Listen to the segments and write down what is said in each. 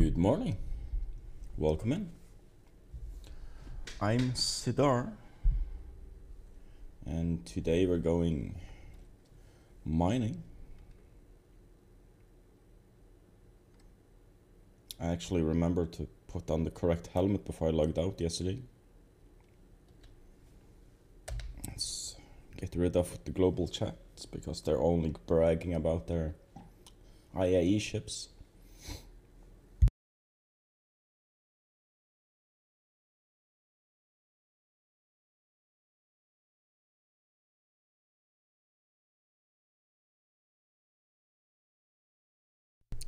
Good morning. Welcome in. I'm Sidar, and today we're going mining. I actually remembered to put on the correct helmet before I logged out yesterday. Let's get rid of the global chats because they're only bragging about their IAE ships.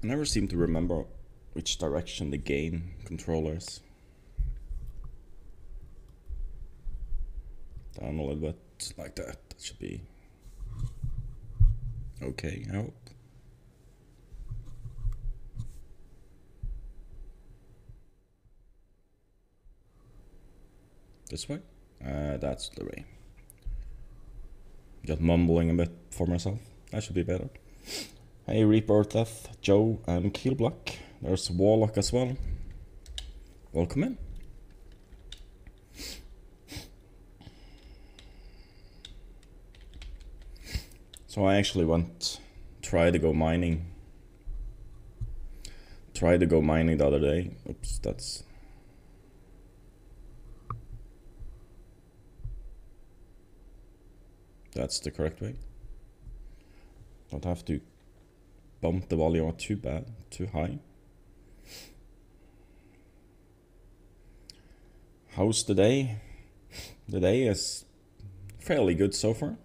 I never seem to remember which direction the gain controller is. Down a little bit like that. That should be okay, I hope. This way? Uh, that's the way. Just mumbling a bit for myself. That should be better. Hey, Reaper Death, Joe, and Keelblock. There's Warlock as well. Welcome in. So I actually went, try to go mining. Try to go mining the other day. Oops, that's That's the correct way. Don't have to bump the volume up too bad, too high. How's the day? The day is fairly good so far.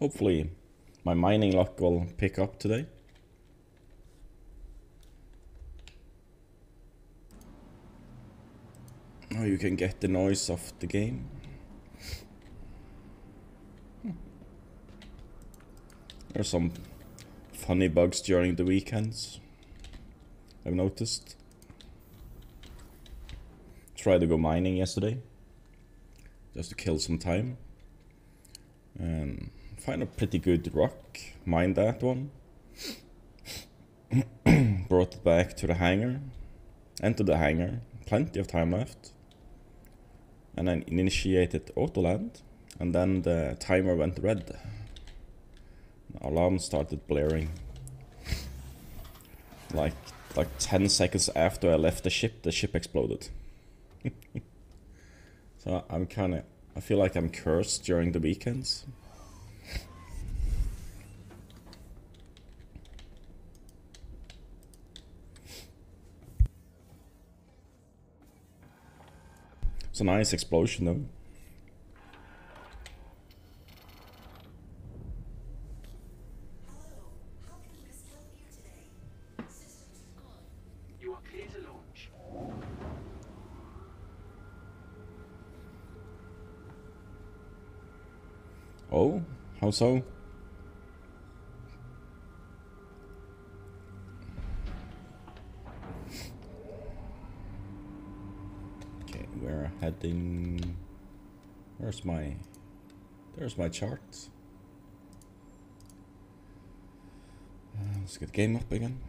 Hopefully my mining luck will pick up today. Now you can get the noise of the game. There's some funny bugs during the weekends. I've noticed. Tried to go mining yesterday. Just to kill some time. And find a pretty good rock. Mine that one. Brought it back to the hangar. Entered the hangar. Plenty of time left and then initiated auto land and then the timer went red. Alarm started blaring. Like like 10 seconds after I left the ship, the ship exploded. so I'm kind of I feel like I'm cursed during the weekends. It's a nice explosion though. Oh, how so? Okay, we're heading... Where's my... There's my chart. Uh, let's get the game up again.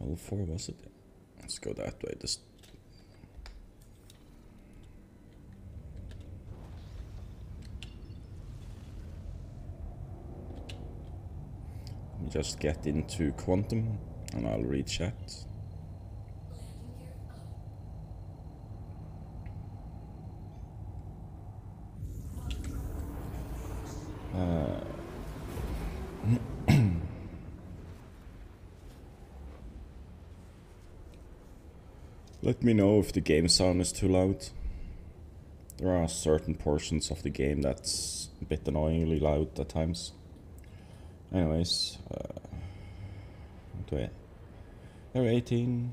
Level 4 was it? Let's go that way. Just just get into quantum and I'll chat. Uh, let me know if the game sound is too loud. There are certain portions of the game that's a bit annoyingly loud at times. Anyways, uh, do it. Area 18.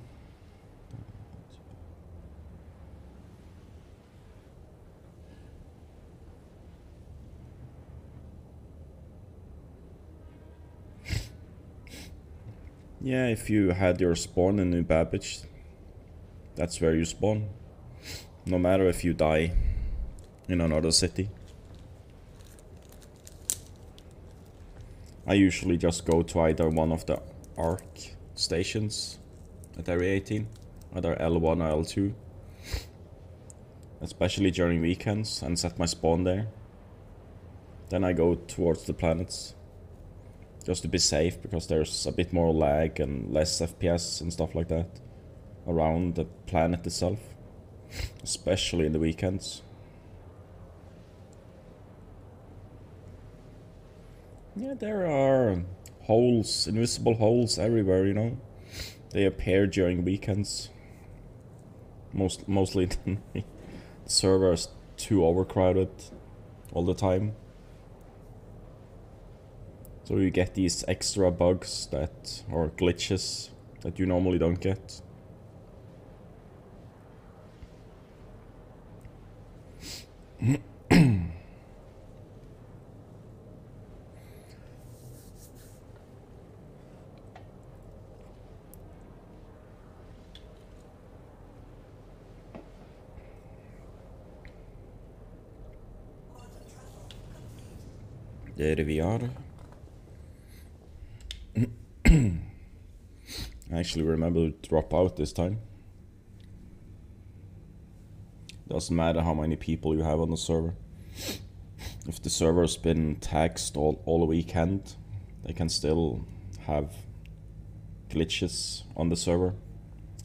yeah, if you had your spawn in New Babbage, that's where you spawn. No matter if you die in another city. I usually just go to either one of the ARC stations at Area 18, either L1 or L2. Especially during weekends and set my spawn there. Then I go towards the planets. Just to be safe because there's a bit more lag and less FPS and stuff like that around the planet itself. Especially in the weekends. Yeah, there are holes, invisible holes everywhere, you know. They appear during weekends. Most mostly the server is too overcrowded all the time. So you get these extra bugs that or glitches that you normally don't get. There we are. I actually remember to drop out this time. Doesn't matter how many people you have on the server. If the server's been taxed all, all weekend, they can still have glitches on the server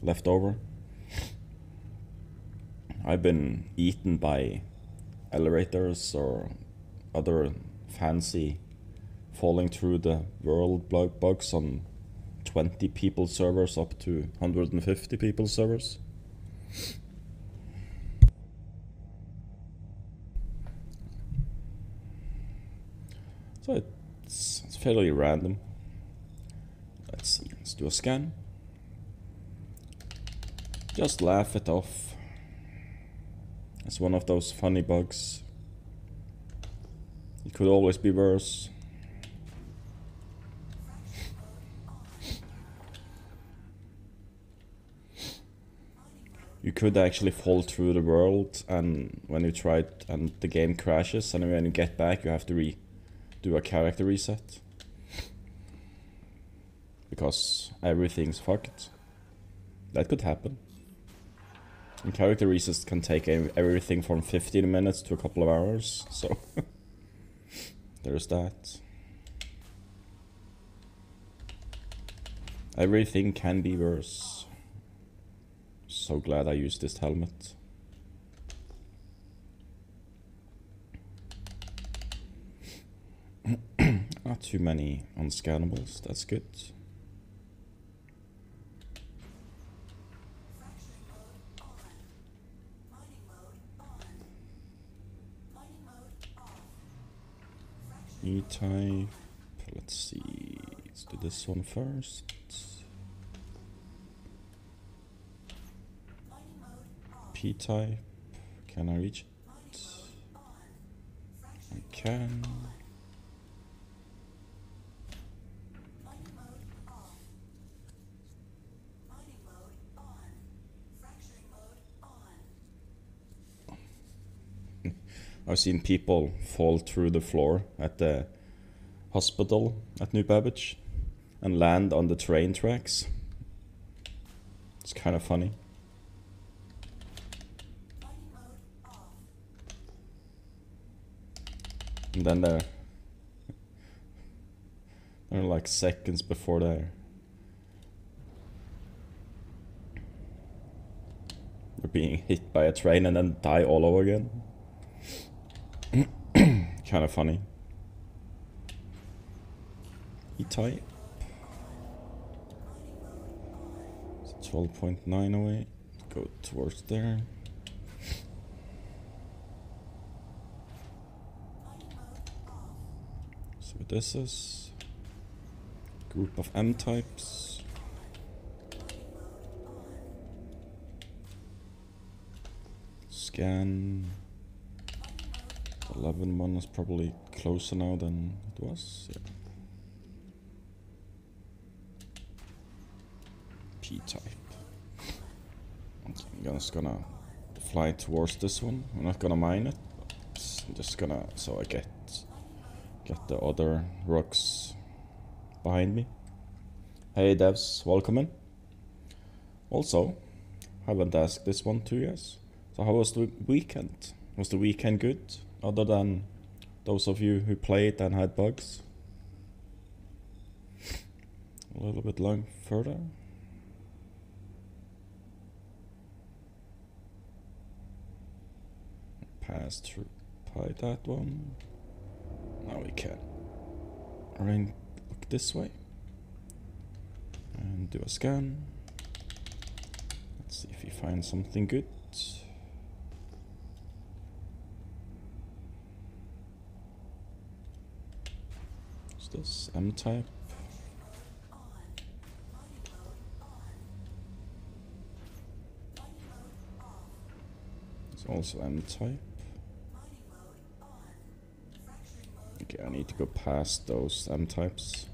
left over. I've been eaten by elevators or other fancy falling through the world bugs on 20 people servers up to 150 people servers. So it's, it's fairly random. Let's see, let's do a scan. Just laugh it off. It's one of those funny bugs. It could always be worse. you could actually fall through the world and when you try it and the game crashes and when you get back you have to re do a character reset. Because everything's fucked. That could happen. And character resets can take everything from 15 minutes to a couple of hours so there's that. Everything can be worse. So glad I used this helmet. Not too many unscannables, that's good. E-type, let's see, let's do this one first. P-type. Can I reach it? I can. I've seen people fall through the floor at the hospital at New Babbage and land on the train tracks. It's kind of funny. And then they're, they're like seconds before they're they're being hit by a train and then die all over again. Kind of funny. E-type. 12.9 away. Go towards there. So this is. Group of M types. Scan. 11 one is probably closer now than it was. Yeah. P type. Okay, I'm just gonna fly towards this one. I'm not gonna mine it. I'm just gonna so I get get the other rocks behind me. Hey devs, welcome in. Also, haven't asked this one to you guys. So how was the weekend? Was the weekend good? Other than those of you who played and had bugs? A little bit long further. Pass through by that one. Now we can. Rain look this way. And do a scan. Let's see if we find something good. This? M-type? It's also M-type. Okay, I need to go past those M-types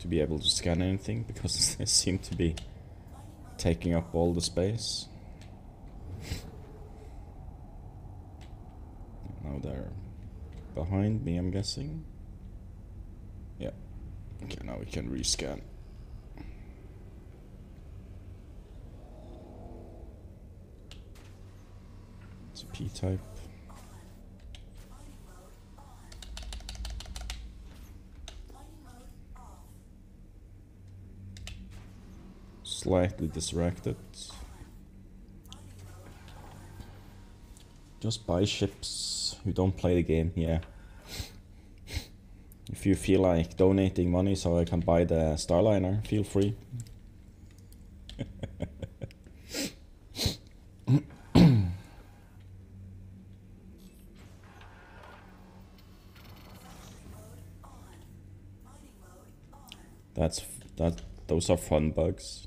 to be able to scan anything because they seem to be taking up all the space. now they're behind me, I'm guessing. Okay, now we can rescan. It's a P-type. Slightly distracted. Just buy ships who don't play the game, yeah. If you feel like donating money so I can buy the Starliner, feel free. That's that. Those are fun bugs.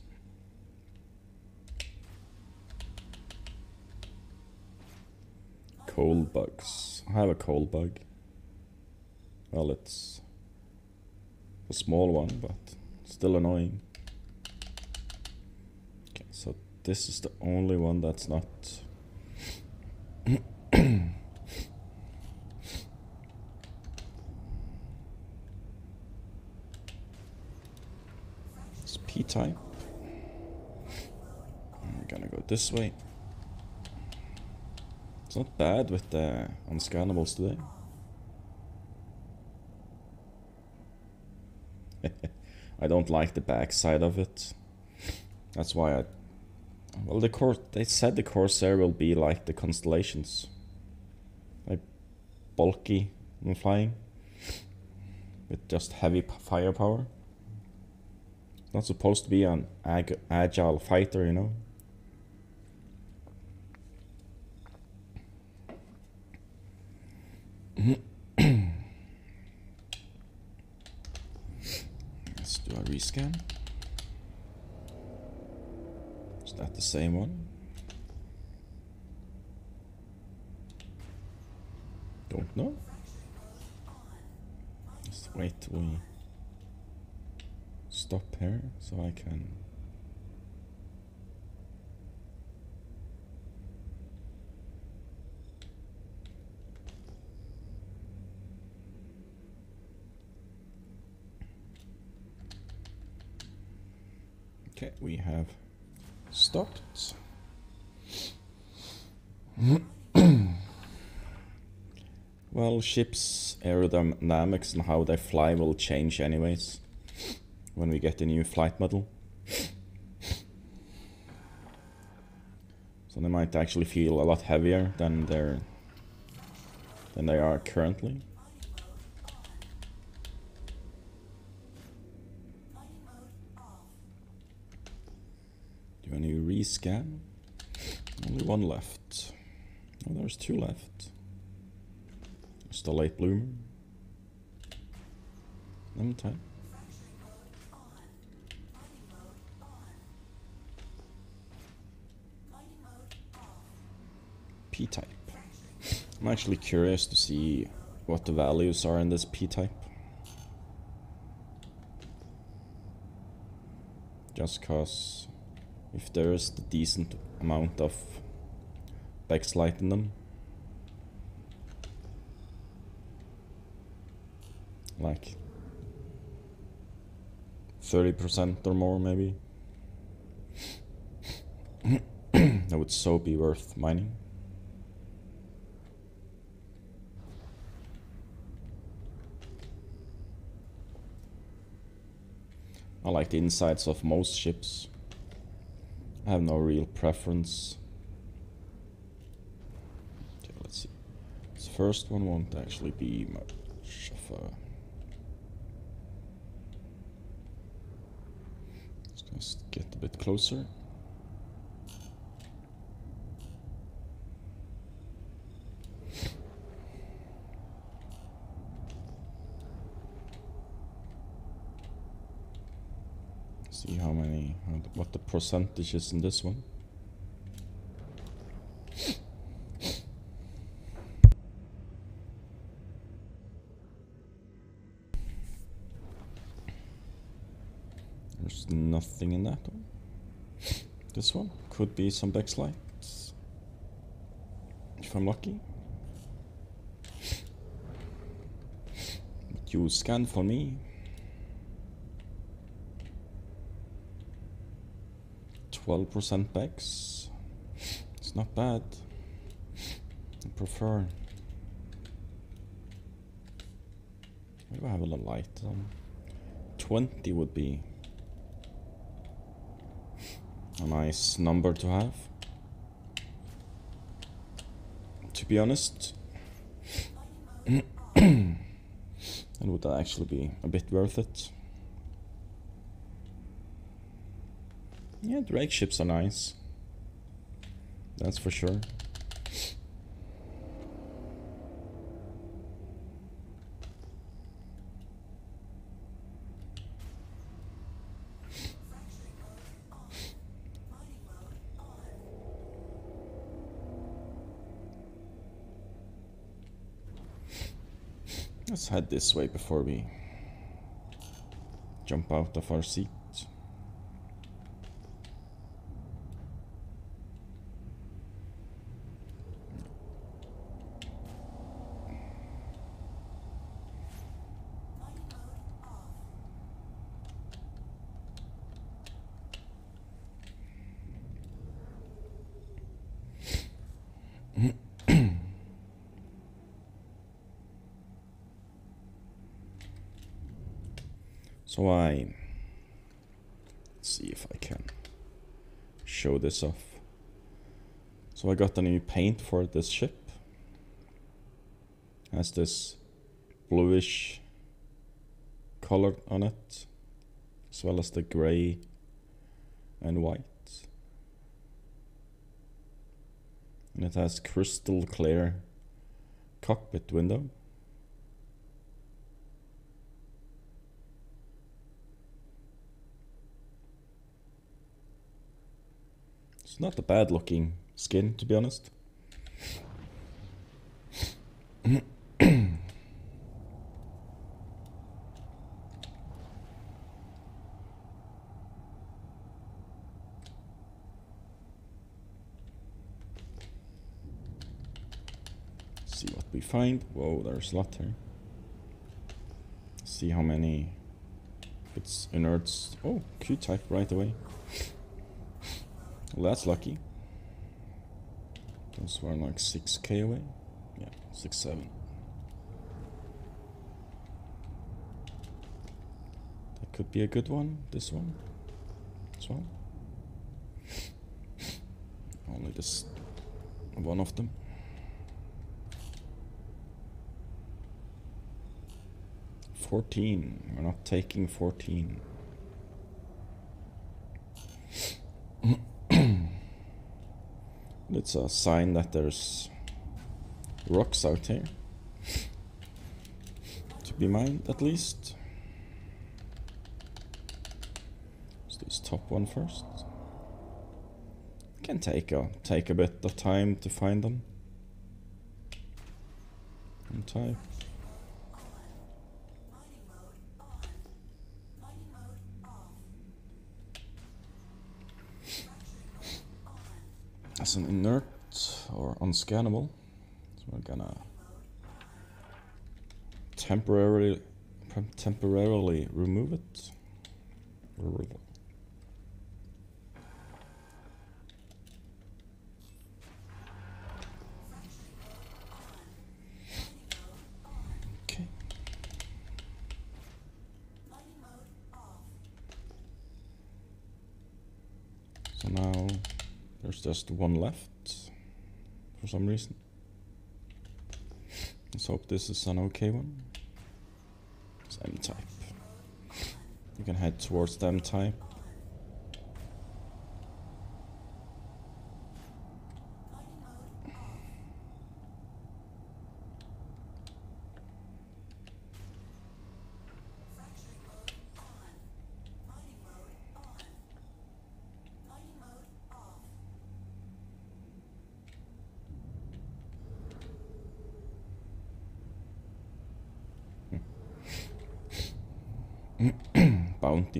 Coal bugs. I have a coal bug. Well, it's a small one, but still annoying. Okay, so this is the only one that's not. it's P-type. I'm gonna go this way. It's not bad with the unscannables today. I don't like the back side of it. That's why I... Well, the cor they said the Corsair will be like the Constellations. Like, bulky and flying. With just heavy firepower. Not supposed to be an ag agile fighter, you know? Let's do a rescan. Is that the same one? Don't know. Just wait till we stop here so I can Okay, we have stopped. well, ships' aerodynamics and how they fly will change anyways when we get the new flight model. so they might actually feel a lot heavier than they're than they are currently. Do new rescan. Only one left. Oh, there's two left. It's the late bloomer. Lemon time. P-type. I'm actually curious to see what the values are in this P-type. Just cause if there is the decent amount of Bexalite in them. Like 30% or more, maybe. that would so be worth mining. I like the insides of most ships. I have no real preference. Okay, let's see. This first one won't actually be much of a... Let's just get a bit closer. See what the percentage is in this one. There's nothing in that one. This one could be some Bexalites. If I'm lucky. But you scan for me. 12% backs. It's not bad. I prefer. Maybe I have a little light on. 20 would be a nice number to have. To be honest, and would that actually be a bit worth it? Yeah, Drake ships are nice. That's for sure. Let's head this way before we jump out of our seat. So I see if I can show this off. So I got a new paint for this ship. Has this bluish color on it, as well as the gray and white. And it has crystal clear cockpit window. Not a bad looking skin, to be honest. see what we find. Whoa, there's a lot here. See how many. It's inerts. Oh, Q type right away. Well, that's lucky. Those were like 6k away. Yeah, 6 7. That could be a good one. This one. This one. Only this one of them. Fourteen. We're not taking fourteen. It's a sign that there's rocks out here. to be mined, at least. Let's do this top one first. Can take a take a bit of time to find them. And type. As an inert or unscannable. So we're gonna temporarily temporarily remove it. Okay. So now just one left for some reason. Let's hope this is an okay one. It's M-type. You can head towards them type.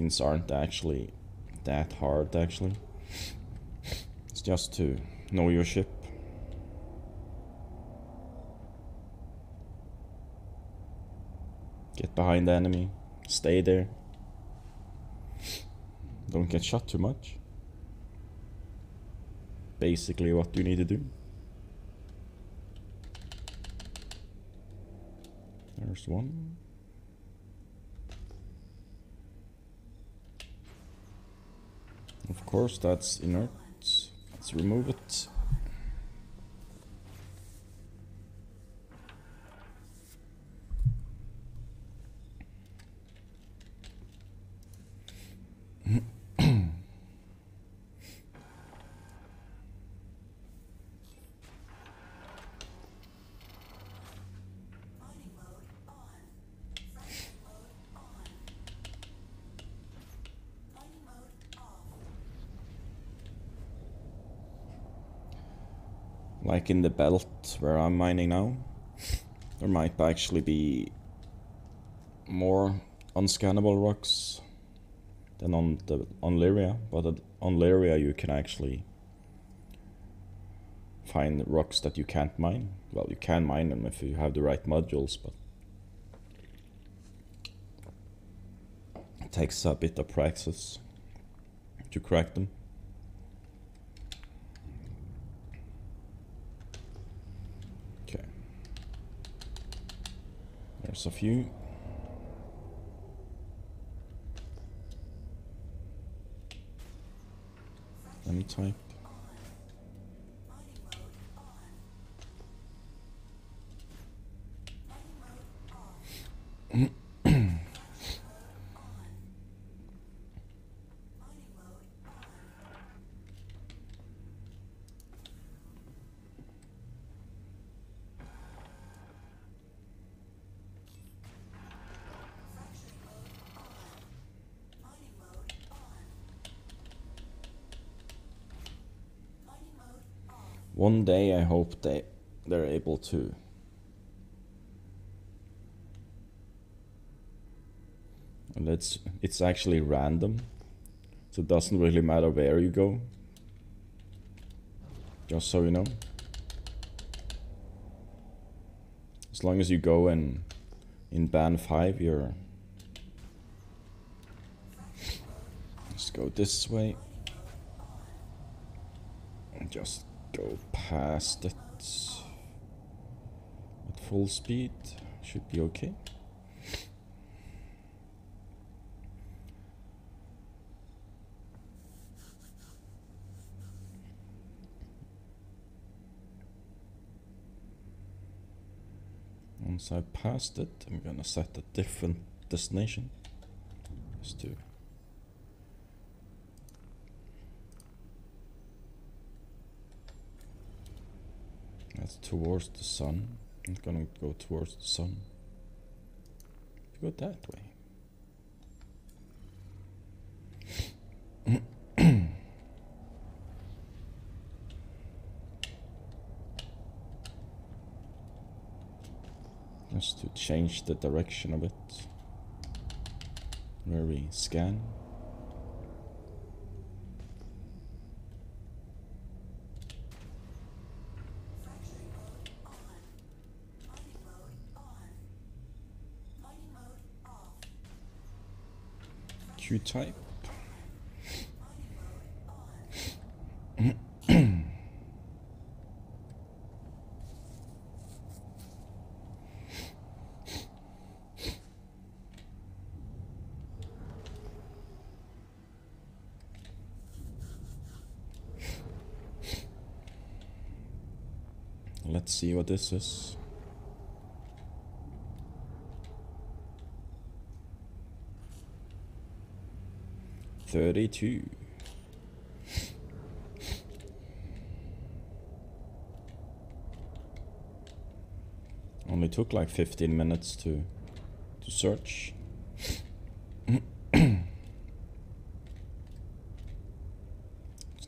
Bounties aren't actually that hard actually. It's just to know your ship. Get behind the enemy. Stay there. Don't get shot too much. Basically what you need to do. There's one. Of course, that's inert. Let's remove it. like in the belt where I'm mining now, there might actually be more unscannable rocks than on the on Lyria, but on Lyria you can actually find rocks that you can't mine. Well, you can mine them if you have the right modules, but it takes a bit of practice to crack them. There's a few. Any type. one day I hope they they're able to and it's it's actually random. So it doesn't really matter where you go. Just so you know. As long as you go in in band 5 you're let's go this way. And just go past it at full speed. Should be okay. Once I passed it, I'm gonna set a different destination. Just to That's towards the sun. I'm gonna go towards the sun. Go that way. Just to change the direction of it. Where we scan. Q-type. Let's see what this is. Thirty-two. Only took like 15 minutes to to search. it's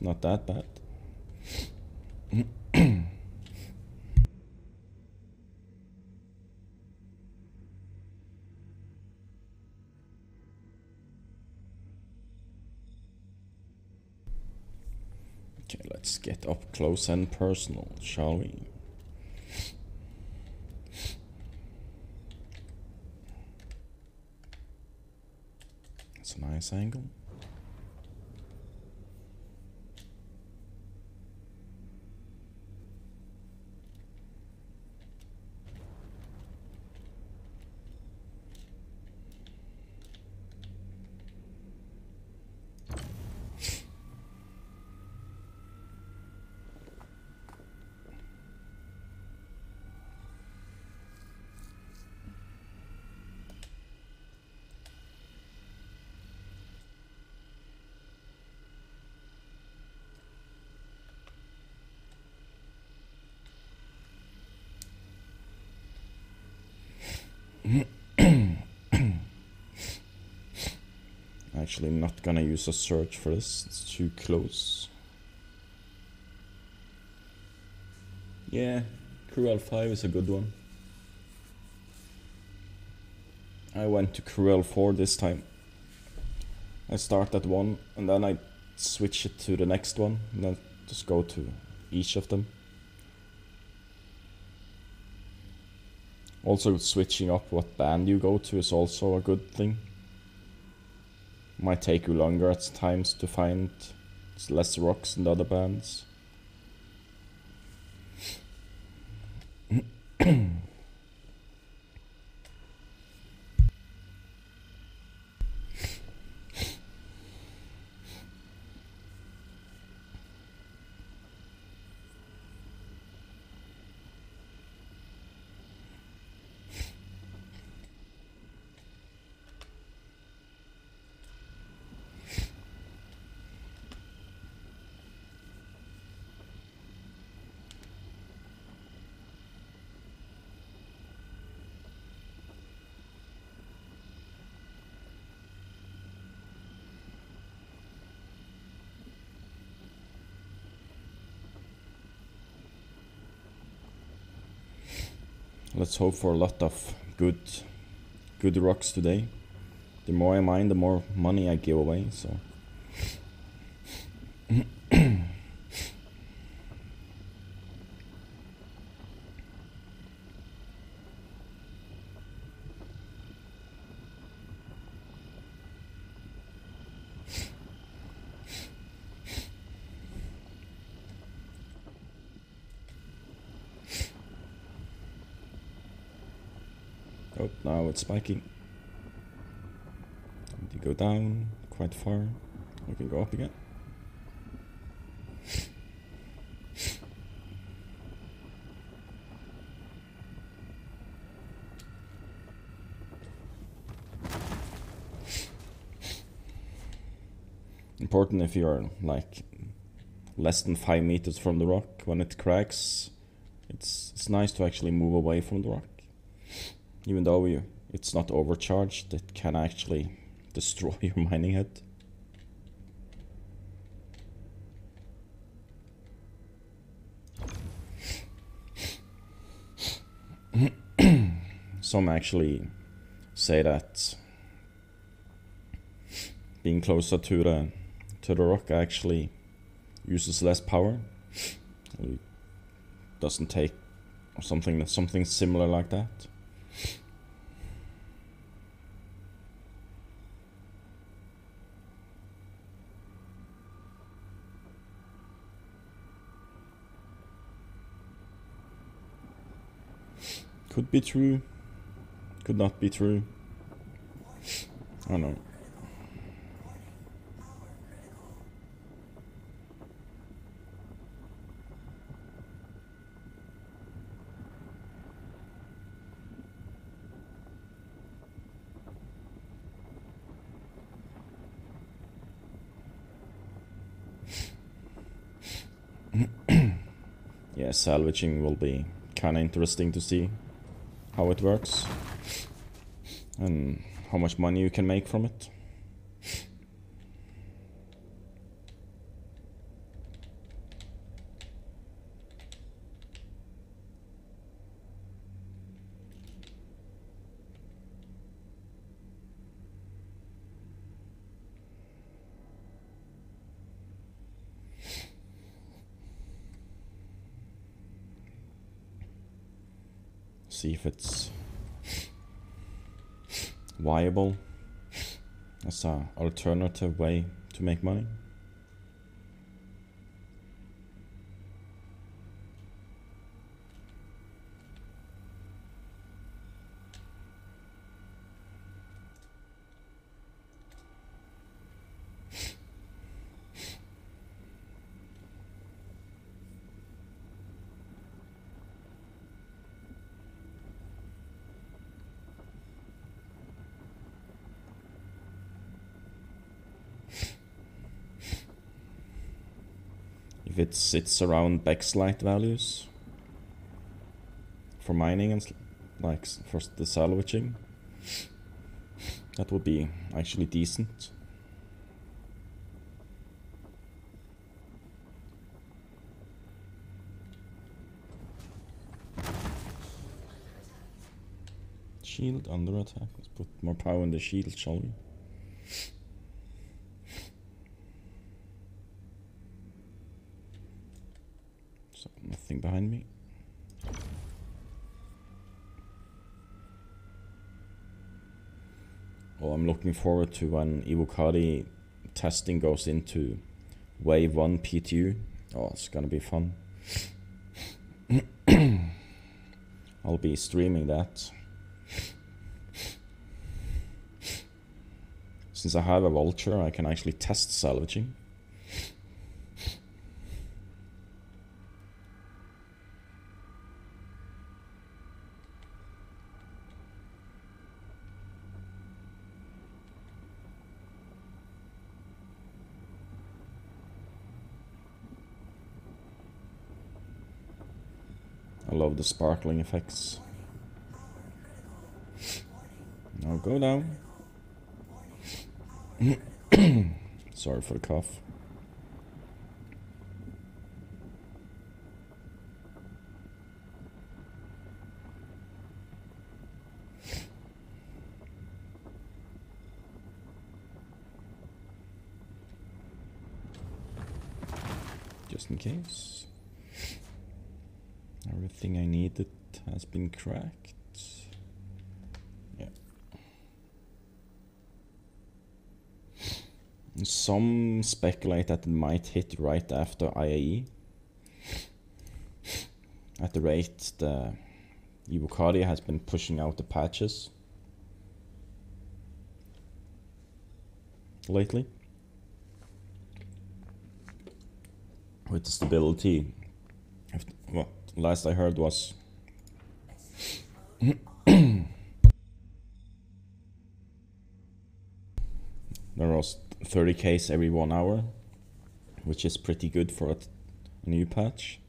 not that bad. Close and personal, shall we? It's a nice angle. Actually, not gonna use a search for this, it's too close. Yeah, CRU-L5 is a good one. I went to CRU-L4 this time. I start at one and then I switch it to the next one and then just go to each of them. Also switching up what band you go to is also a good thing. Might take you longer at times to find less rocks in the other bands. Let's hope for a lot of good good rocks today. The more I mine, the more money I give away, so Oh, now it's spiking. To go down quite far. We can go up again. Important if you're like less than five meters from the rock when it cracks. It's it's nice to actually move away from the rock even though you, it's not overcharged, it can actually destroy your mining head. Some actually say that being closer to the to the rock actually uses less power. It doesn't take something something similar like that. Could be true. Could not be true. I don't know. yeah, salvaging will be kind of interesting to see how it works and how much money you can make from it. see if it's viable as an alternative way to make money. if it sits around Bexalite values for mining and like for the salvaging. That would be actually decent. Shield under attack. Let's put more power in the shield shall we nothing behind me. I'm looking forward to when Evocati testing goes into Wave 1 PTU. Oh, it's gonna be fun. I'll be streaming that. Since I have a vulture, I can actually test salvaging. I love the sparkling effects. Now go down. Sorry for the cough. Just in case. Everything I needed has been cracked. Yeah. Some speculate that it might hit right after IAE. At the rate the Evocati has been pushing out the patches lately. With the stability, what last I heard was there was 30 Ks every one hour, which is pretty good for a, a new patch.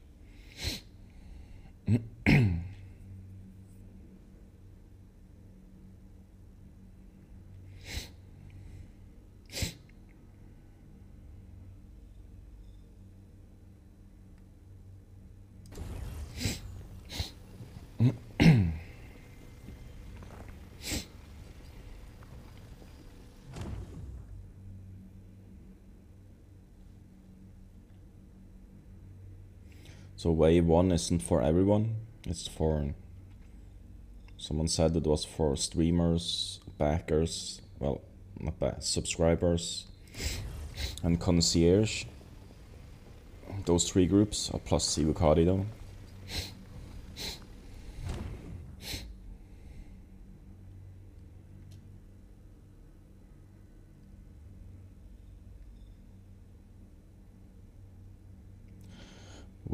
So wave one isn't for everyone. It's for someone said it was for streamers, backers, well, not bad, subscribers, and concierge. Those three groups, plus Evocati though.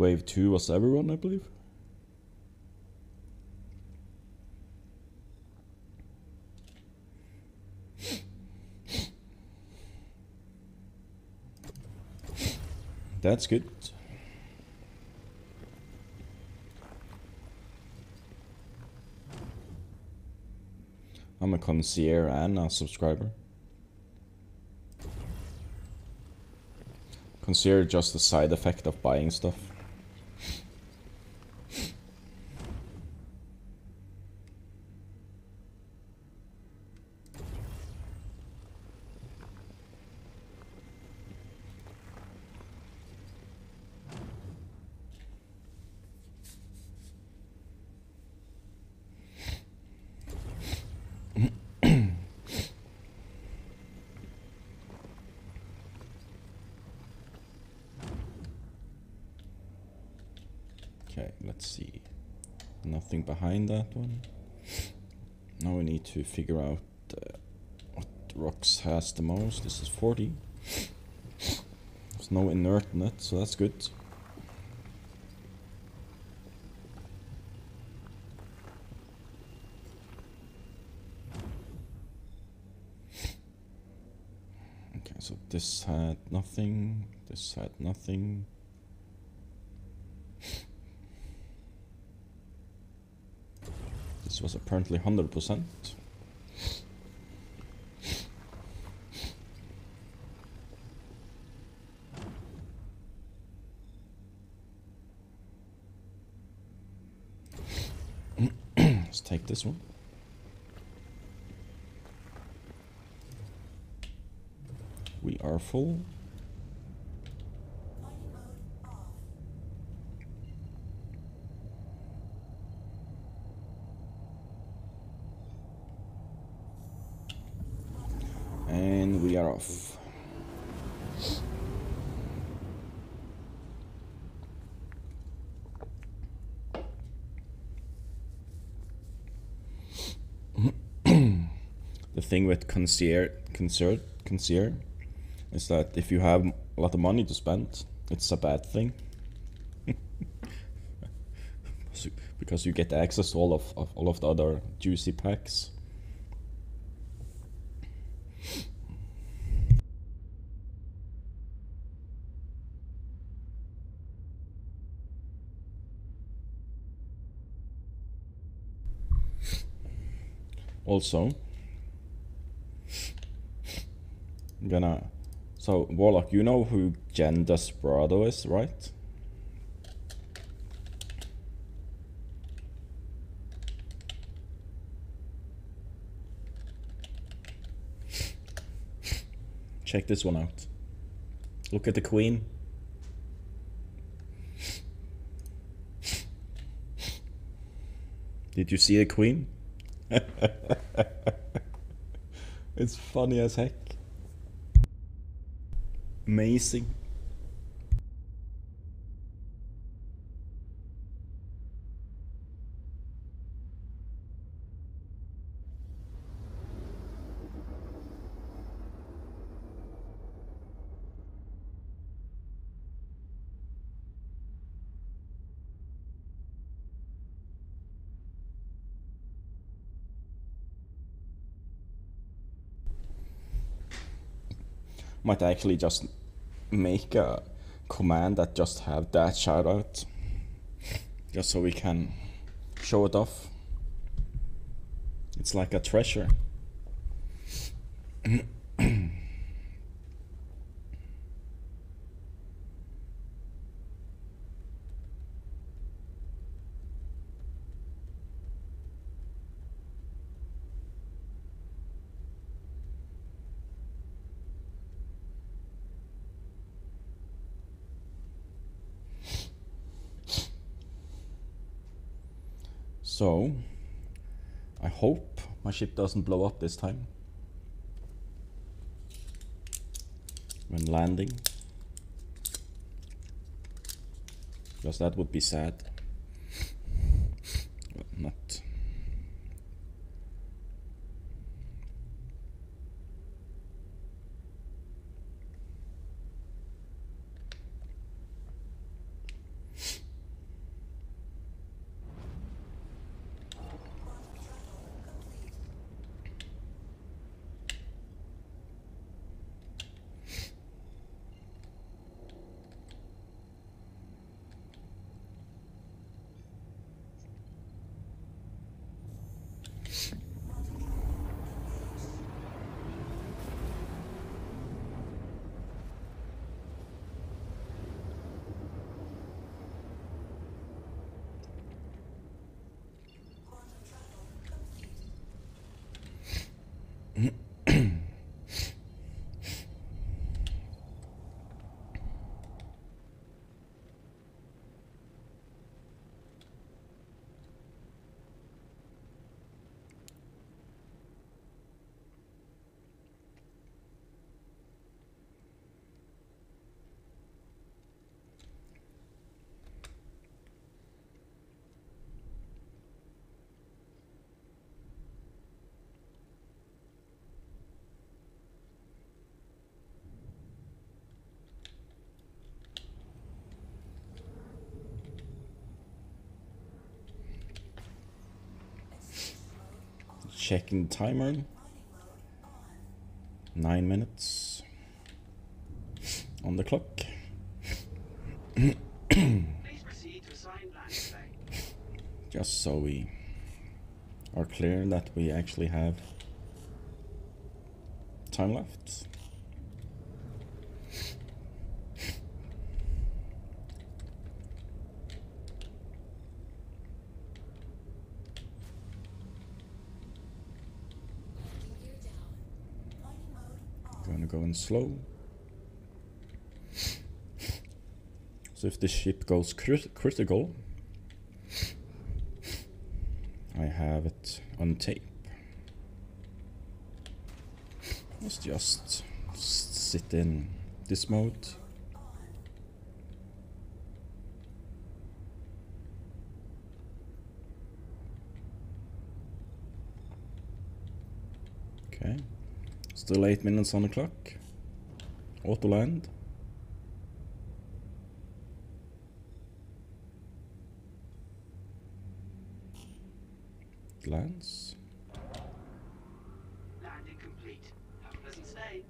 Wave 2 was everyone, I believe. That's good. I'm a concierge and a subscriber. Concierge just a side effect of buying stuff. Okay, let's see. Behind that one. Now we need to figure out uh, what rocks has the most. This is 40. There's no inert in it, so that's good. Okay, so this had nothing, this had nothing. This was apparently 100%. Let's take this one. We are full. And we are off. the thing with concierge, concert, concierge is that if you have a lot of money to spend, it's a bad thing. Because you get access to all of, of all of the other juicy packs. Also, I'm gonna. So, Warlock, you know who Jen Desperado is, right? Check this one out. Look at the queen. Did you see the queen? it's funny as heck. Amazing. Might actually just make a command that just have that shout out. Just so we can show it off. It's like a treasure. So, I hope my ship doesn't blow up this time. When landing. Because that would be sad. Not. Checking the timer. Nine minutes on the clock. Just so we are clear that we actually have time left. In slow. So if the ship goes crit- critical, I have it on tape. Let's just sit in this mode. Okay, still 8 minutes on the clock. Auto land. Lands. Landing complete. Have a pleasant stay.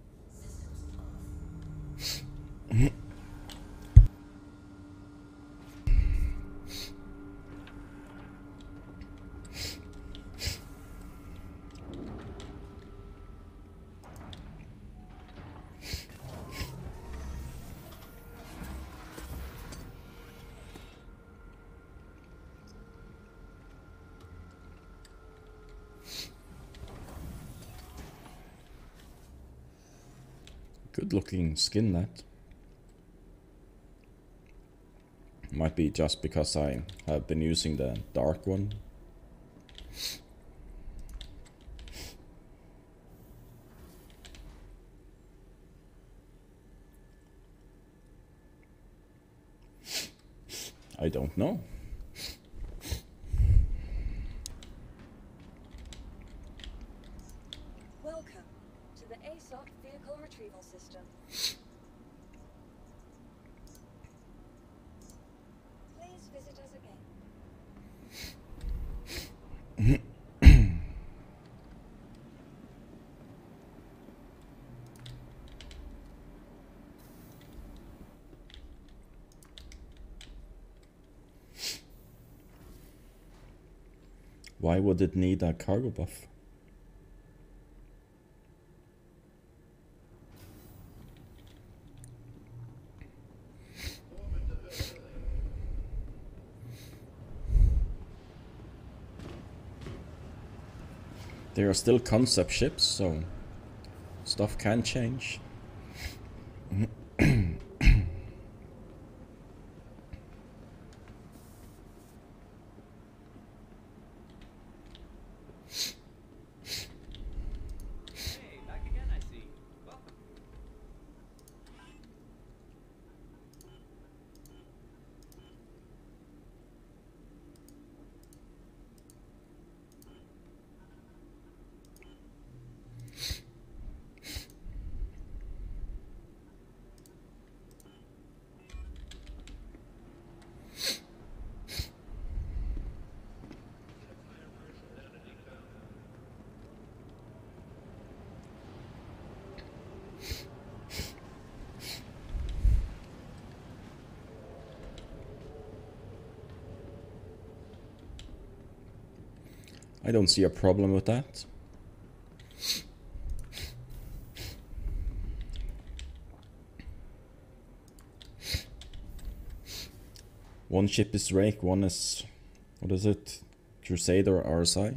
Good looking skin that. Might be just because I have been using the dark one. I don't know. Welcome to the ASOC Vehicle Retrieval System. Please visit us again. Why would it need a cargo buff? They are still concept ships, so stuff can change. Don't see a problem with that. One ship is Drake, one is what is it? Crusader RSI.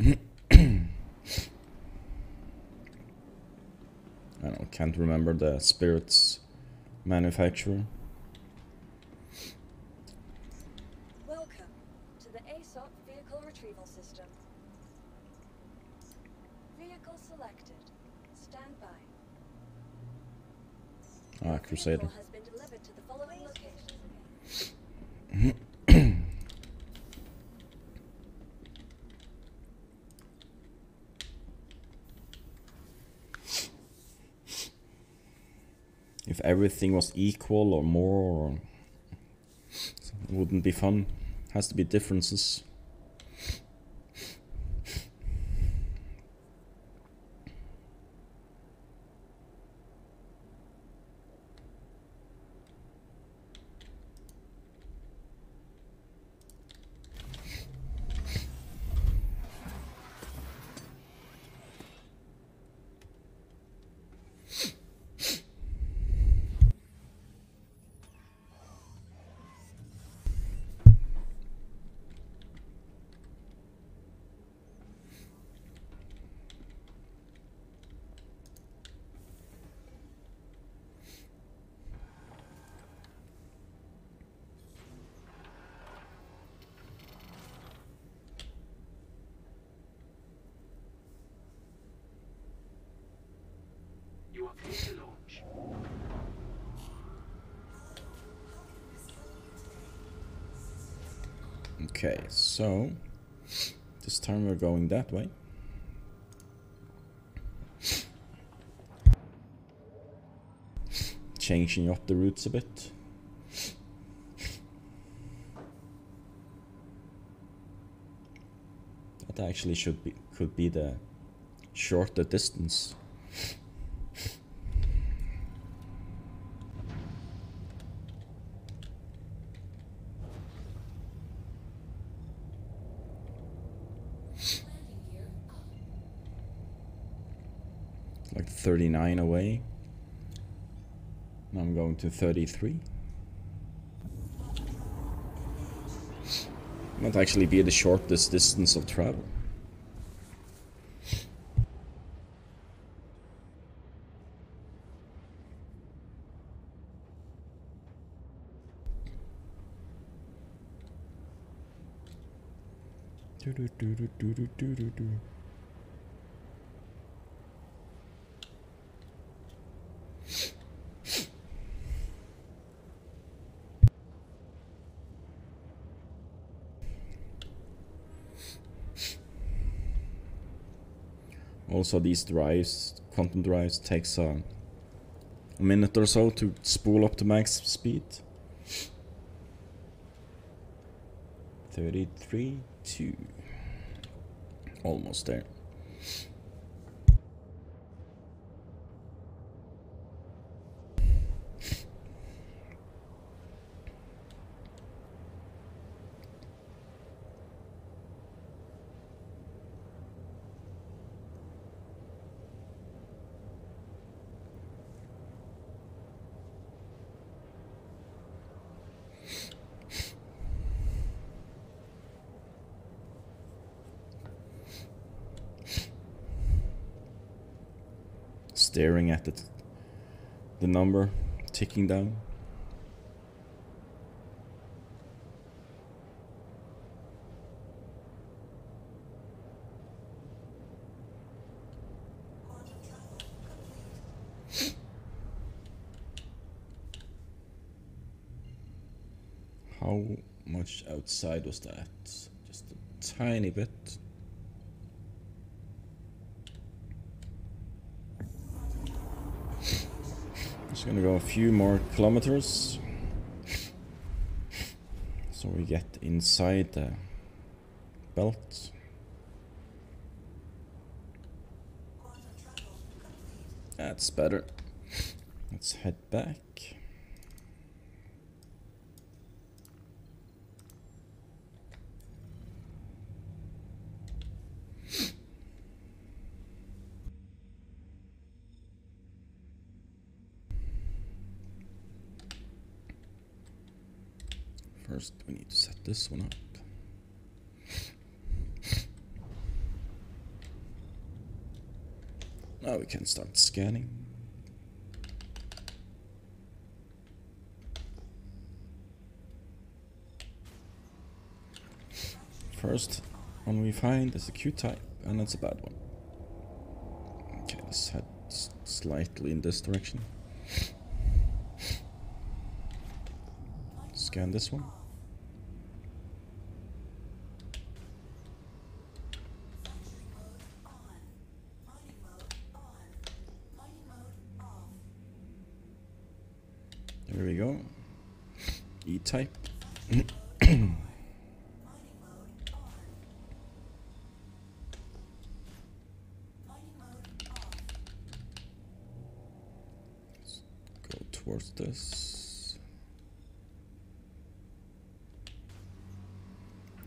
I don't can't remember the spirits manufacturer. Welcome to the ASOC Vehicle Retrieval System. Vehicle selected. Stand by. Ah, Crusader. Vehicle has been delivered to the If everything was equal or more, or wouldn't be fun. Has to be differences. Okay, so this time we're going that way. Changing up the routes a bit. That actually should be could be the shorter distance. like 39 away. Now I'm going to 33. Might actually be the shortest distance of travel. Do do do do do do do do Also, these drives, quantum drives, takes a, a minute or so to spool up to max speed. 33, 2. Almost there. The number ticking down. How much outside was that? Just a tiny bit. Just gonna go a few more kilometers. So we get inside the belt. That's better. Let's head back. First, we need to set this one up. Now we can start scanning. First one we find is a Q-type, and it's a bad one. Okay, let's head slightly in this direction. Scan this one. There we go. Let's go towards this.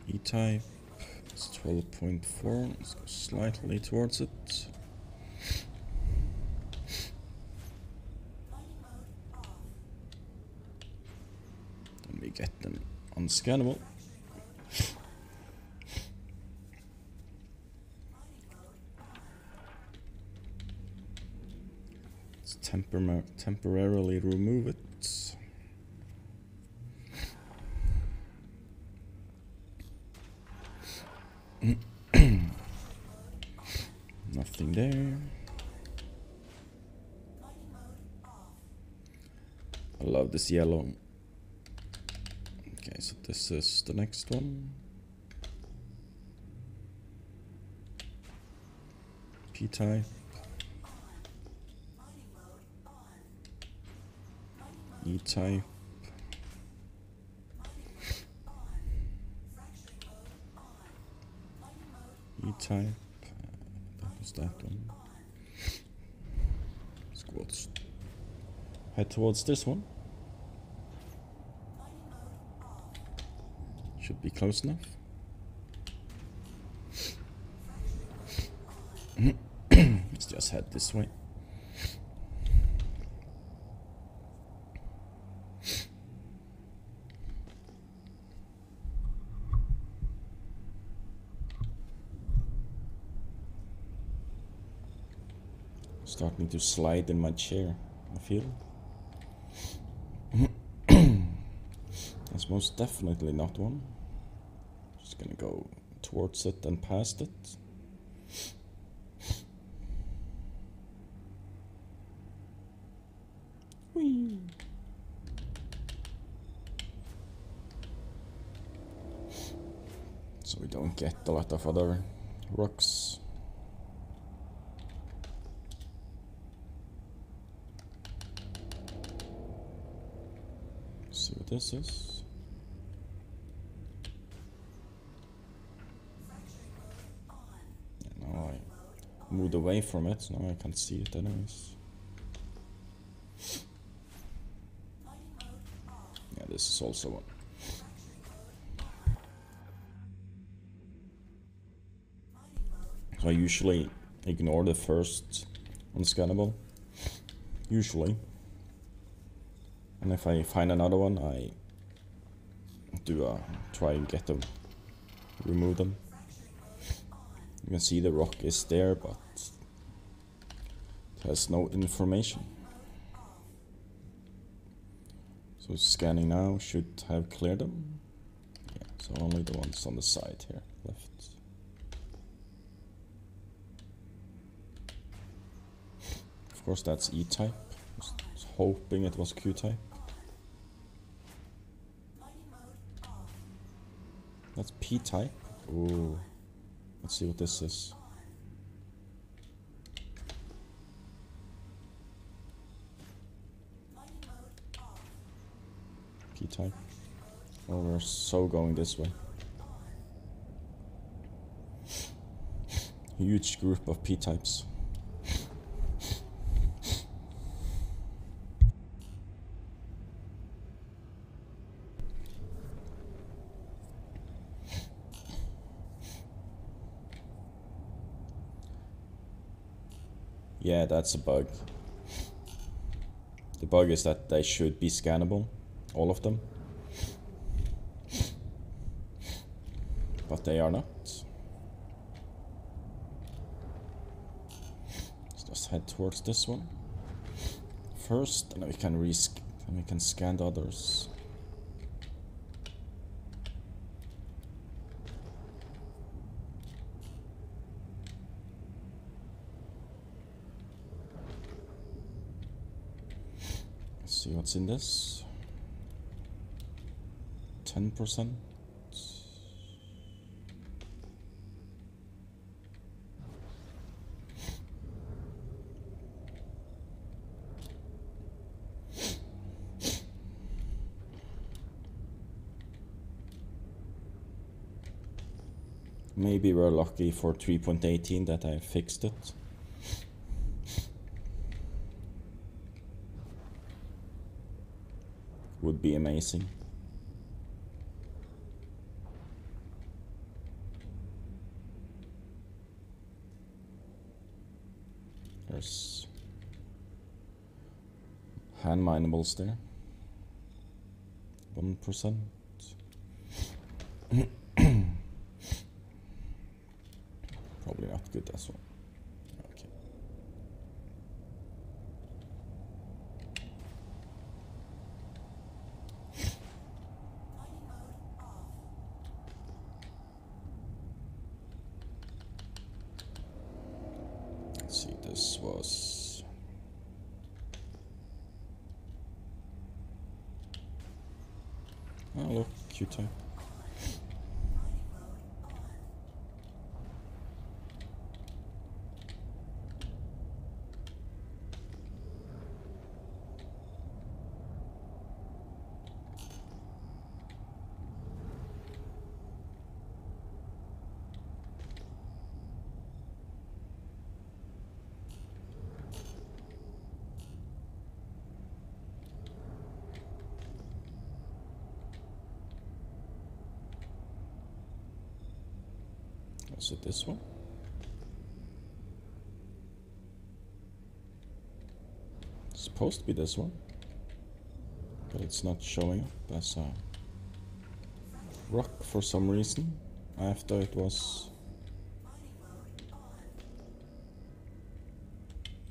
E-type. It's 12.4. Let's go slightly towards it. Then we get them unscannable. Let's temporma- temporarily remove it. Nothing there. I love this yellow. This Is the next one? P-Type. E-Type. E-Type. That was that one. Squats. Head towards this one. Should be close enough. Let's just head this way. Starting to slide in my chair, I feel. That's most definitely not one. Just gonna go towards it and past it. Whee! So we don't get a lot of other rocks. See what this is. Yeah, now I moved away from it, now I can't see it anyways. Yeah, this is also one. So I usually ignore the first unscannable. Usually. And if I find another one, I do a try and get them, remove them. You can see the rock is there, but has no information. So scanning now should have cleared them. Yeah, so only the ones on the side here left. Of course, that's E-type. Hoping it was Q-type. That's P-type. Ooh. Let's see what this is. P-type. Oh, we're so going this way. Huge group of P-types. Yeah, that's a bug. The bug is that they should be scannable, all of them. But they are not. Let's just head towards this one first, and we can risk, and we can scan the others. See what's in this. 10%. Maybe we're lucky for 3.18 that I fixed it. Would be amazing. There's Er hand minables there. One percent. Probably not good as well. Okay. Let's see, this was. Oh, look, Q-type. Is it this one? It's supposed to be this one. But it's not showing up as a rock for some reason. After it was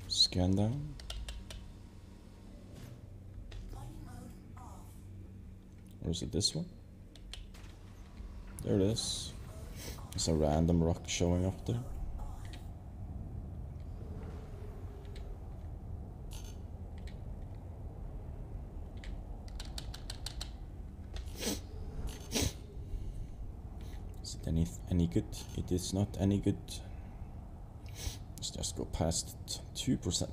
scanned down. Or is it this one? There it is. It's a random rock showing up there. Is it any any good? It is not any good. Let's just go past two percent.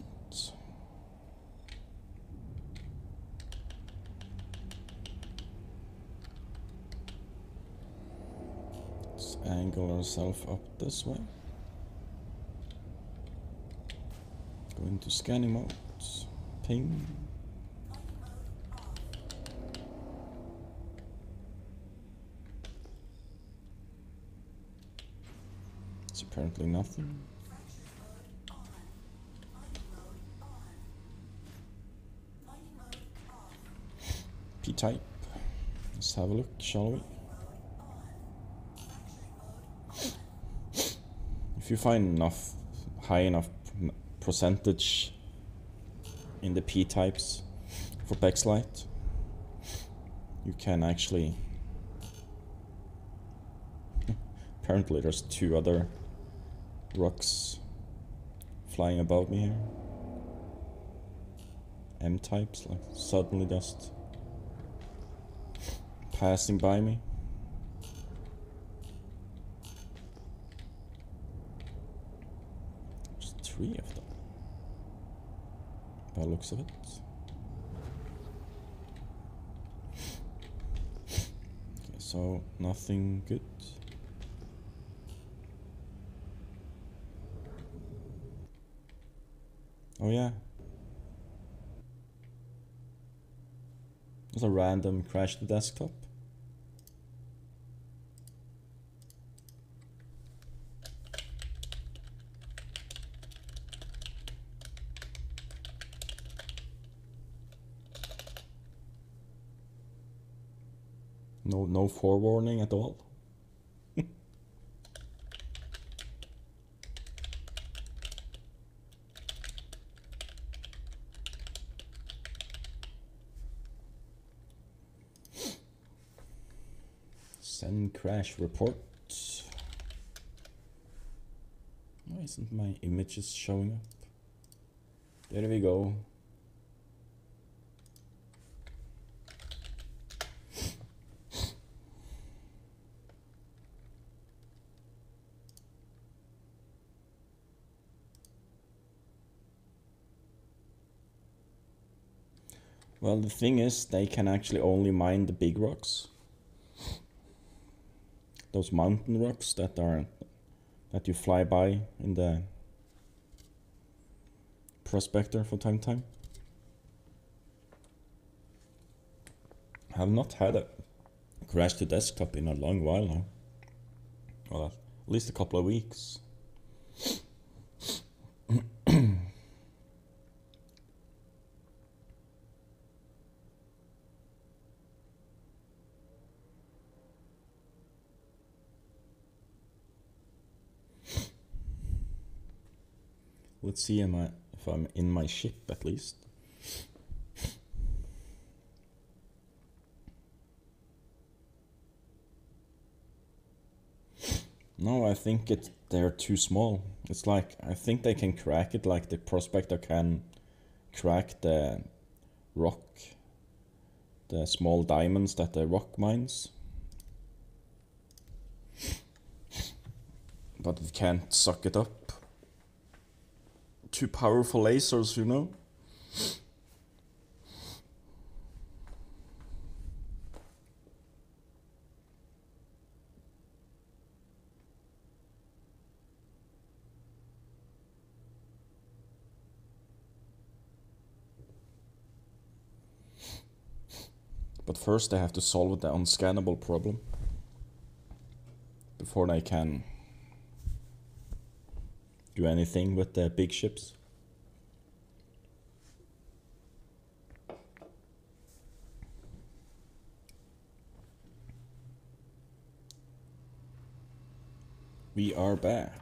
Let's angle ourselves up this way. Go into scanning mode. Ping. It's apparently nothing. P-type. Let's have a look, shall we? If you find enough, high enough percentage in the P-types for Bexalite, you can actually... Apparently there's two other rocks flying above me here. M types, like suddenly just passing by me. There's three of them. By the looks of it. Okay, so nothing good. Oh yeah. There's a random crash to desktop. No forewarning at all. Send crash report. Why isn't my images showing up? There we go. Well, the thing is, they can actually only mine the big rocks. Those mountain rocks that are that you fly by in the prospector from time to time. I have not had a crash to desktop in a long while now. Well, at least a couple of weeks. Let's see if I'm in my ship at least. No, I think it they're too small. It's like I think they can crack it like the prospector can crack the rock the small diamonds that the rock mines. But it can't suck it up too powerful lasers, you know? But first, they have to solve the unscannable problem before they can do anything with the big ships. We are back.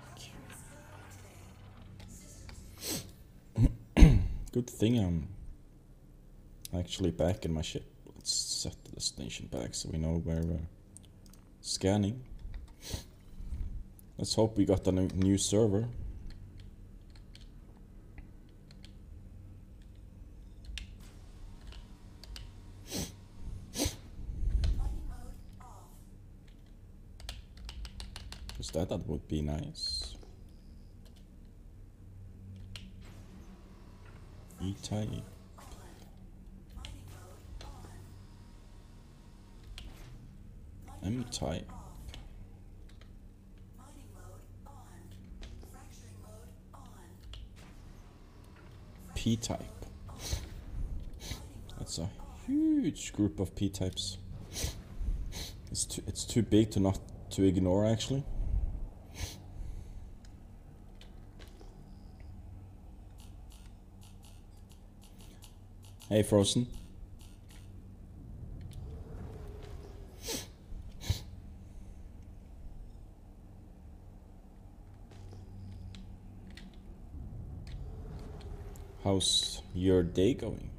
Good thing I'm actually back in my ship. Let's set the destination back so we know where we're scanning. Let's hope we got a new- new server. Is that that would be nice. E-type. M-type. P-type. That's a huge group of P-types. It's too, it's too big to not to ignore actually. Hey Frozen. How's your day going?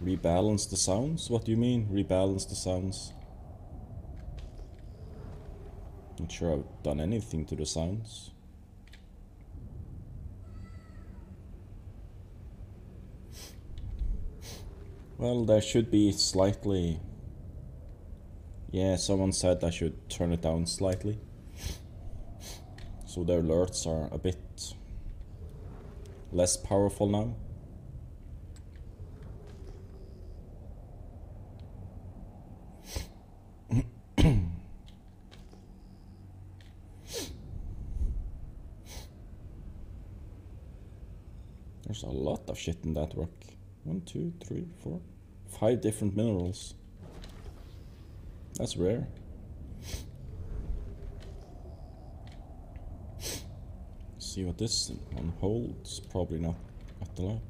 Rebalance the sounds? What do you mean, rebalance the sounds? Not sure I've done anything to the sounds. Well, there should be slightly. Yeah, someone said I should turn it down slightly. So the alerts are a bit less powerful now. There's a lot of shit in that rock. One, two, three, four, five different minerals. That's rare. See what this one holds. Probably not at a lot.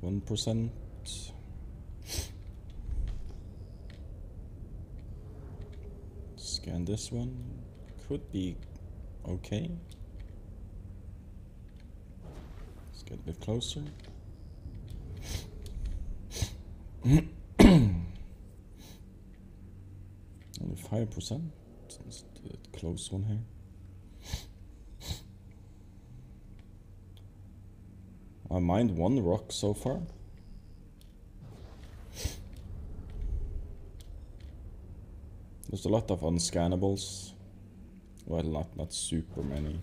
One percent. Scan this one. Could be okay. Let's get a bit closer. Only five percent. Let's a close one here. I mined one rock so far. There's a lot of unscannables. Well, not not super many.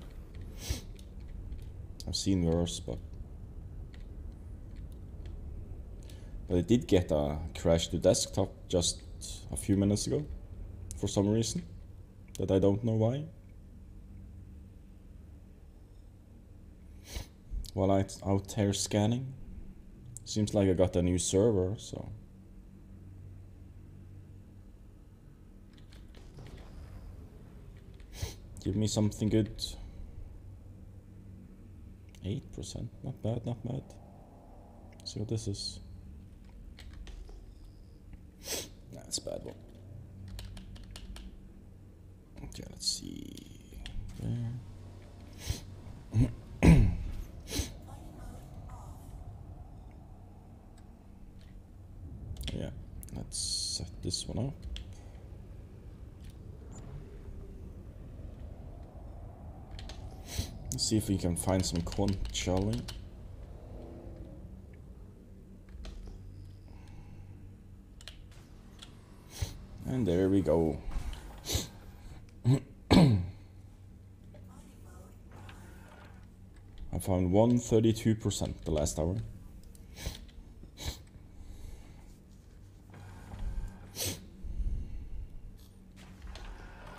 I've seen worse, but but I did get a crash to desktop just a few minutes ago, for some reason, that I don't know why. While I out here scanning, seems like I got a new server, so. Give me something good. 8%, not bad, not bad. See what this is. That's bad one. Okay, let's see. There. yeah, let's set this one up. Let's see if we can find some corn, shall we? And there we go. I found 132% the last hour.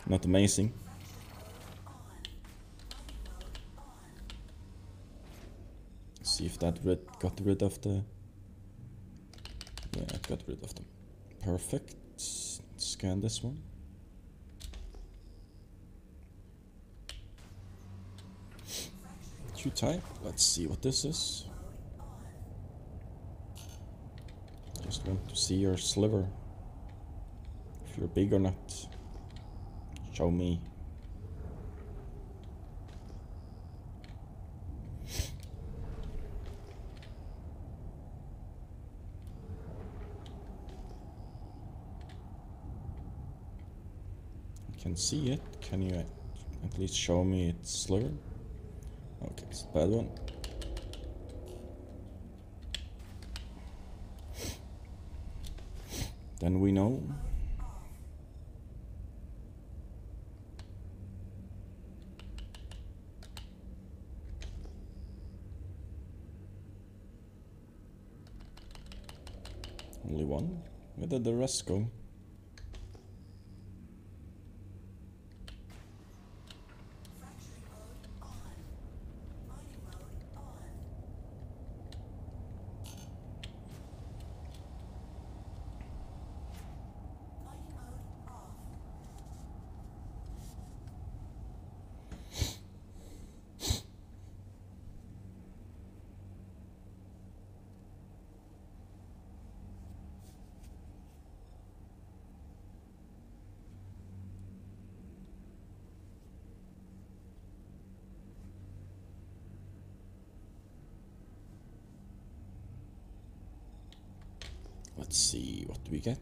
Not amazing. See if that rid got rid of the. Yeah, it got rid of them. Perfect. Scan this one. Q type. Let's see what this is. Just want to see your sliver. If you're big or not. Show me. I see it. Can you at least show me its sliver? Okay, it's a bad one. Then we know. Only one? Where did the rest go? Let's see what do we get.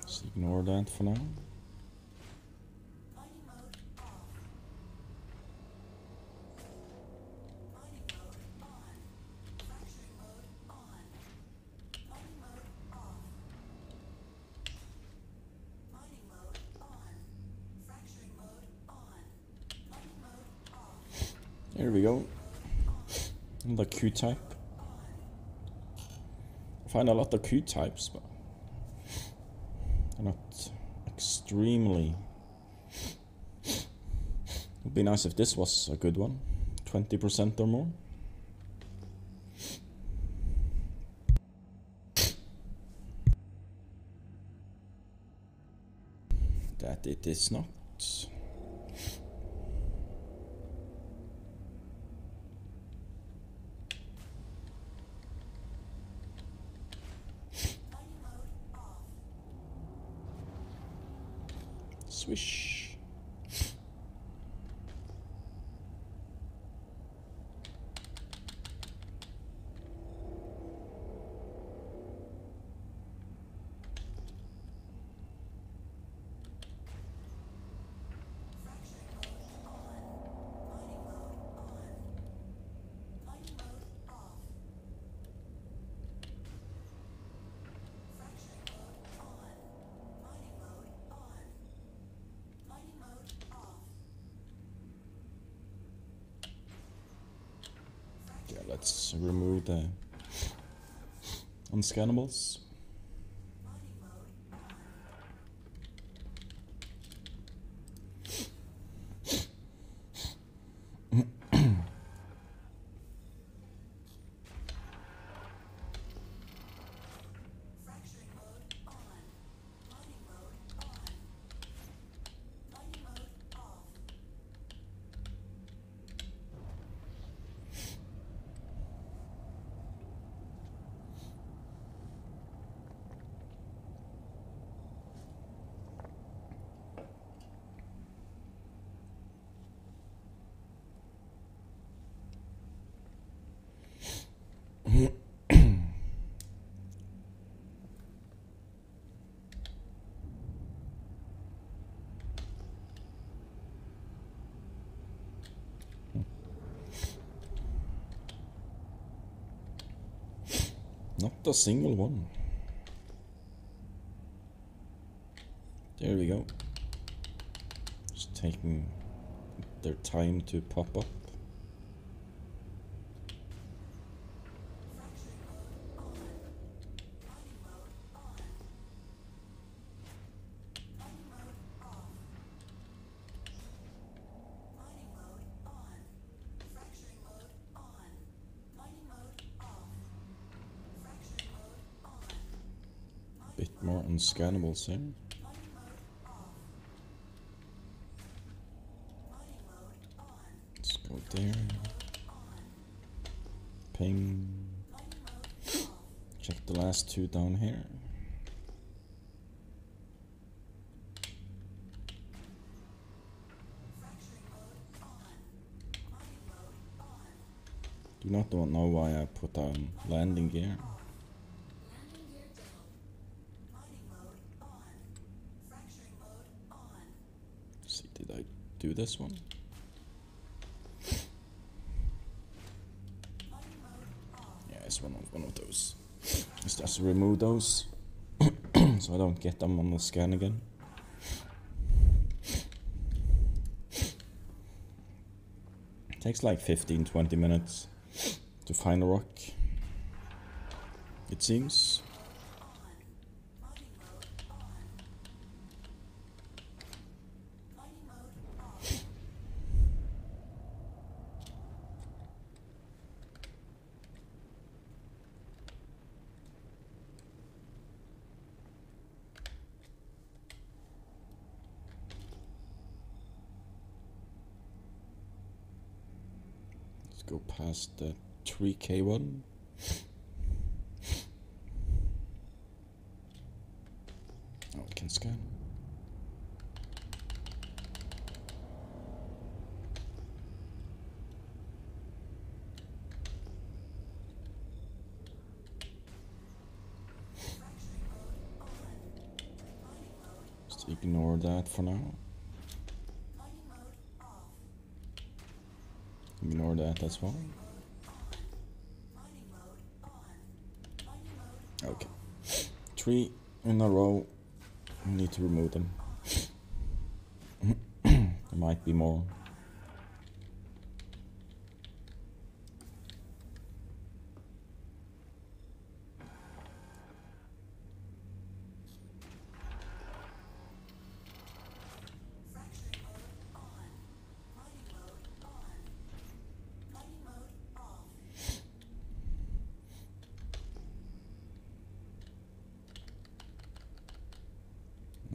Let's ignore that for now. There we go. The Q type. I find a lot of Q types, but not extremely. It'd be nice if this was a good one. 20% or more. That it is not. Swish. Yeah, let's remove the unscannables. Single one. There we go. Just taking their time to pop up. Unscannables thing. Let's go there. Ping. Check the last two down here. Do not know why I put on landing gear. See, did I do this one? Yeah, it's one of one of those. Let's just remove those so I don't get them on the scan again. Takes like 15-20 minutes to find a rock. It seems. The 3k one. Oh, we can scan. Just ignore that for now. Ignore that as well. Three in a row. We need to remove them. there might be more.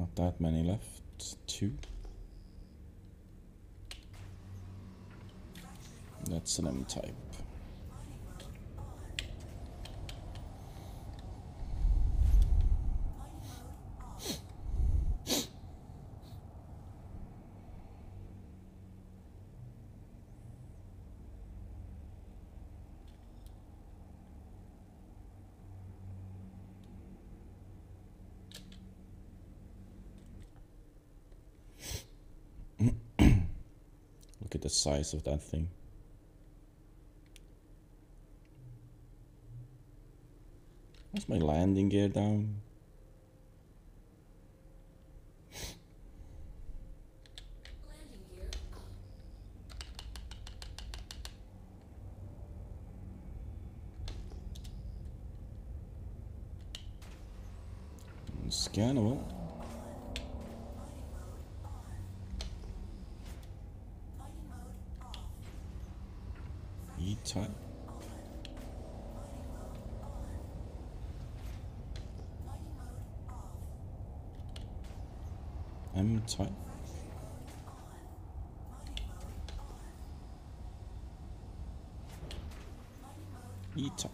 Not that many left. Two. That's an M type. Look at the size of that thing. My landing gear down? Scannable. E type. M type. E type.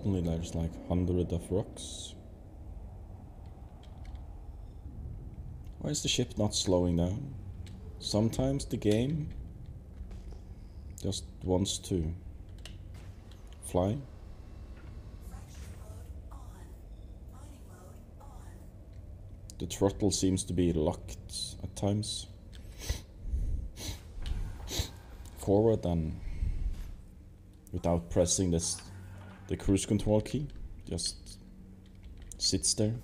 Suddenly there's like hundred of rocks. Why is the ship not slowing down? Sometimes the game just wants to fly. The throttle seems to be locked at times. Forward and without pressing this the cruise control key just sits there.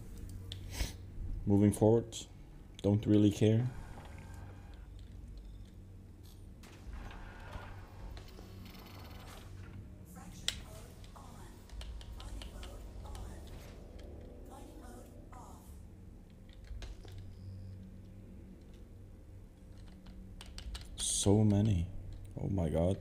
Moving forward, don't really care. so many. Oh my god.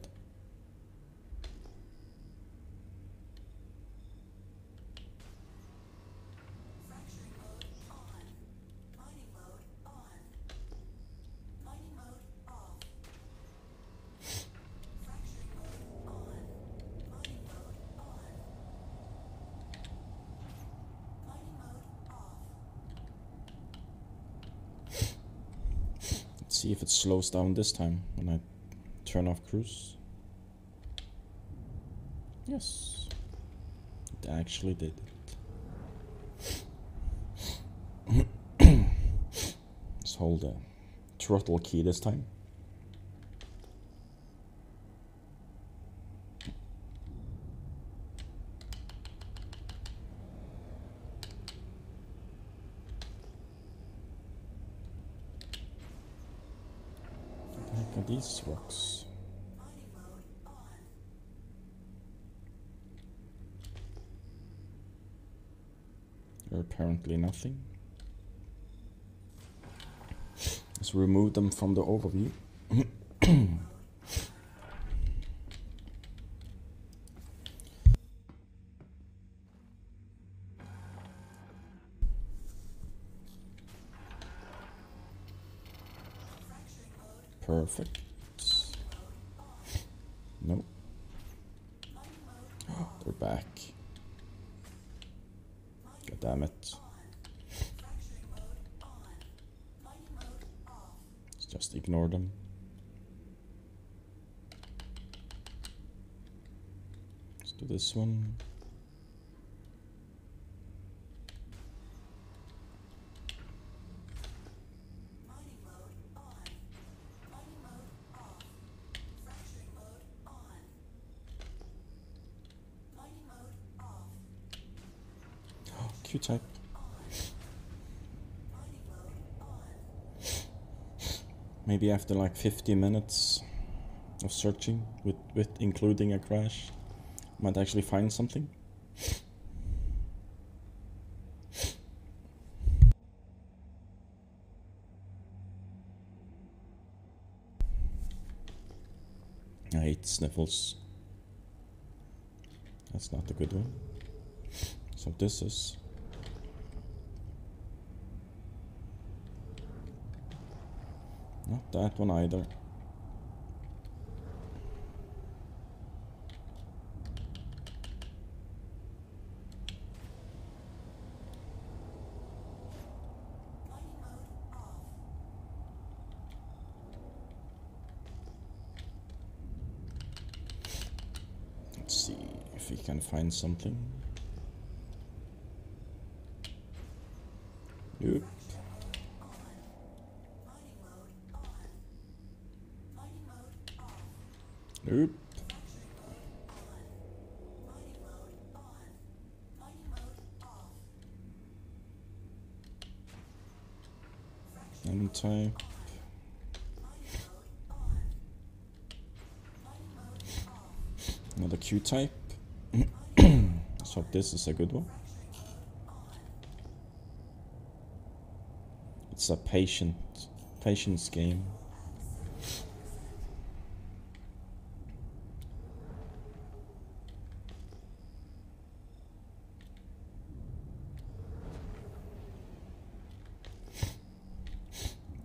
Slows down this time when I turn off cruise. Yes, it actually did. Let's hold the throttle key this time. What these rocks? They're apparently nothing. Let's remove them from the overview. Perfect. Nope. They're back. God damn it. Let's just ignore them. Let's do this one. Q-type. Maybe after like 50 minutes of searching with, with including a crash, might actually find something. I hate sniffles. That's not a good one. So this is not that er one either. Let's see if we can find something. Another Q type. Let's hope this is a good one. It's a patient patience game.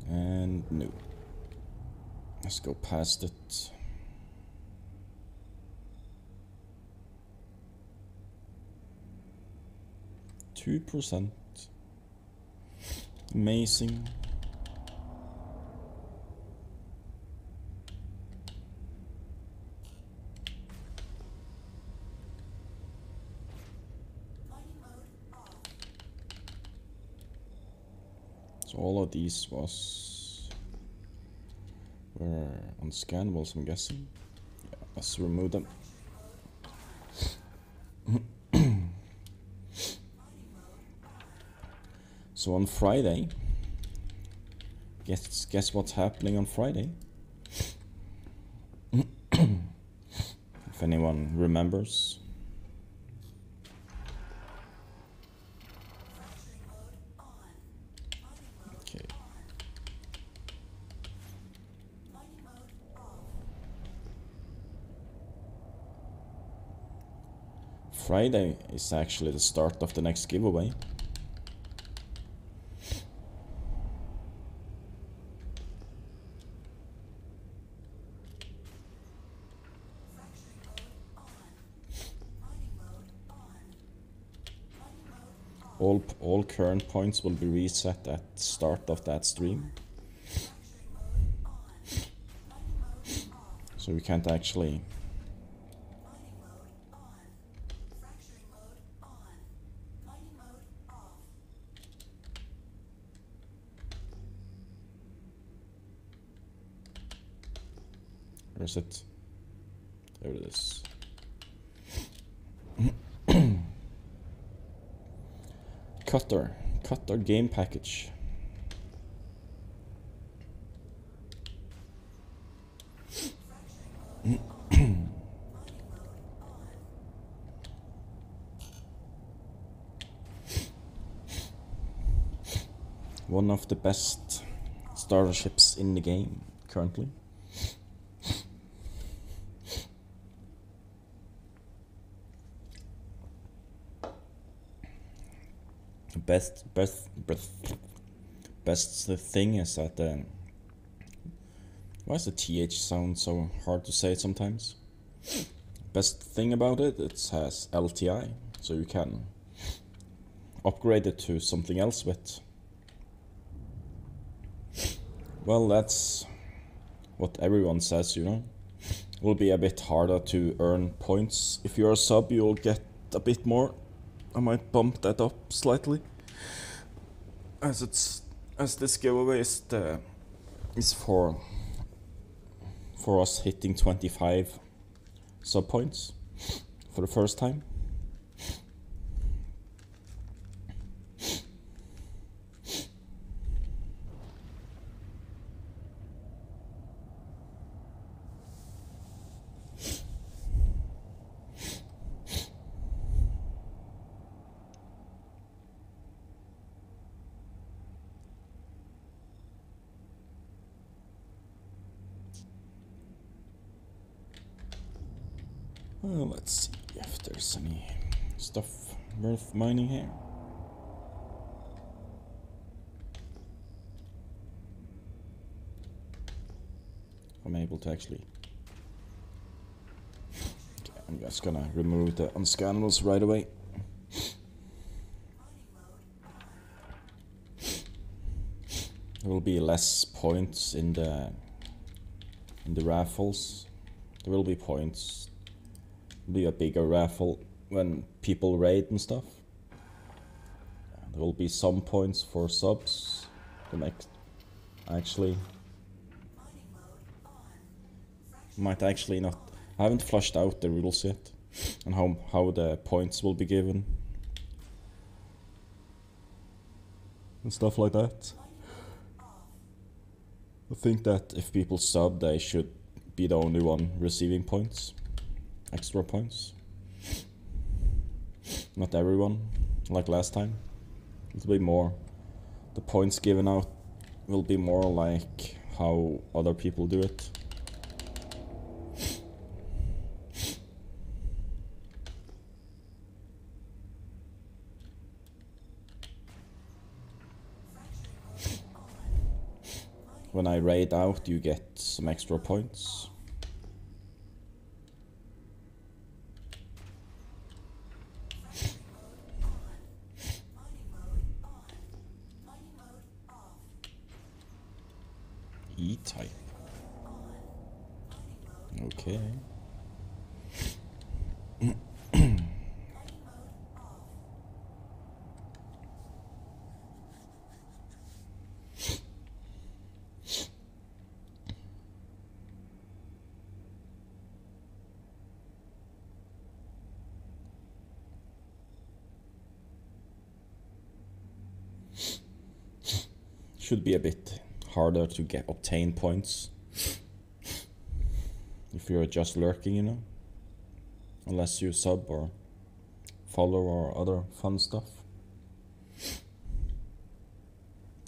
And no. Let's go past it. Two percent. Amazing. So all of these was were unscannables, I'm guessing. Yeah, let's remove them. So on Friday, guess guess what's happening on Friday? if anyone remembers. Friday is actually the start of the next giveaway. All all current points will be reset at start of that stream. So we can't actually is it? There it is. Cutter. Cutter game package. One of the best starter ships in the game currently. Best best best best thing is that uh, why is the th sound so hard to say sometimes? Best thing about it it has lti so you can upgrade it to something else with. Well that's what everyone says you know. It will be a bit harder to earn points. If you're a sub you'll get a bit more. I might bump that up slightly, as it's as this giveaway is the is for for us hitting 25 sub points for the first time. Well, let's see if there's any stuff worth mining here. I'm able to actually. Okay, I'm just gonna remove the unscannables right away. There will be less points in the in the raffles. There will be points There'll be a bigger raffle when people raid and stuff. There will be some points for subs. The next, actually, might actually not. I haven't flushed out the rules yet, and how how the points will be given, and stuff like that. I think that if people sub, they should be the only one receiving points extra points. Not everyone, like last time. It'll be more. The points given out will be more like how other people do it. When I raid out, you get some extra points. E-type. Okay. Be a bit harder to get obtain points if you're just lurking, you know, unless you sub or follow or other fun stuff.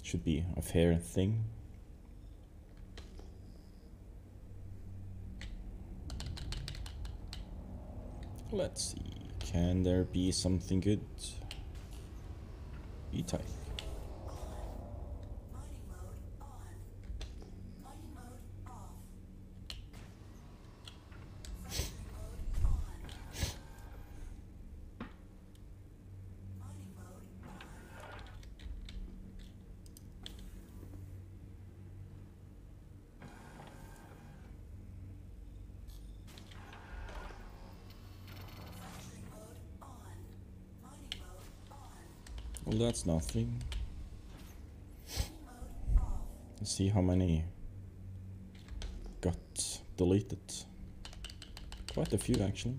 Should be a fair thing. Let's see. Can there be something good? E-type. Well, that's nothing. Let's see how many got deleted. Quite a few, actually.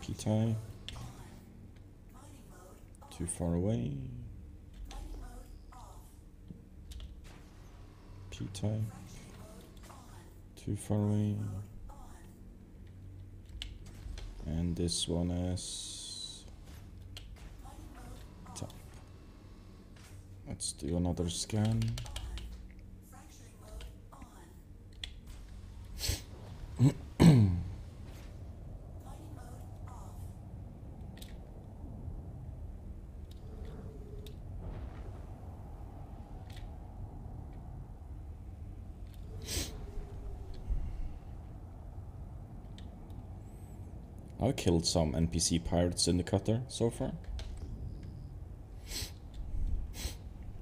P-type. Too far away. P-type. Too far away. This one is top. Let's do another scan. Killed some NPC pirates in the cutter so far.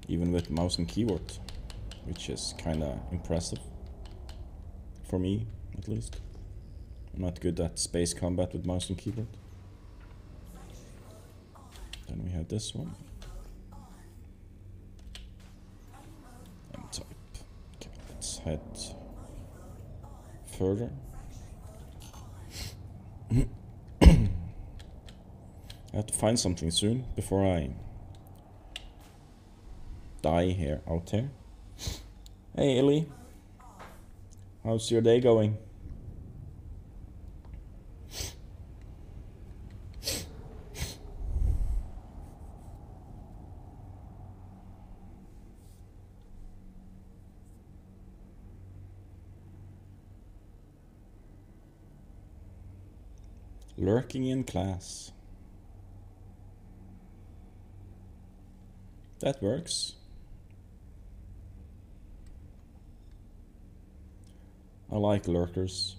Even with mouse and keyboard, which is kinda impressive. For me, at least. I'm not good at space combat with mouse and keyboard. Then we have this one. M type. Okay, let's head further. I have to find something soon before I die here out here. Hey Illy, how's your day going? Lurking in class. That works. I like lurkers.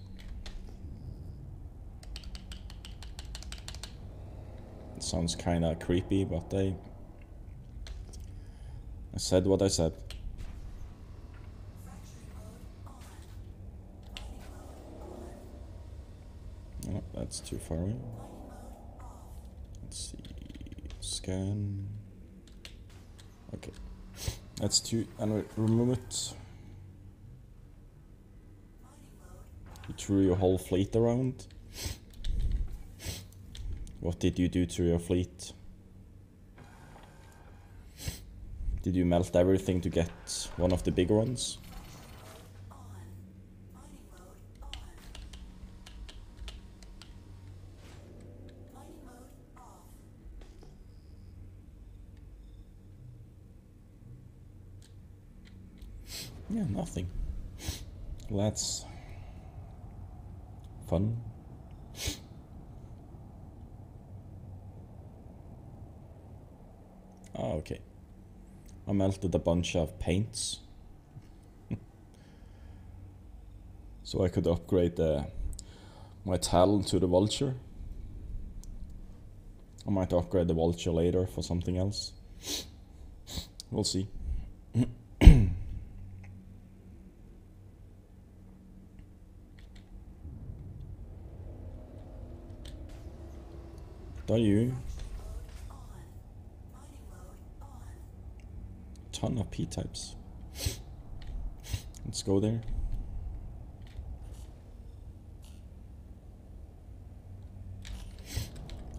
It sounds kinda creepy, but they... I said what I said. No, that's too far away. Let's see. Scan. Okay. That's too. And re- remove it. You threw your whole fleet around. What did you do to your fleet? Did you melt everything to get one of the bigger ones? Yeah, nothing. That's fun. Oh, okay. I melted a bunch of paints. so I could upgrade the, my talon to the vulture. I might upgrade the vulture later for something else. We'll see. There you. Ton of P-types. Let's go there.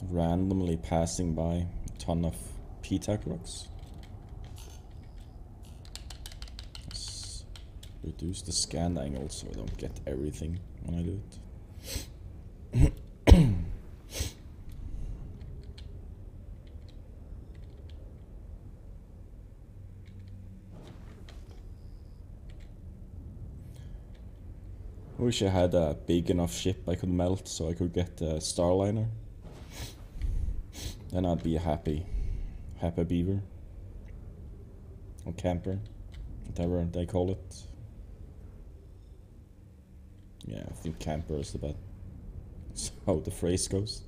Randomly passing by a ton of P-type rocks. Let's reduce the scan angle so I don't get everything when I do it. Wish I had a big enough ship I could melt so I could get a Starliner. Then I'd be a happy, happy beaver. Or camper, whatever they call it. Yeah, I think camper is the best. That's how the phrase goes.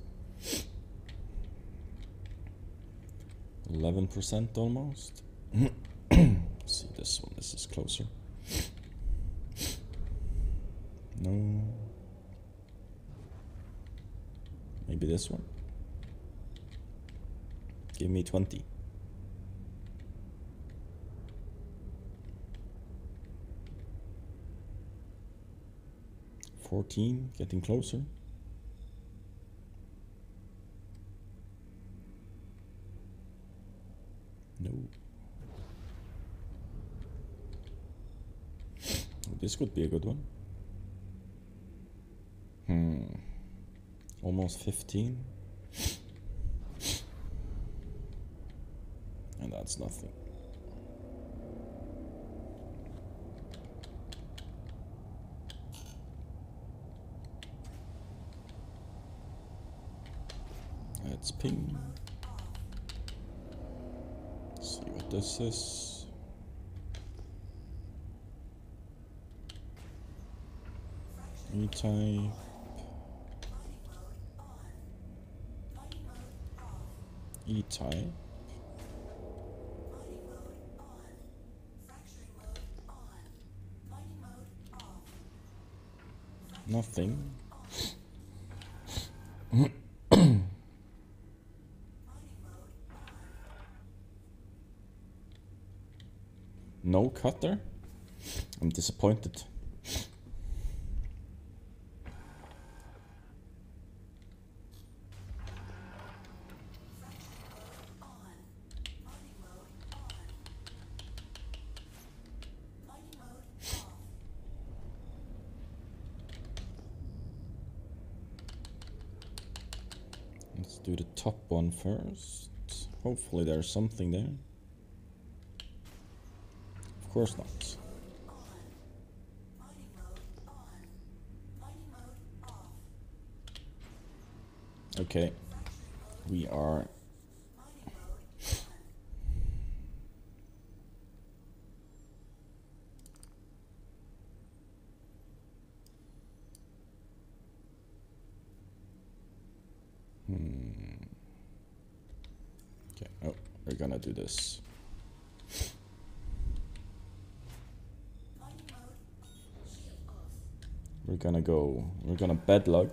11% almost. see this one, this is closer. No. Maybe this one. Give me 20. Fourteen, getting closer. No. This could be a good one. Hmm. Almost 15. And that's nothing. Let's ping. see what this is. E-type. E-type. Nothing. no cutter? I'm disappointed. Let's do the top one first. Hopefully there's something there. Of course not. Okay, we are. Hmm. Okay, oh, we're gonna do this. We're gonna go, we're gonna bedlog.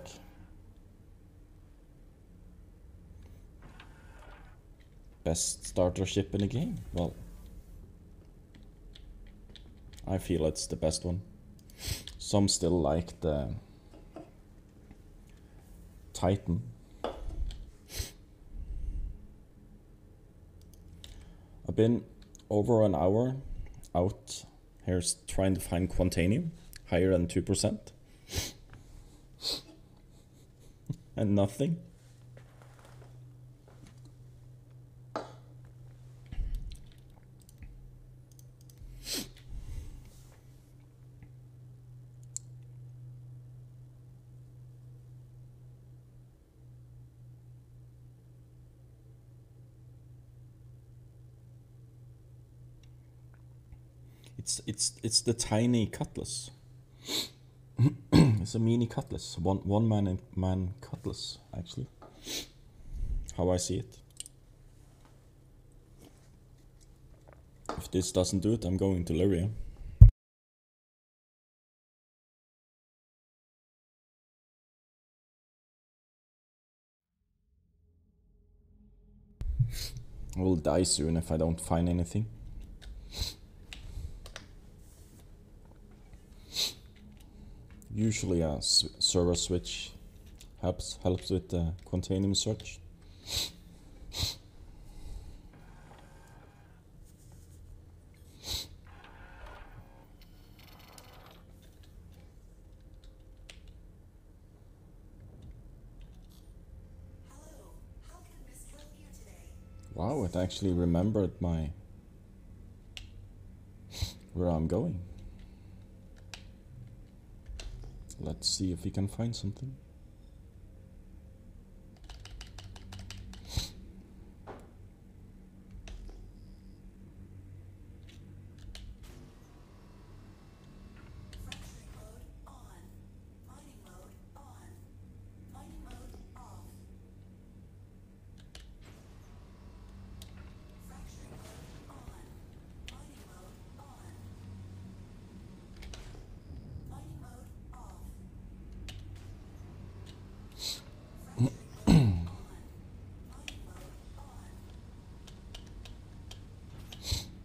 Best starter ship in the game? Well, I feel it's the best one. Some still like the Titan. Been over an hour out here trying to find Quantanium higher than 2%. and nothing. It's it's the tiny cutlass. it's a mini cutlass, one one man and man cutlass actually. How I see it. If this doesn't do it, I'm going to Lyria. I will die soon if I don't find anything. Usually a server switch helps helps with the Quantanium search. Wow, it actually remembered my where I'm going. Let's see if we can find something.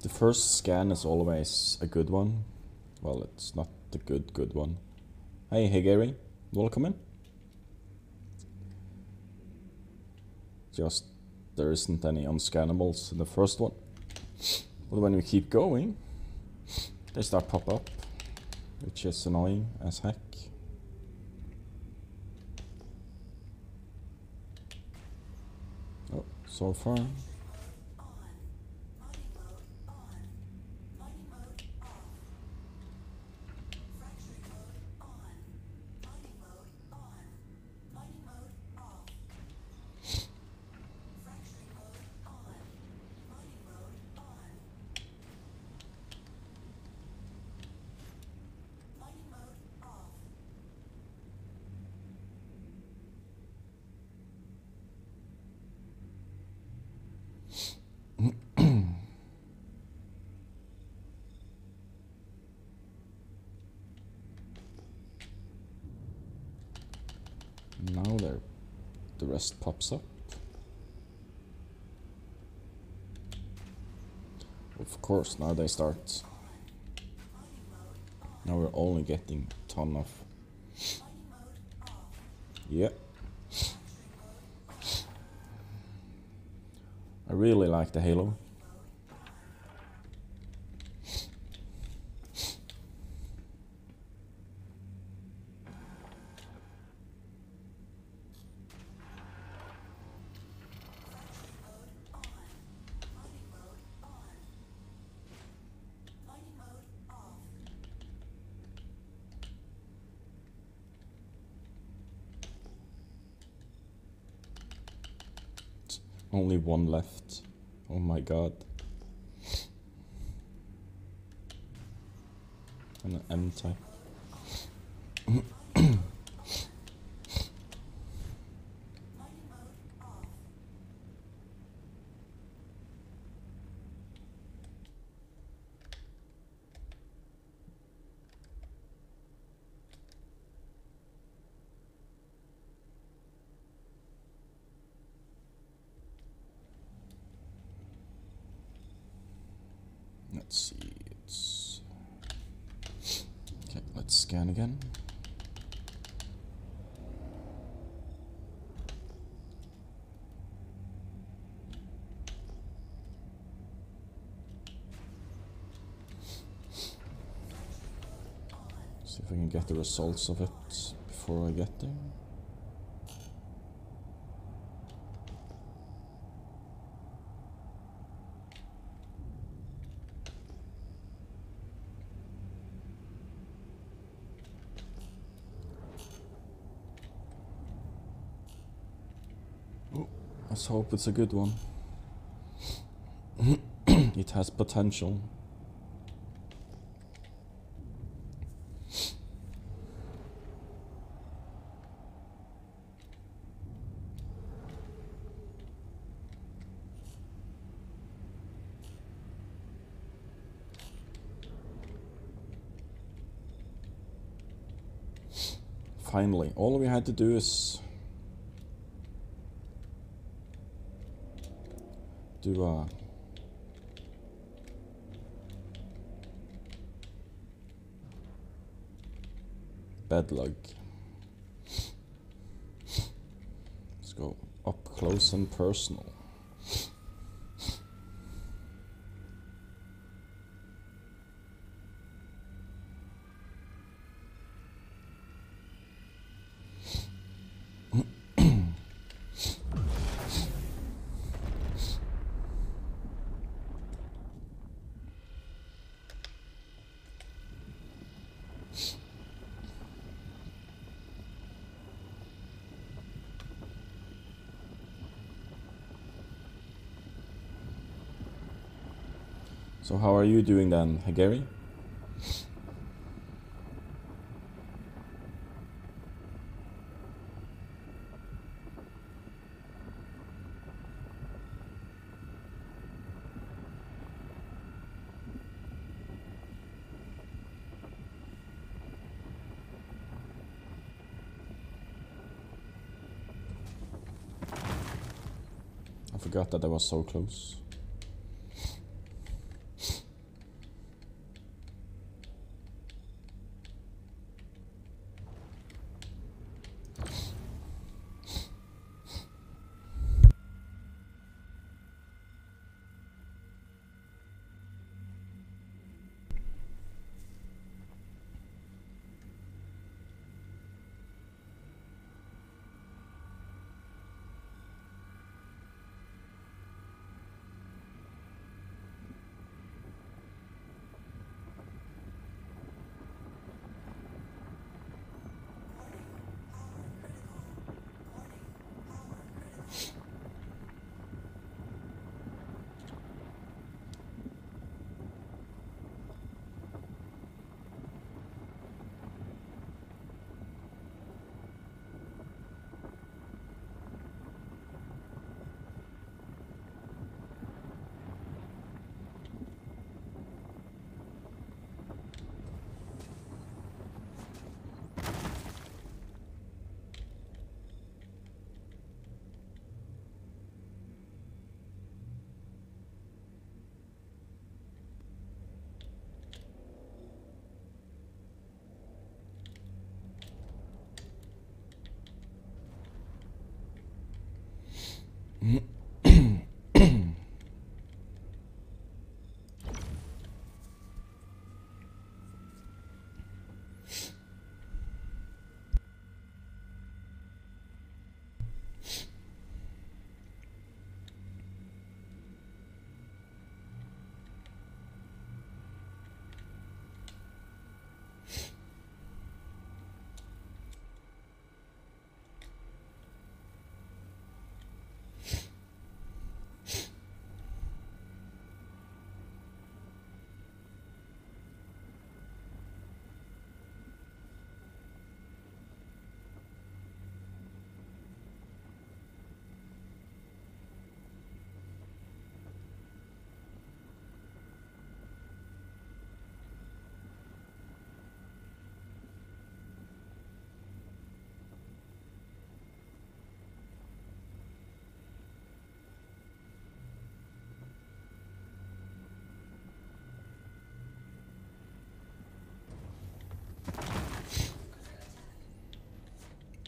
The first scan is always a good one. Well, it's not the good good one. Hey, hey Gary, welcome in. Just there isn't any unscannables in the first one. But when we keep going, they start pop up, which is annoying as heck. Oh, so far. Rest pops up. Of course, now they start. Now we're only getting ton of. Yeah. I really like the Halo. Only one left. Oh my god. And an M type. Let's see. It's okay. Let's scan again. See if I can get the results of it before I get there. Let's hope it's a good one. it has potential. All we had to do is do uh, a bedlog. Let's go up close and personal. How are you doing then, Hagari? I forgot that I was so close.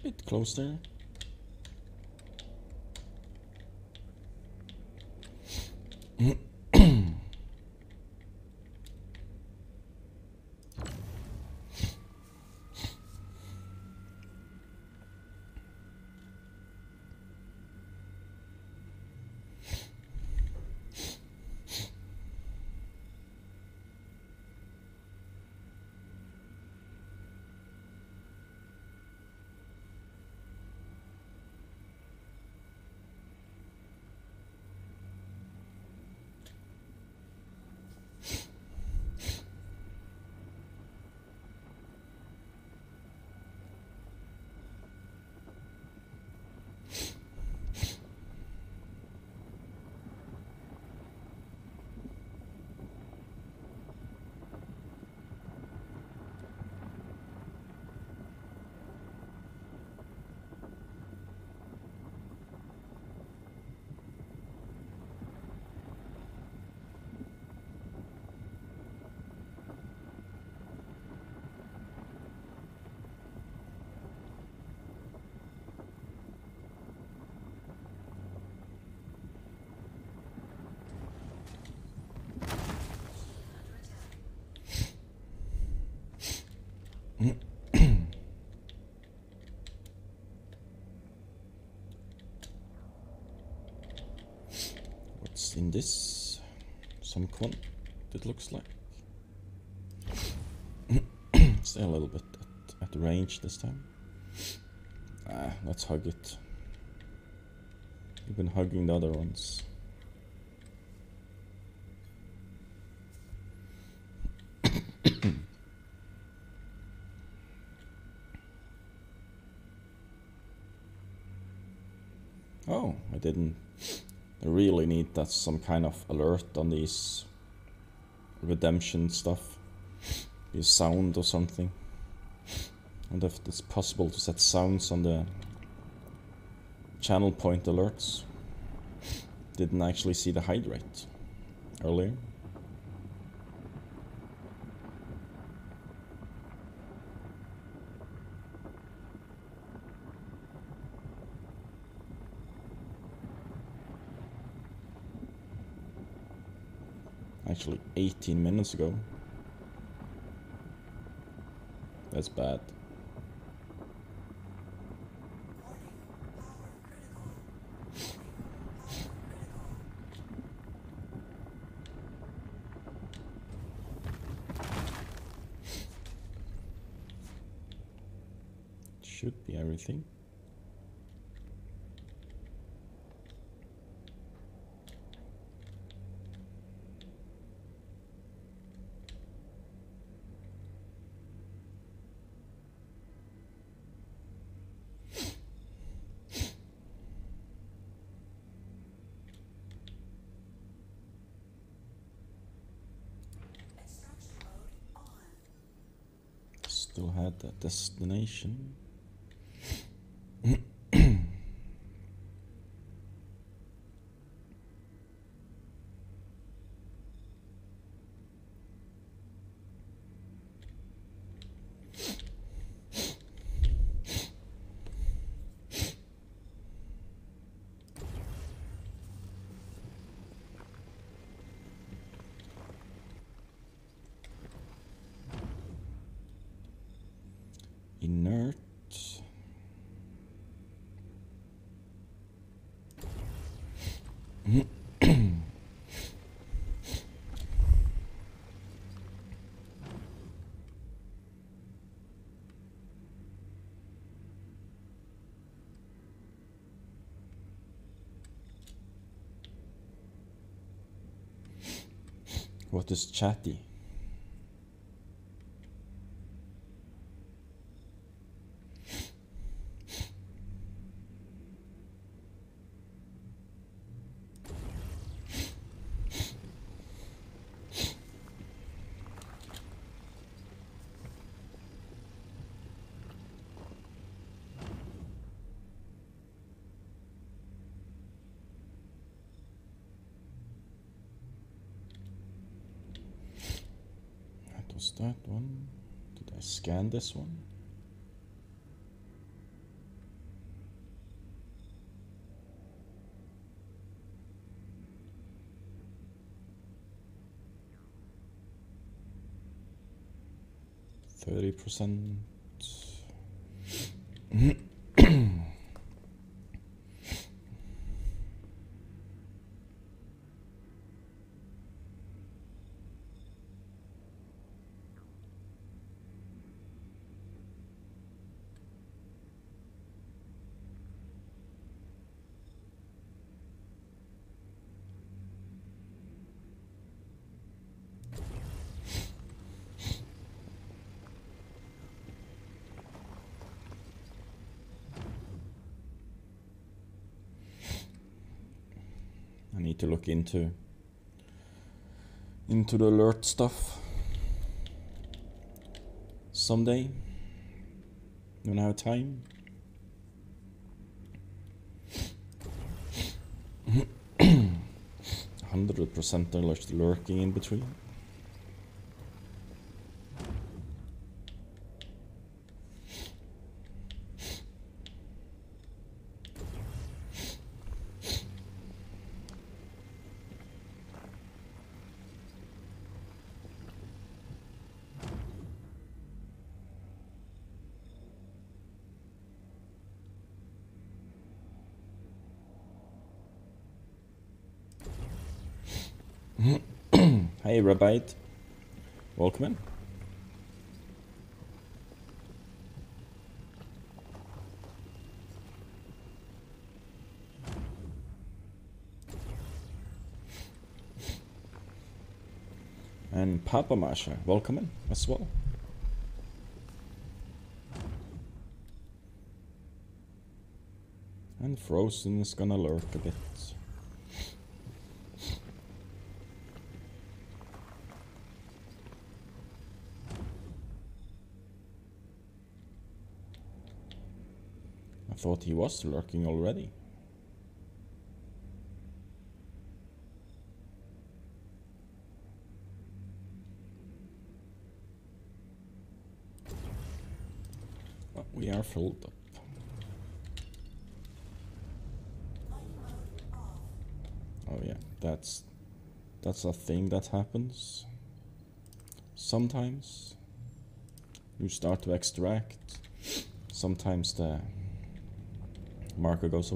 Bit close in this some quant it looks like. Stay a little bit at, at range this time. Ah, let's hug it. You've been hugging the other ones. Oh I didn't really need that some kind of alert on these redemption stuff. Be sound or something. And if it's possible to set sounds on the channel point alerts. Didn't actually see the hide rate earlier. Actually, 18 minutes ago. That's bad. Should be everything. Still had that destination. Inert. What is chatty? That was that one. Did Scan this one? Thirty percent. Need to look into into the alert stuff someday when I have time. Hundred percent just lurking in between. Welcome in. And Papa Masha, welcome in as well. And Frozen is gonna lurk a bit. Thought he was lurking already. We are filled up. Oh yeah, that's that's a thing that happens. Sometimes you start to extract. Sometimes the marker goes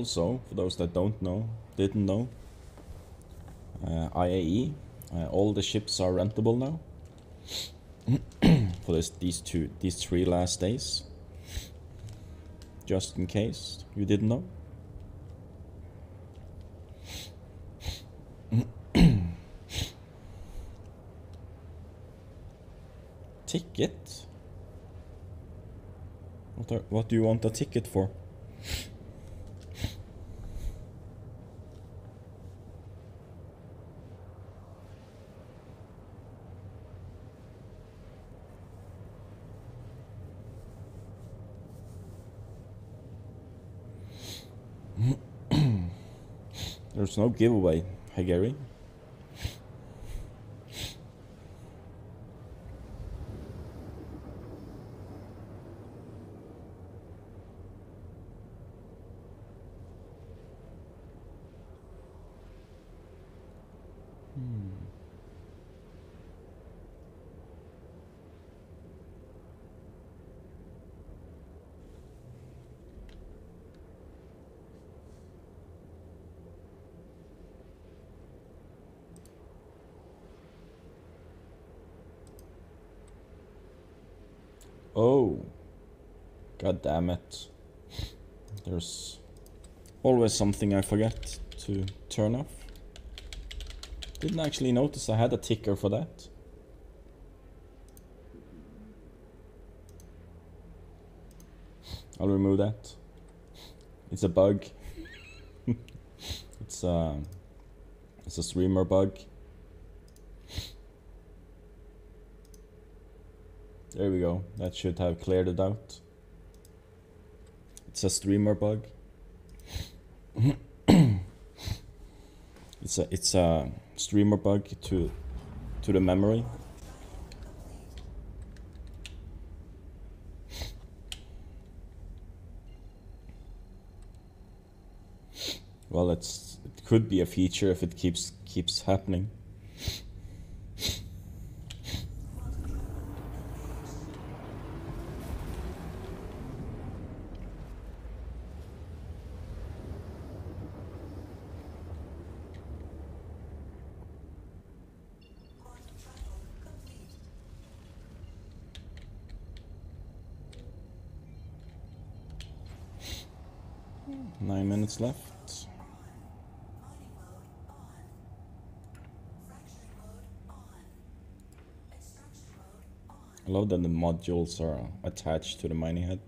Also, for those that don't know, didn't know, uh, IAE, uh, all the ships are rentable now. for this, these two, these three last days. Just in case you didn't know. ticket? What, are, what do you want a ticket for? There's no giveaway, hey Gary. Oh. God damn it. There's always something I forget to turn off. Didn't actually notice I had a ticker for that. I'll remove that. It's a bug. it's a it's a streamer bug. There we go. That should have cleared it out. It's a streamer bug. it's a it's a streamer bug to to the memory. Well, it's it could be a feature if it keeps keeps happening. Nine left. I love that the modules are attached to the mining head.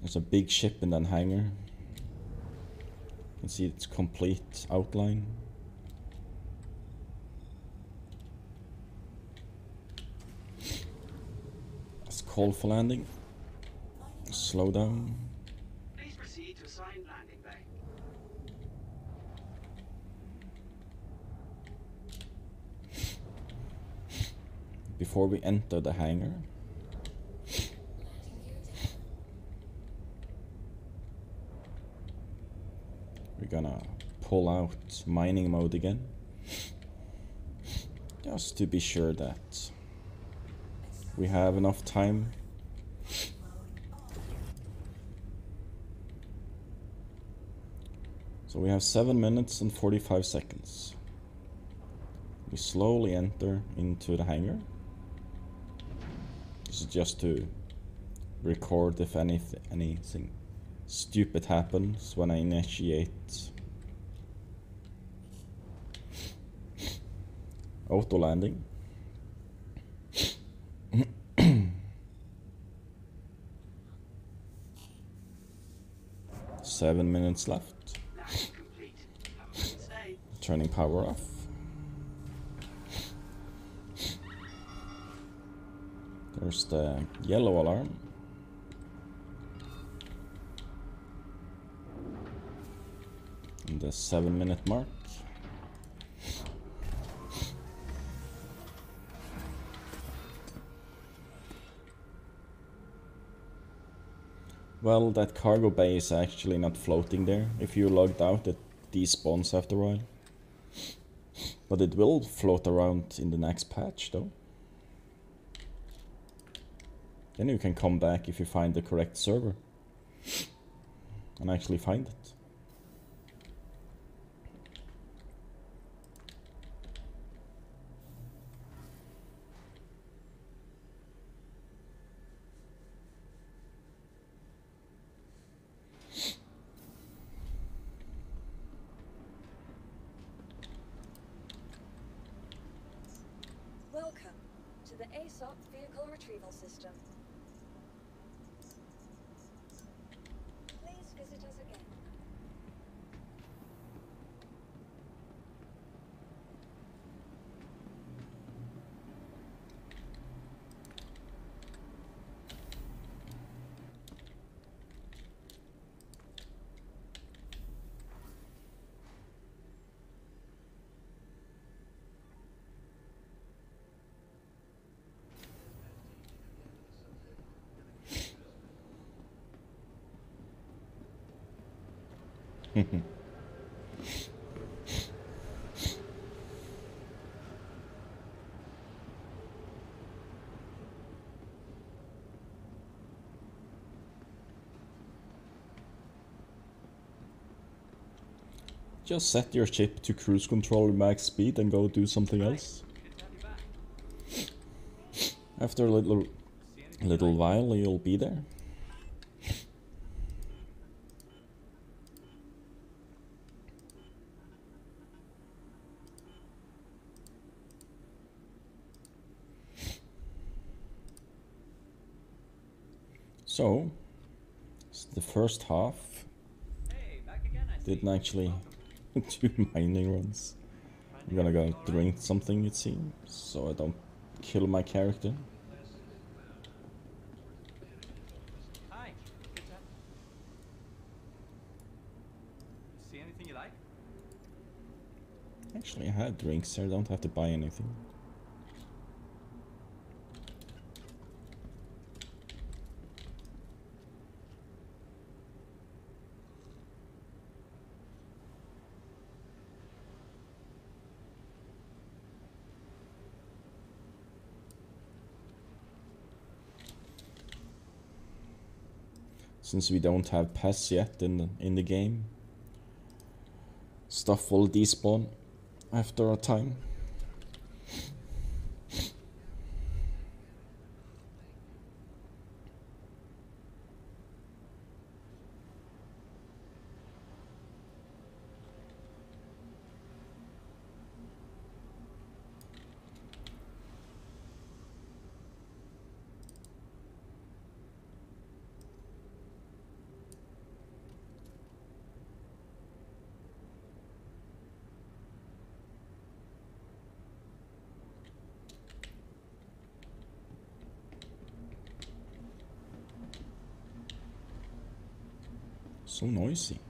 There's a big ship in that hangar. You can see its complete outline. It's called for landing. Slow down. Please proceed to assigned landing bay. before we enter the hangar. We're gonna pull out mining mode again. Just to be sure that we have enough time. So we have 7 minutes and 45 seconds. We slowly enter into the hangar. This is just to record if anyth anything stupid happens when I initiate auto landing. Seven minutes left. Turning power off. There's the yellow alarm. And the seven minute mark. Well, that cargo bay is actually not floating there. If you logged out, it despawns after a while. But it will float around in the next patch, though. Then you can come back if you find the correct server. And actually find it. Welcome to the ASOP Vehicle Retrieval System. Please visit us again. Just set your ship to cruise control max speed and go do something else. Good to have you back. After a little, little while, you'll be there. So, s- the first half Hey, back again, I see. didn't actually do mining runs. I'm gonna go drink something, it seems, so I don't kill my character. Hi. Good to have See anything you like? Actually, I had drinks, so I don't have to buy anything. Since we don't have pass yet in the, in the game, stuff will despawn after a time. So noisy.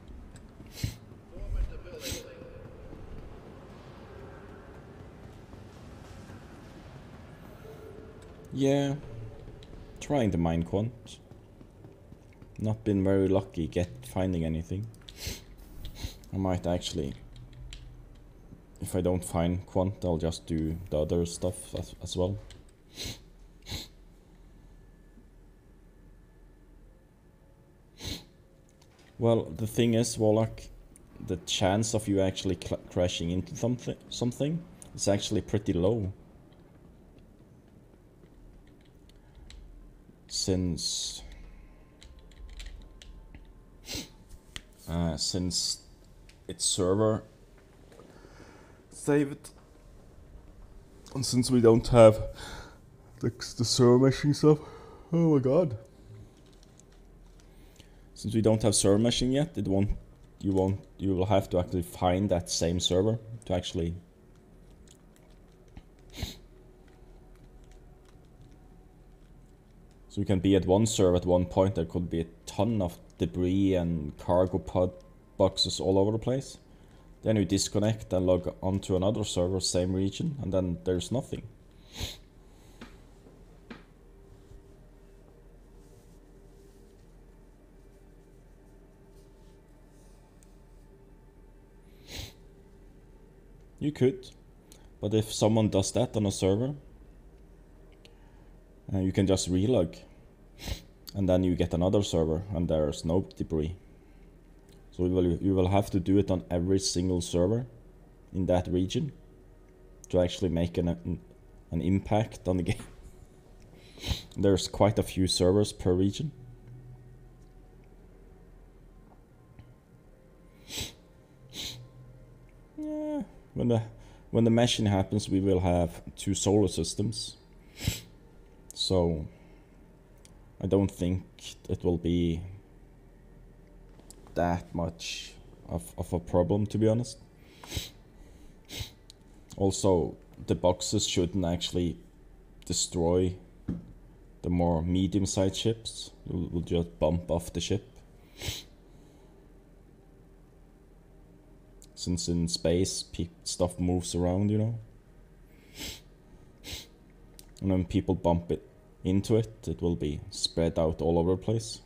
Yeah, trying to mine quant. Not been very lucky get finding anything. I might actually, if I don't find quant, I'll just do the other stuff as, as well. Well, the thing is, Warlock, the chance of you actually crashing into something something is actually pretty low. Since uh, since it's server saved, and since we don't have the, the server meshing stuff, oh my god. Since we don't have server meshing yet, it won't you won't you will have to actually find that same server to actually so you can be at one server at one point. There could be a ton of debris and cargo pod boxes all over the place. Then you disconnect and log onto another server same region and then there's nothing You could, but if someone does that on a server, uh, you can just relog, and then you get another server, and there's no debris. So you will you will have to do it on every single server in that region to actually make an an, an impact on the game. There's quite a few servers per region. When the when the meshing happens, we will have two solar systems. So I don't think it will be that much of, of a problem, to be honest. Also, the boxes shouldn't actually destroy the more medium-sized ships. Will will just bump off the ship. Since in space stuff moves around, you know. And when people bump it into it, it will be spread out all over the place.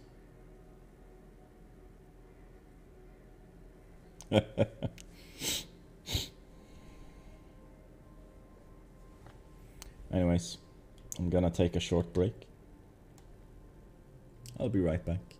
Anyways, I'm gonna take a short break. I'll be right back.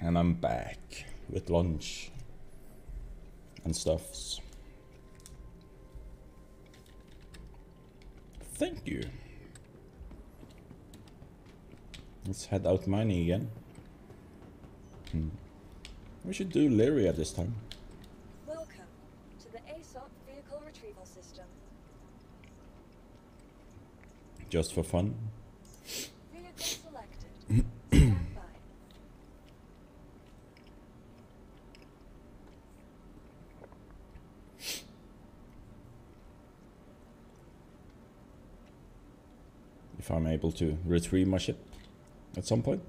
And I'm back with lunch and stuffs. Thank you. Let's head out mining again. Hmm. We should do Lyria this time. Welcome to the ASOP vehicle retrieval system. Just for fun. Vehicle selected. Stand by. If I'm able to retrieve my ship at some point.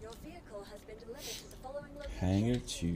Your vehicle has been delivered to the following location. Hangar 2.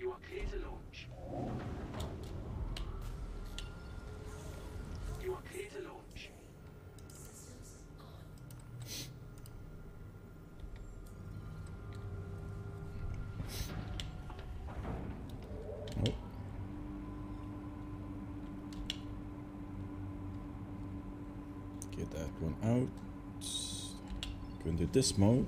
You are clear to launch. You are clear to launch. Oh. Get that one out. Go into this mode.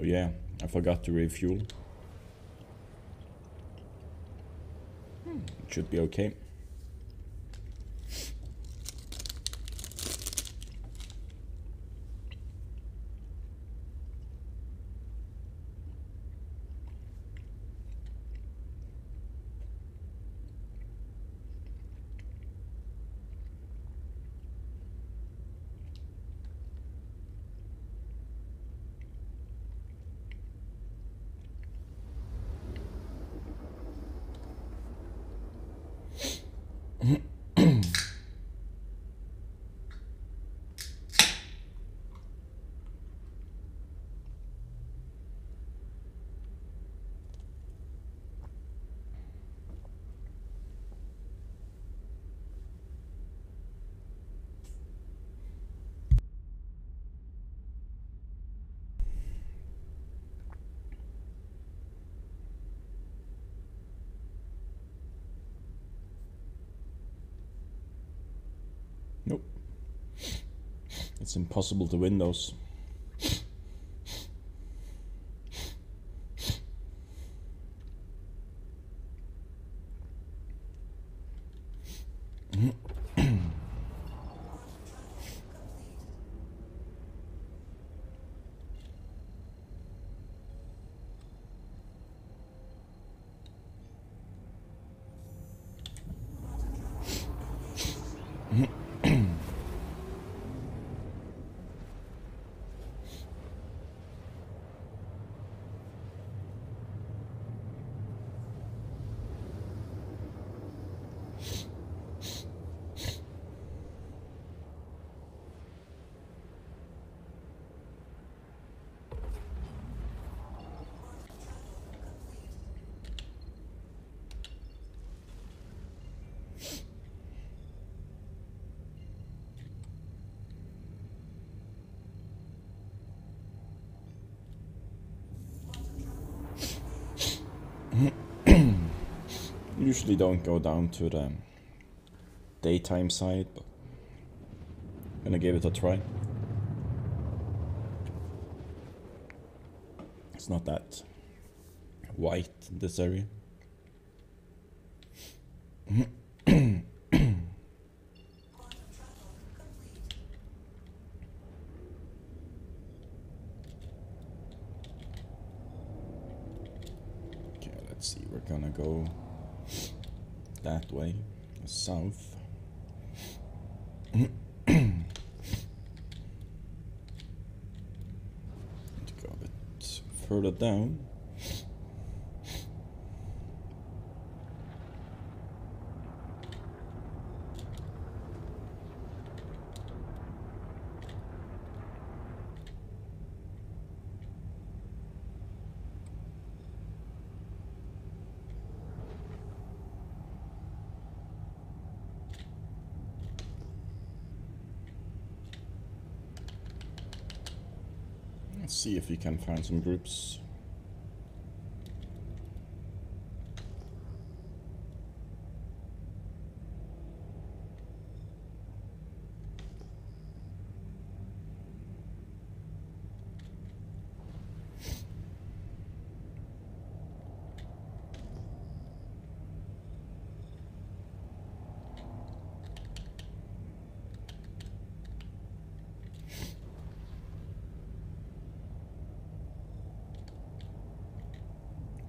Oh yeah, I forgot to refuel. Hmm, it should be okay. It's impossible to win those. Usually don't go down to the daytime side, but gonna give it a try. It's not that white this area. Okay, let's see. We're gonna go that way, south. to go a bit further down. Let's see if we can find some groups.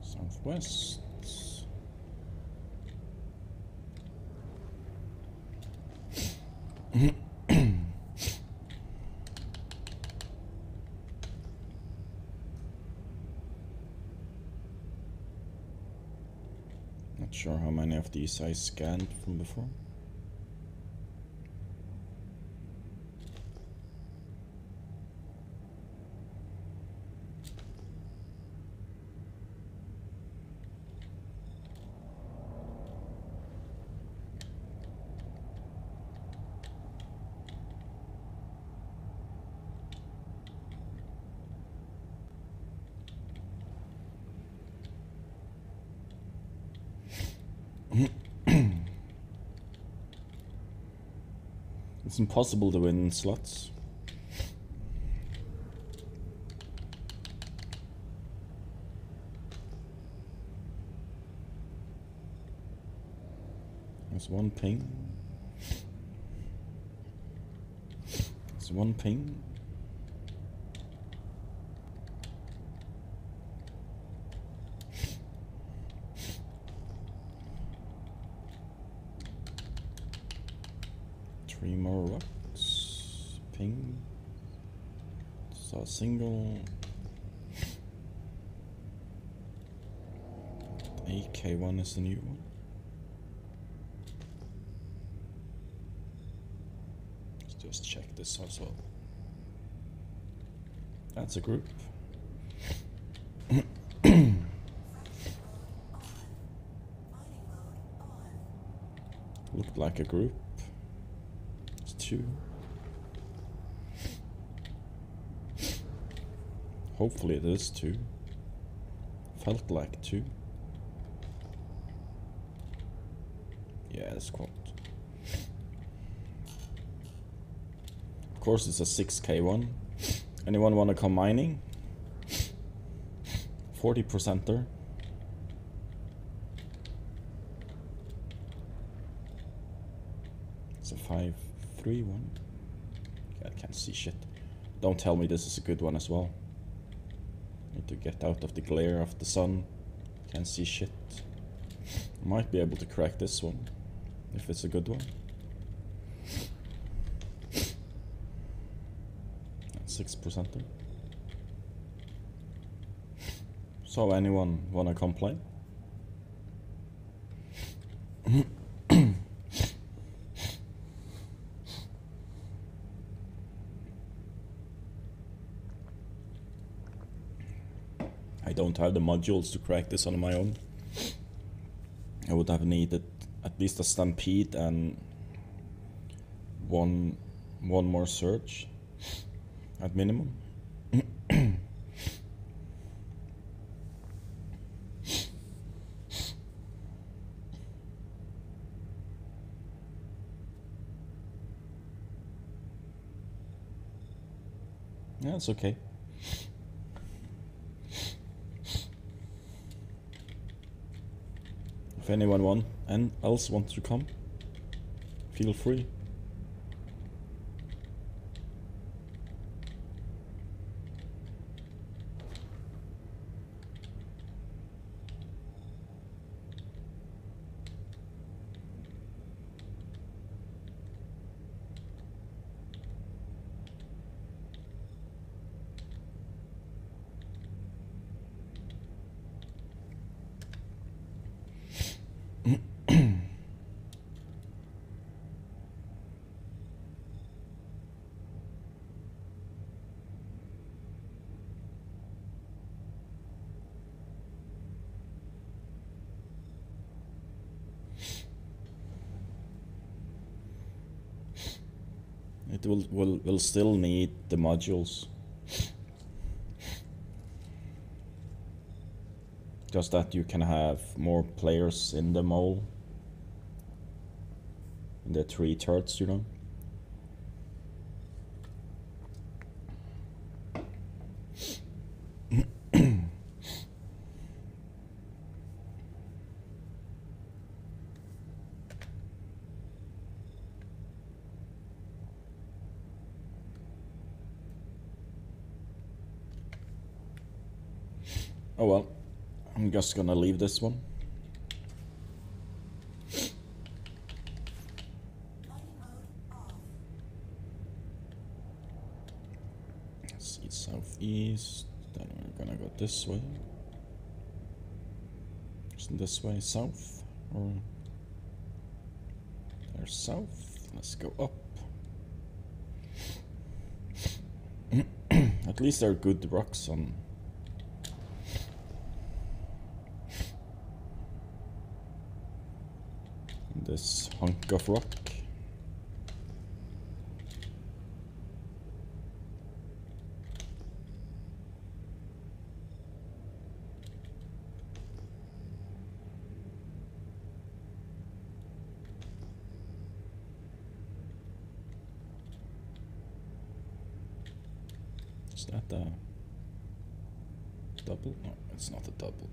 Southwest. Not sure how many of these I scanned from before. It's impossible to win slots. There's one ping. There's one ping. Three more rocks. Ping. Saw a single. AK1 is the new one. Let's just check this as well. That's a group. Looked like a group. It's two. Hopefully it is two. Felt like two. Yeah, it's quite. Of course, it's a 6k one. Anyone want to come mining? 40 percenter. It's a 5 3 one. I can't see shit. Don't tell me this is a good one as well. To get out of the glare of the sun. Can't see shit. Might be able to crack this one if it's a good one. Six percenter. So anyone wanna come have the modules to crack this on my own. I would have needed at least a stampede and one one more search at minimum. Yeah, it's okay. If anyone want and else wants to come, feel free. It will will will still need the modules. Just that you can have more players in the mole. In the three turrets, you know. Oh well, I'm just gonna leave this one. See, southeast. Then we're gonna go this way. Isn't this way south? Or south. Let's go up. At least there are good rocks on this hunk of rock. Is that a double? No, it's not a double.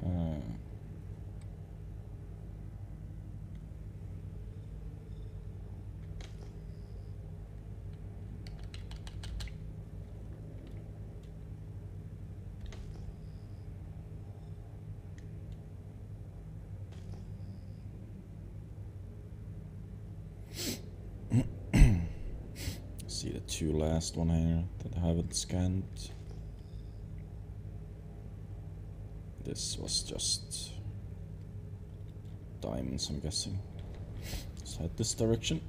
Uh, see the two last one here that I haven't scanned. This was just diamonds, I'm guessing. Let's head this direction.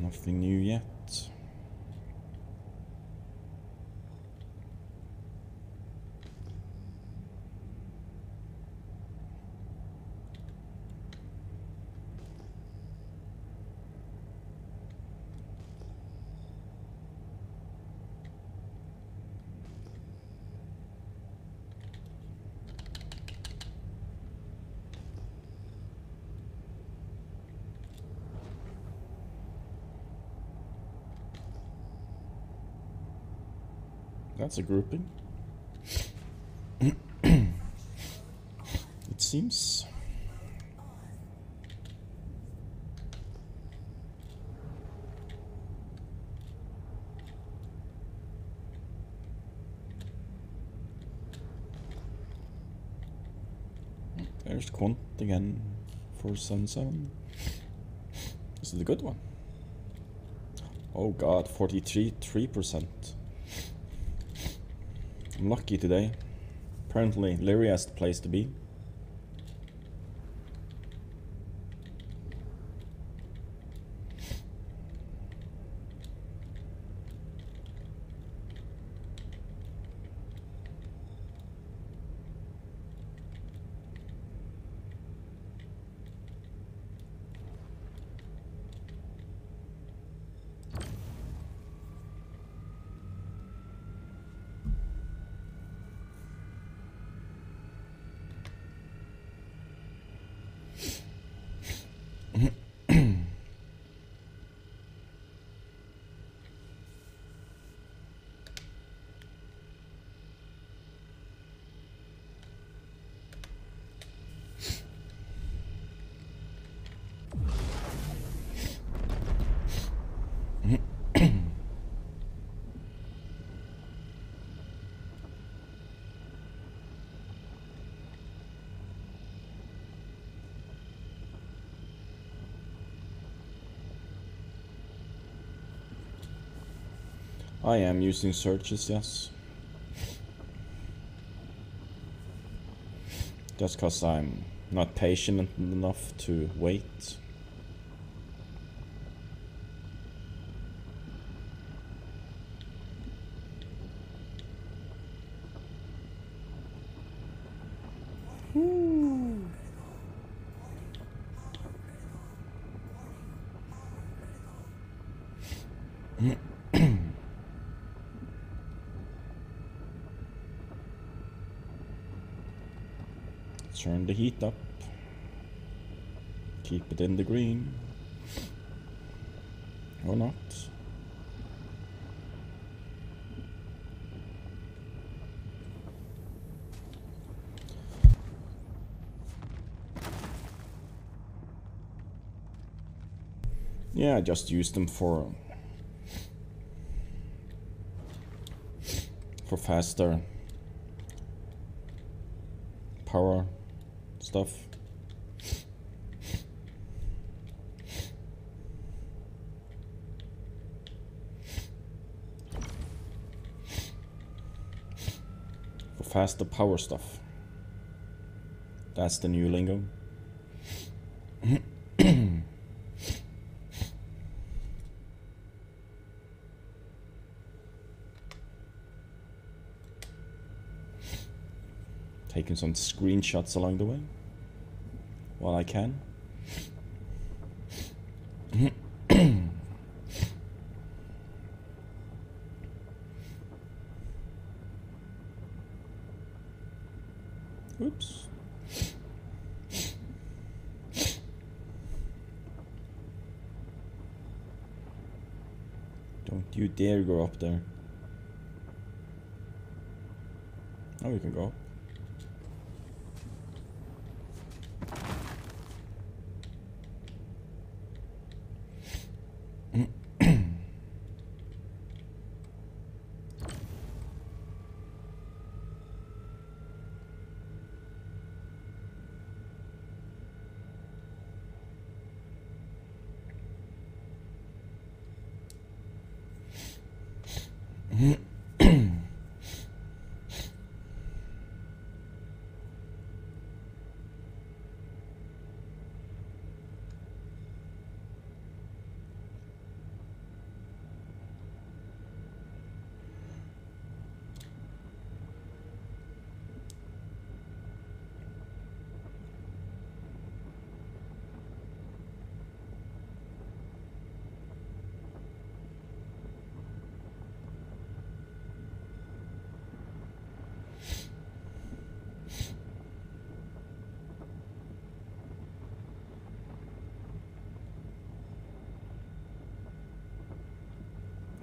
Nothing new yet. That's a grouping. it seems. There's Quant again for 7 This is a good one. Oh god, 43 3%. Lucky today. Apparently, Lyria's the place to be. I am using searches, yes. Just cause I'm not patient enough to wait. The heat up. Keep it in the green. Or not. Yeah, I just use them for for faster power stuff. For faster power stuff. That's the new lingo. Taking some screenshots along the way. While I can. Oops. Don't you dare go up there. Oh, we can go up.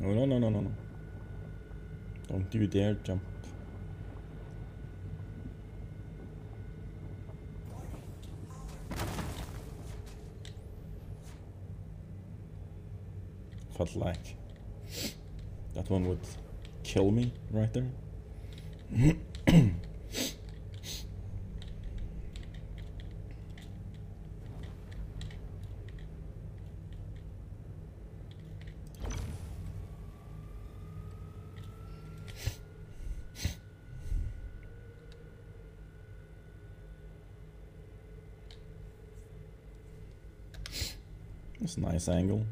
Oh, no, no, no, no, no. You dare jump. Felt like that one would kill me right there. A nice angle.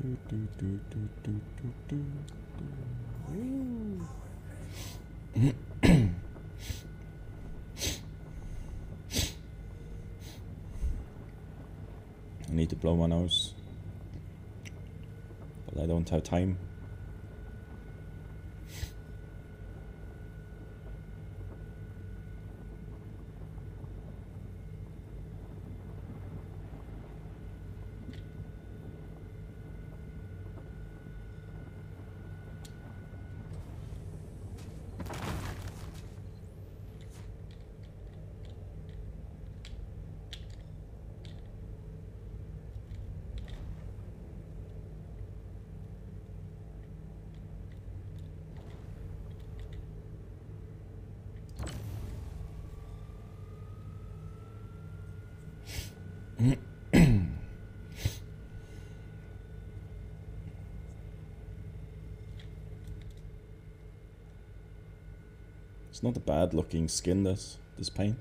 Do, do, do, do, do, do, do. I need to blow my nose. Have time. Not a bad looking skin, this, this paint.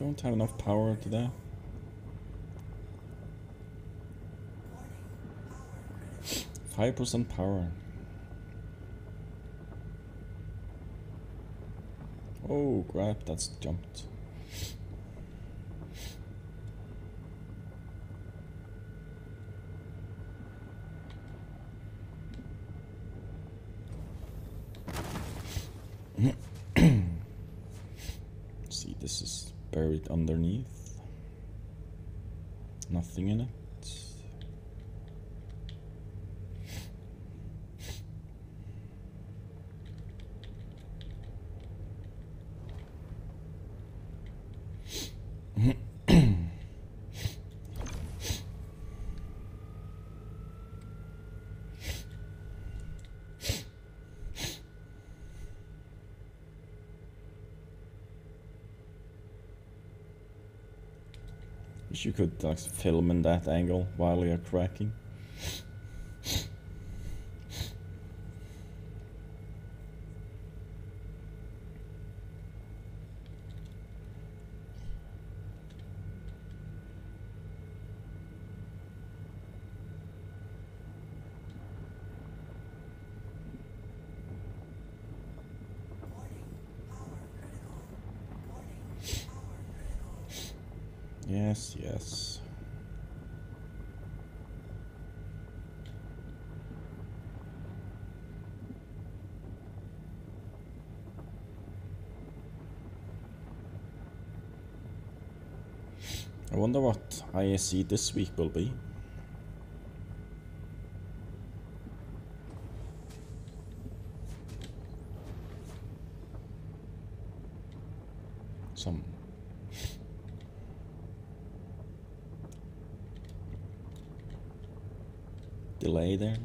don't have enough power to that. 5% power. Oh, crap, that's jumped. You could like film in that angle while you're cracking. Yes, yes. I ISC this week will be. Some delay there.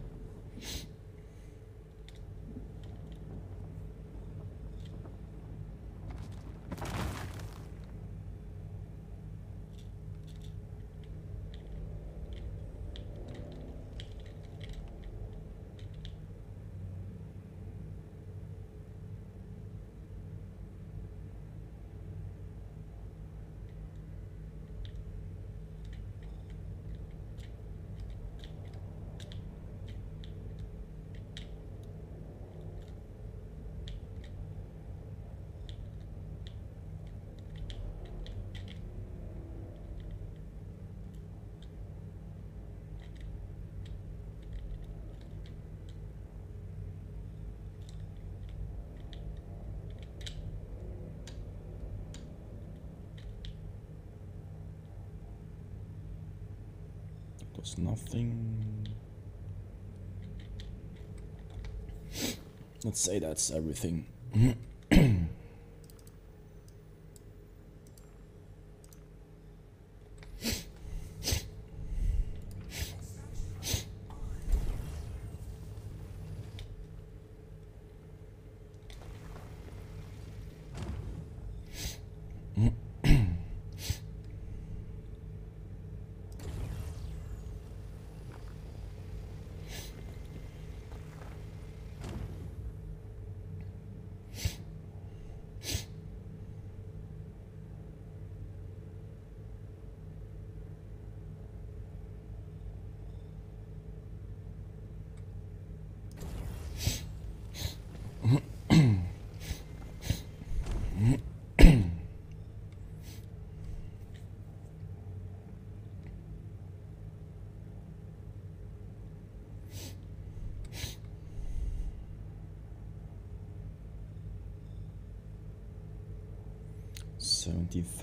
There's nothing. Let's say that's everything.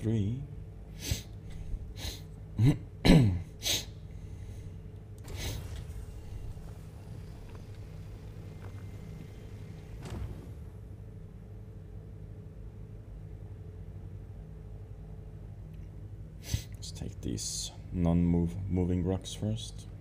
three. Let's take these non-moving -move rocks first.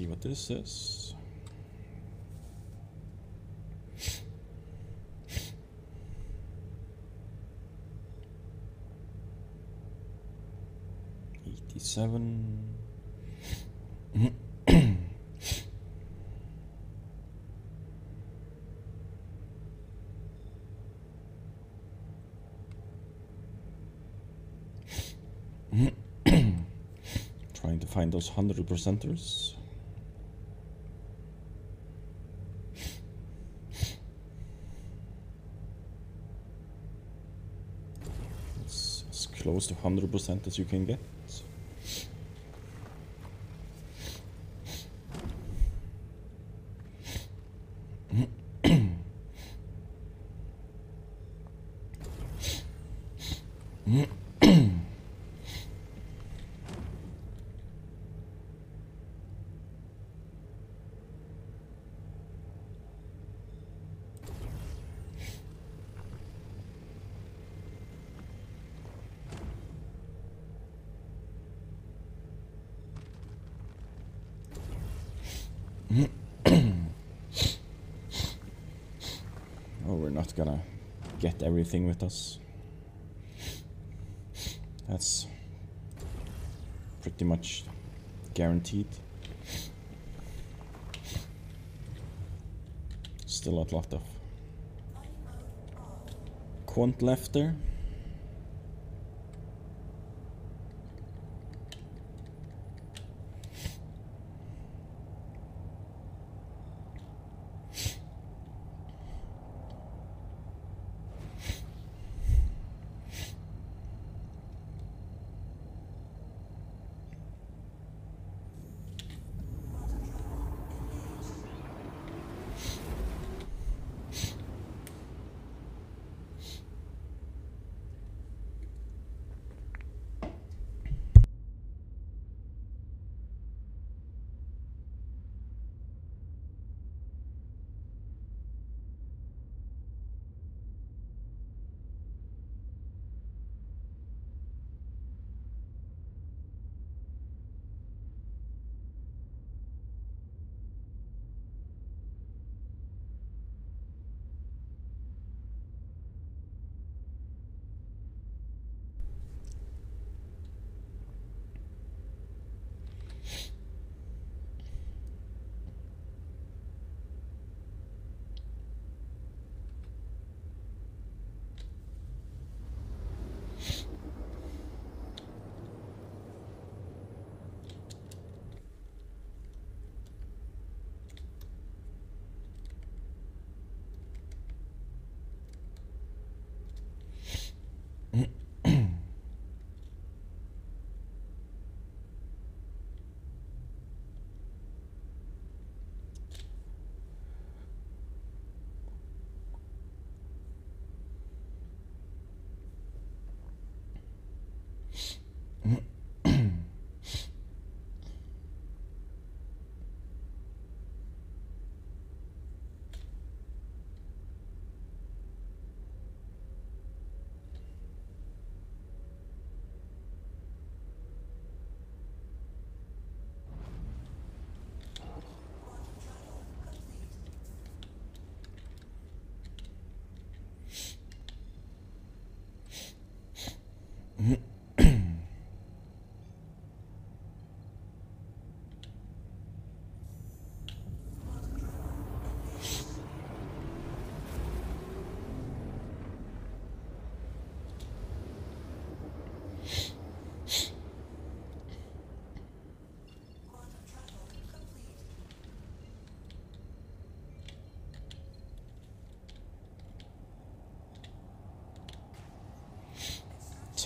See what this is. Eighty-seven. Trying to find those hundred percenters. It's as close to 100% as you can get. Oh, we're not gonna get everything with us. That's pretty much guaranteed. Still a lot of quant left there.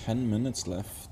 10 minutes left.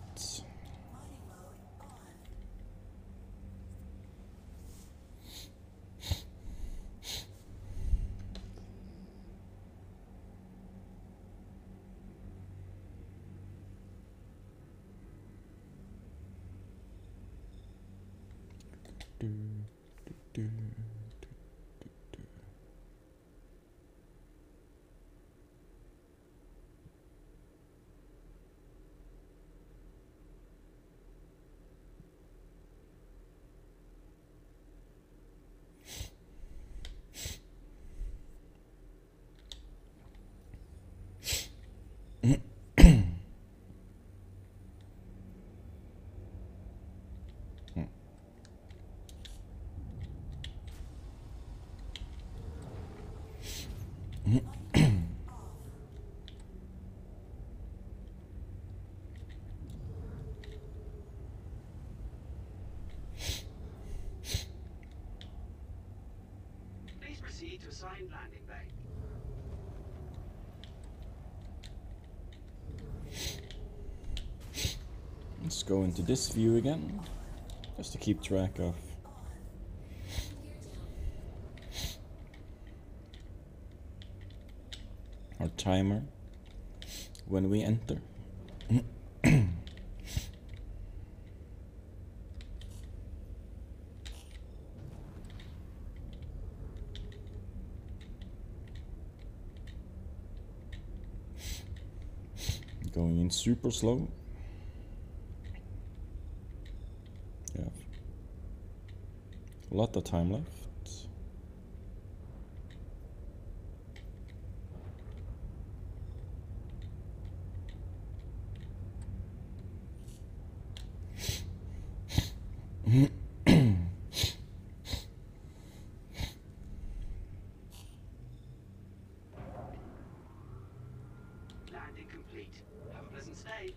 Please proceed to assigned landing bay. Let's go into this view again, just to keep track of. Our timer when we enter. Going in super slow. Yeah. A lot of time left. Landing complete. Have a pleasant stay.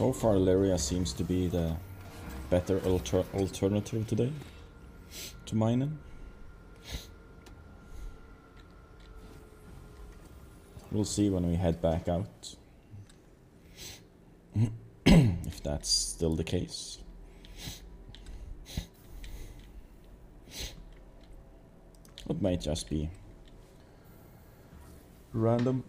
So far, Lyria seems to be the better alter alternative today to mining. We'll see when we head back out if that's still the case. It might just be random.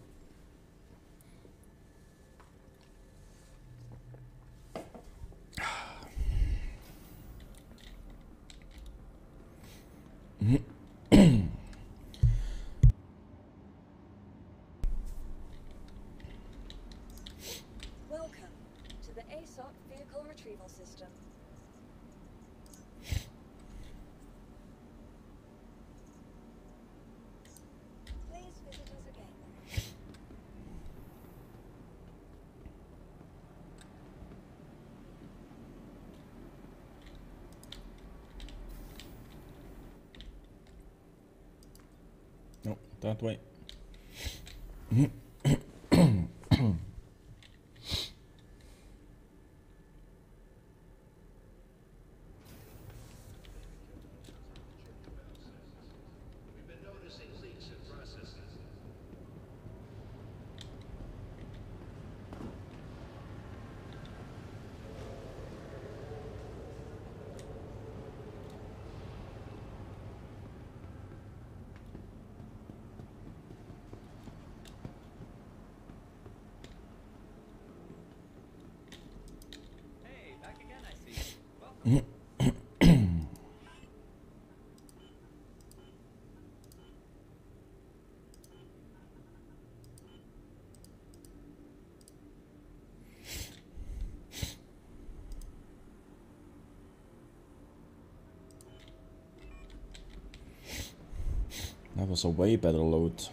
a way better load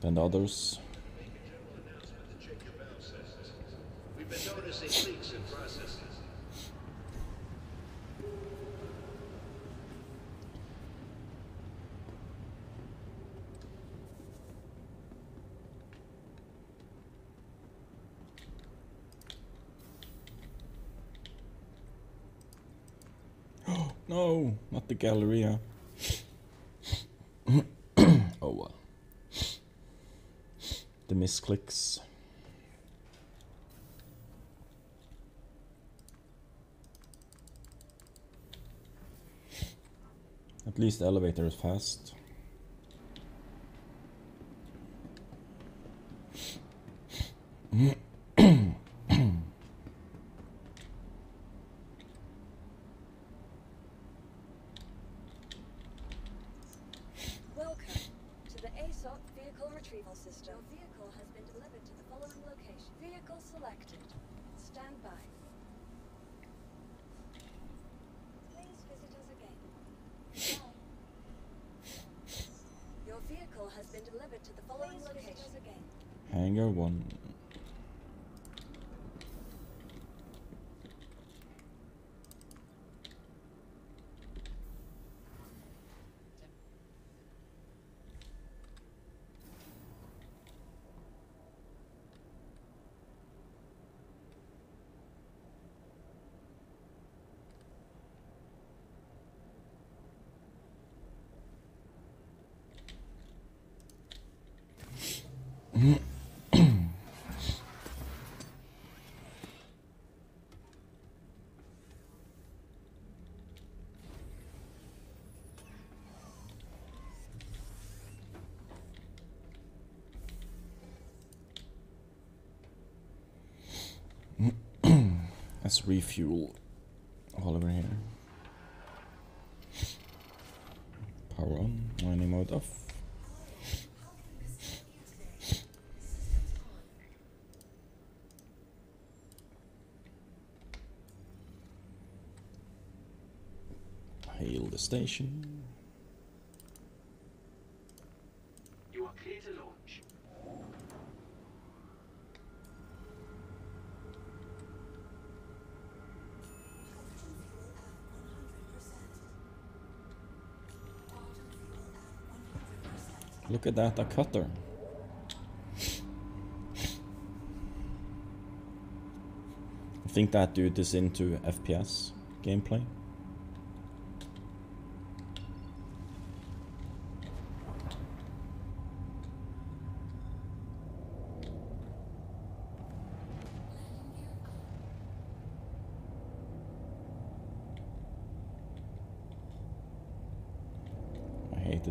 than the others. no, not the Galleria. Misclicks. At least the elevator is fast. Welcome to the ASOP Vehicle Retrieval System. Your vehicle has been delivered to the following location. Vehicle selected. Stand by. Please visit us again. Bye. Your vehicle has been delivered to the following location. Visit us again. Hangar 1. Let's refuel all over here. Power on, mining mode off. Hail the station. Look at that, a cutter. I think that dude is into FPS gameplay.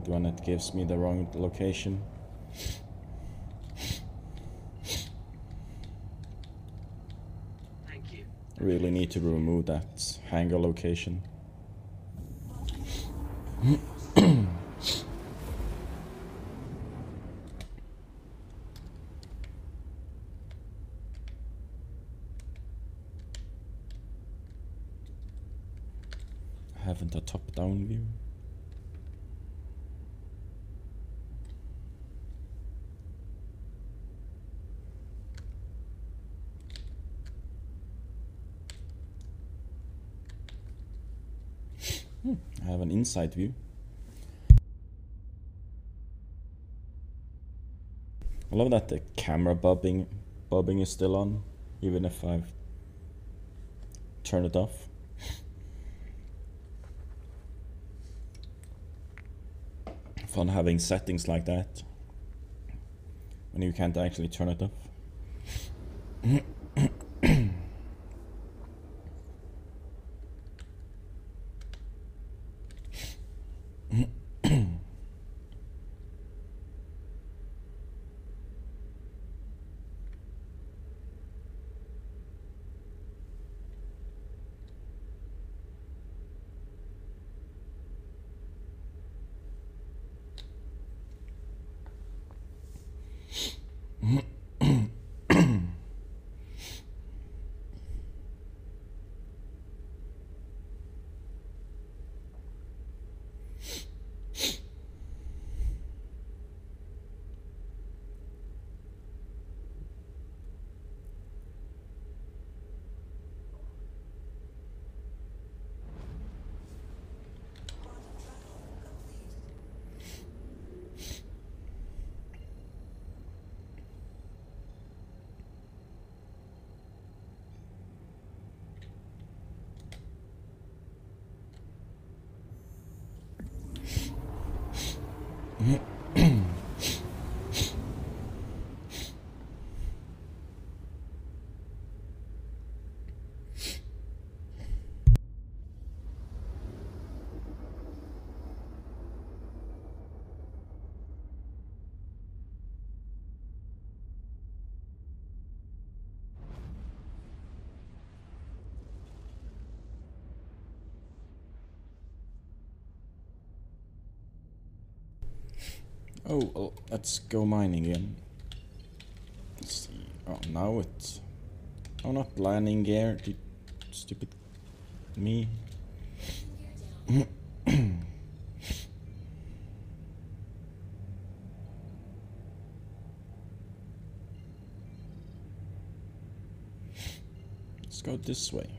When it gives me the wrong location. Thank you. Really need to remove that hangar location. I haven't a top down view. I have an inside view. I love that the camera bobbing bobbing is still on, even if I've turned it off. Fun having settings like that when you can't actually turn it off. Oh, oh, let's go mining again. Let's see. Oh, now it's. Oh, not landing gear. You stupid me. Let's go this way.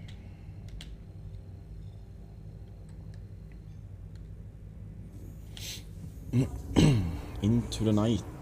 Into the night.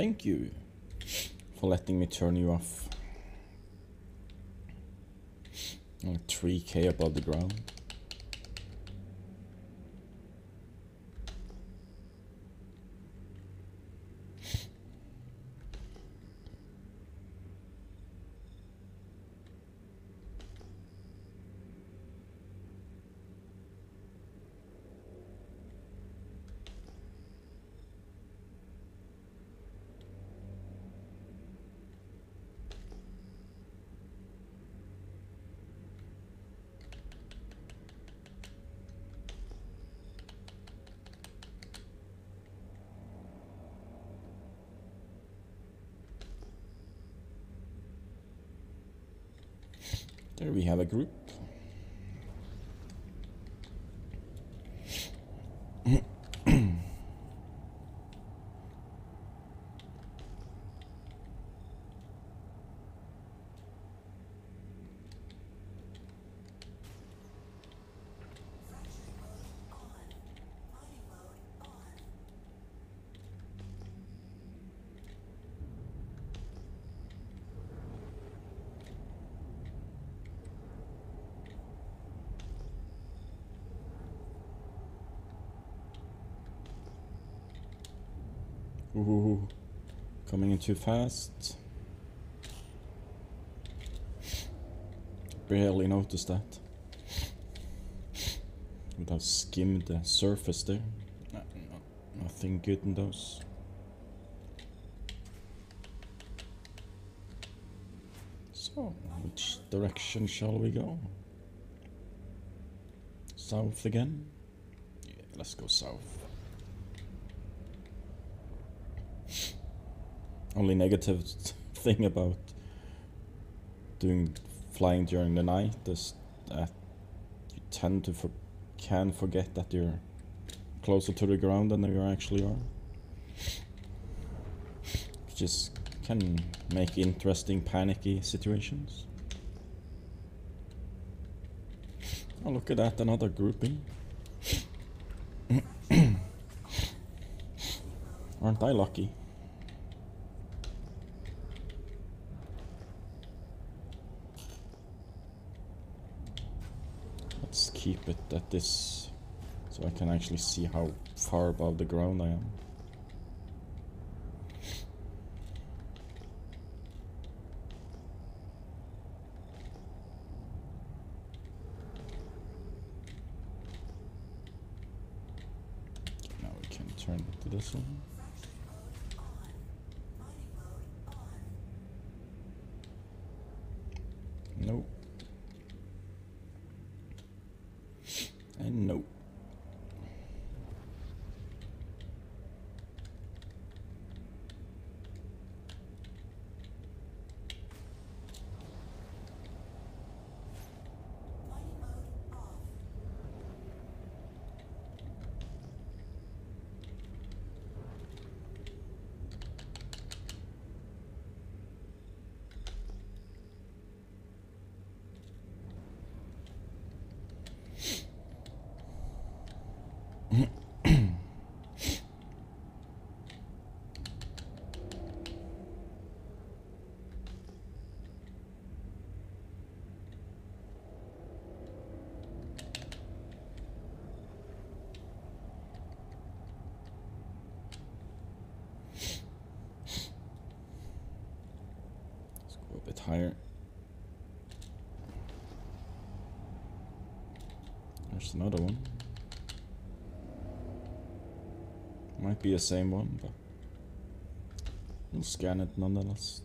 Thank you for letting me turn you off. Like 3k above the ground. There we have a group. Ooh, coming in too fast. Barely noticed that. Would have skimmed the surface there. No, no, nothing good in those. So, which direction shall we go? South again? Yeah, let's go south. Only negative thing about doing flying during the night is that you tend to for, can forget that you're closer to the ground than you actually are. Just can make interesting panicky situations. Oh look at that, another grouping. Aren't I lucky? Let's keep it at this so I can actually see how far above the ground I am. Now we can turn to this one. Nope. And nope. Go a bit higher. There's another one. Might be the same one, but we'll scan it nonetheless.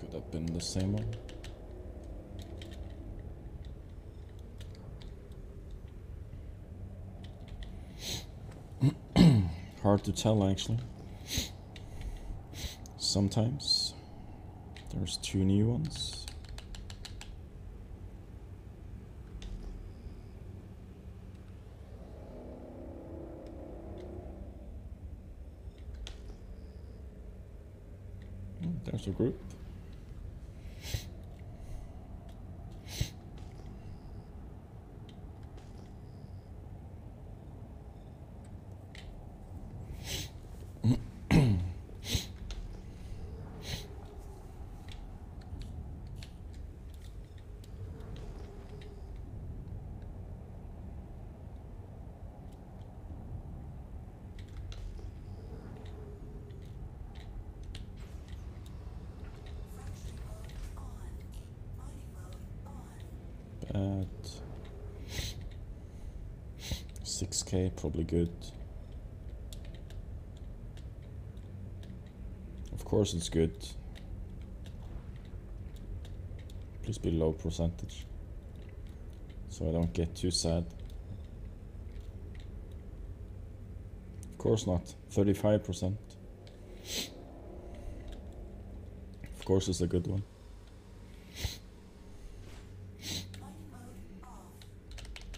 Could have been the same one. Hard to tell actually. Sometimes there's two new ones. Mm, There's a group. Bad. 6k, probably good. Of course it's good. Please be low percentage. So I don't get too sad. Of course not. 35%. Of course it's a good one.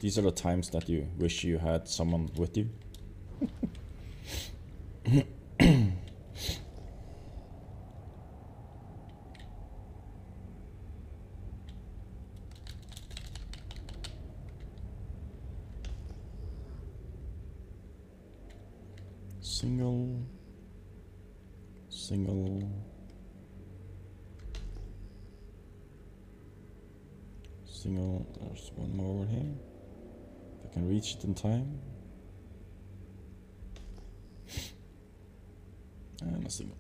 These are the times that you wish you had someone with you. Single, single, single. There's one more over here. If I can reach it in time. And a single.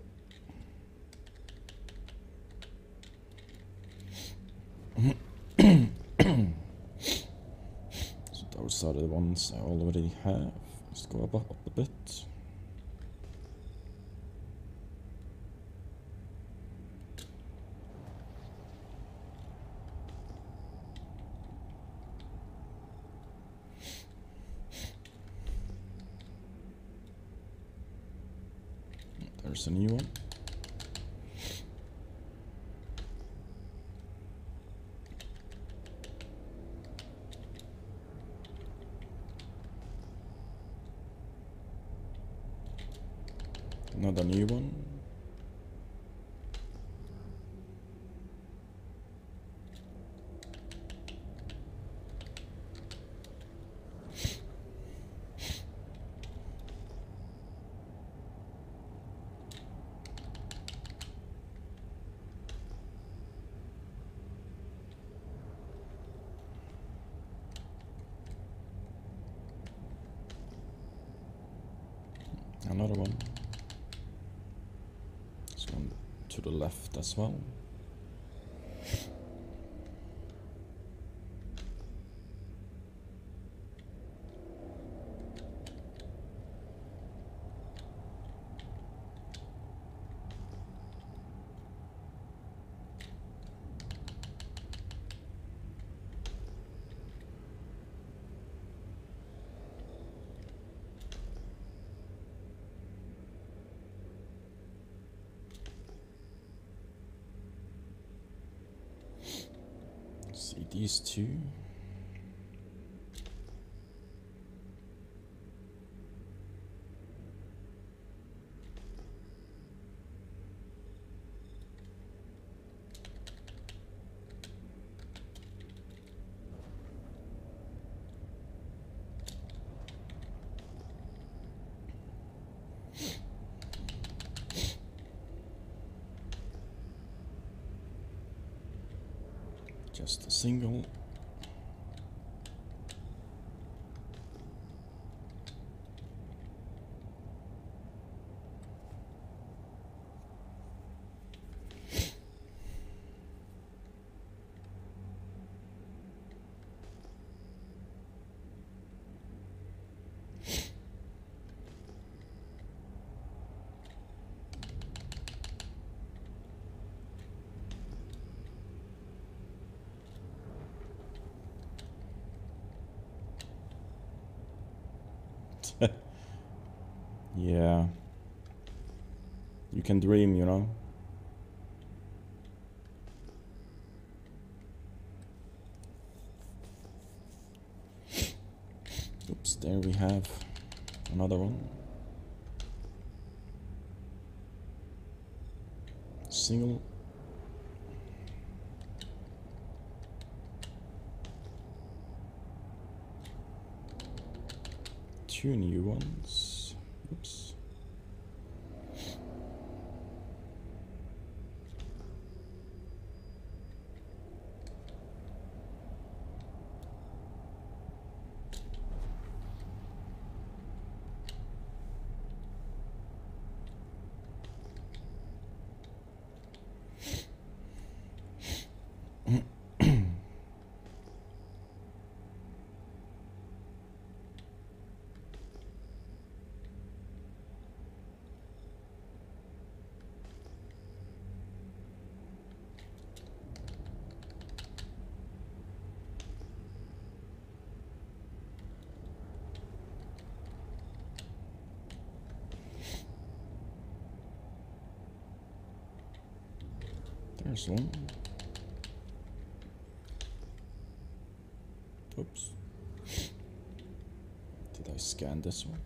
so those are the I already have. Let's go up, up a bit. There's a new one. Another new one. Another one. This one to the left as well. 2 just a single yeah. You can dream, you know. Oops, there we have another one. Single. New ones. Oops. Oops. Did I scan this one?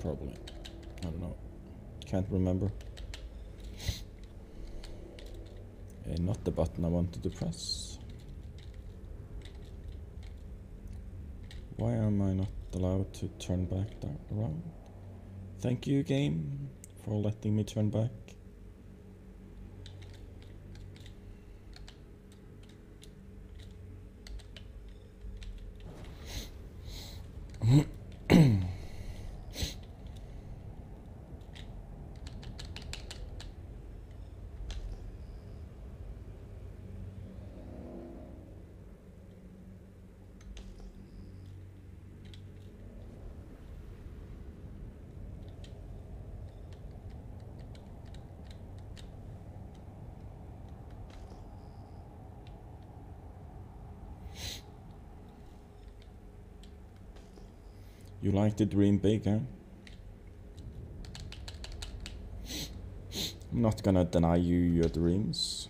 Probably. I don't know. Can't remember. Eh, not the button I wanted to press. Why am I not allowed to turn back that around? Thank you, game, for letting me turn back. You like to dream big, huh? I'm not gonna deny you your dreams.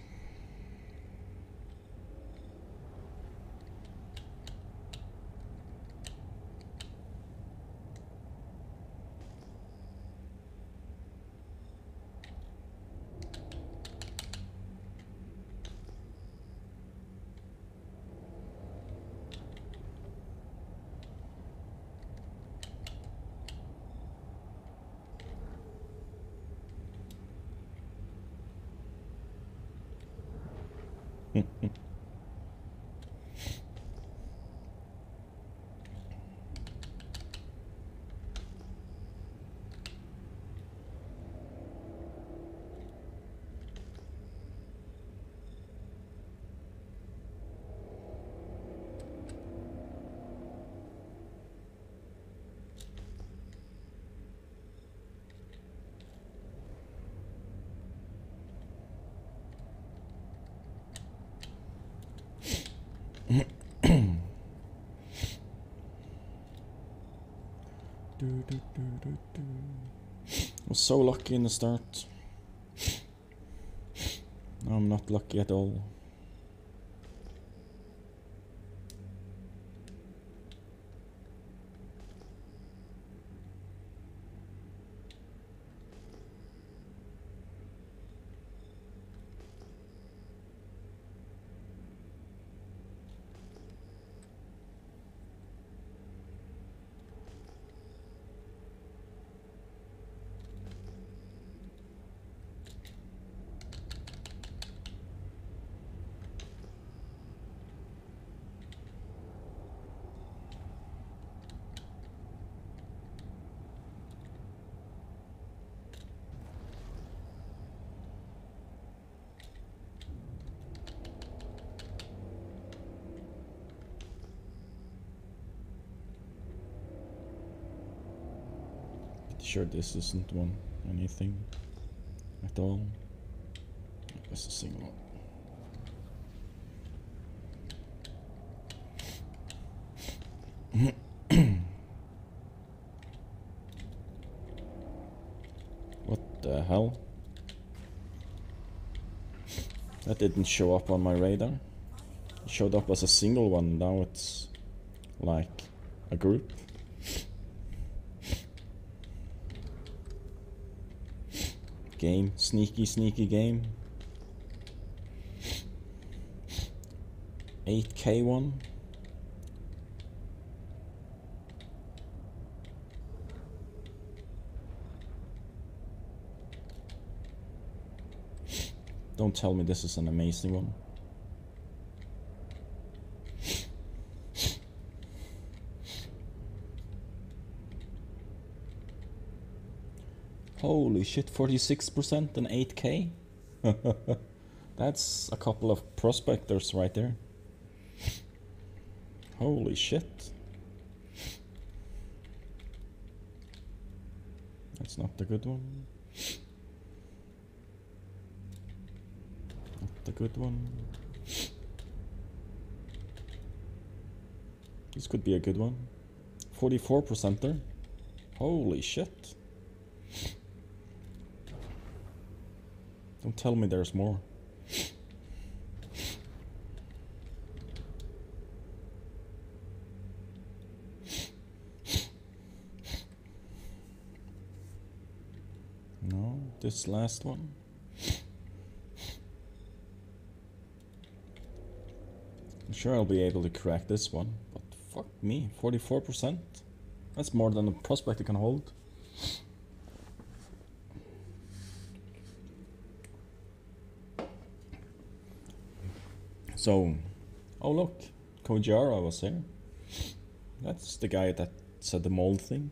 Do, do, do, do, do. was so lucky in the start. I'm not lucky at all. Sure, this isn't one anything at all. Just a single what the hell? That didn't show up on my radar. It showed up as a single one, now it's like a group. Game, sneaky, sneaky game. 8k one. Don't tell me this is an amazing one. Holy shit, 46% and 8k? That's a couple of prospectors right there. Holy shit. That's not the good one. Not the good one. This could be a good one. 44% there. Holy shit. Don't tell me there's more. No, this last one. I'm sure I'll be able to crack this one, but fuck me, 44%? That's more than a prospector can hold. So, oh look, Kojara was here. That's the guy that said the mold thing.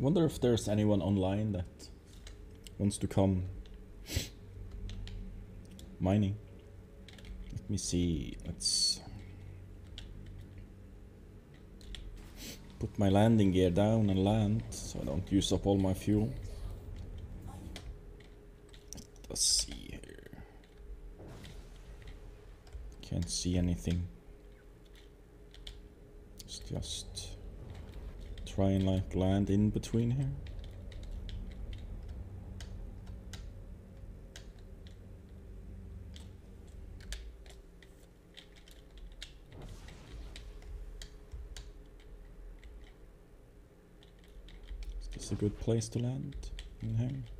Wonder if there's anyone online that wants to come mining. Let me see. Let's put my landing gear down and land so I don't use up all my fuel. Let's see here. Can't see anything. Let's just try and like land in between here. Is this a good place to land in here?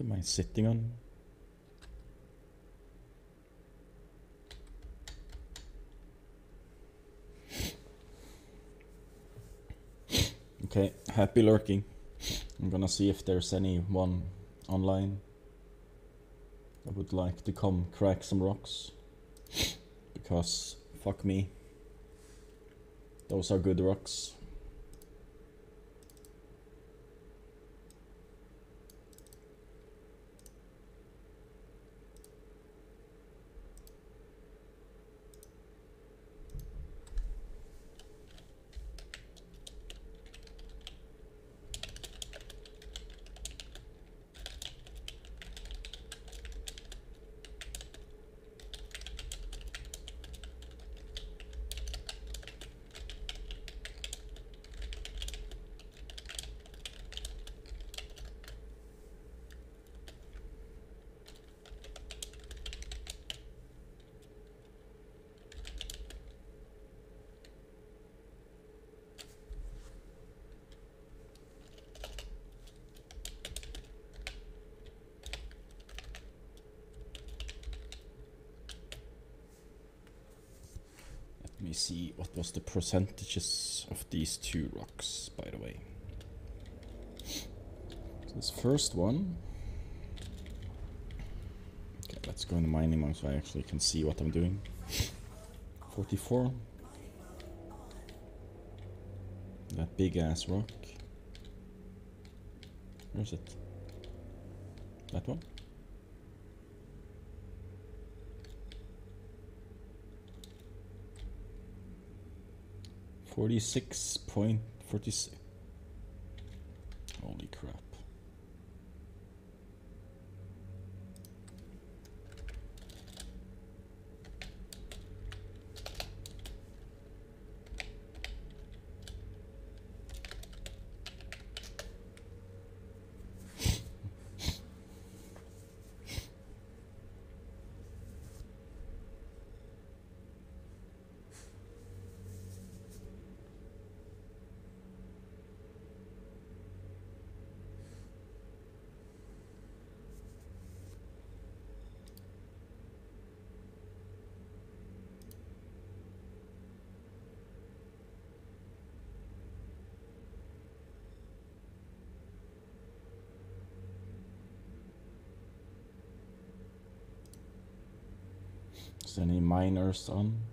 Am I sitting on? Okay, happy lurking. I'm gonna see if there's anyone online that would like to come crack some rocks. Because fuck me. Those are good rocks. Let me see what was the percentages of these two rocks, by the way. So this first one. Okay, let's go into mining mode so I actually can see what I'm doing. 44. That big ass rock. Where's it? That one? 46.46 There any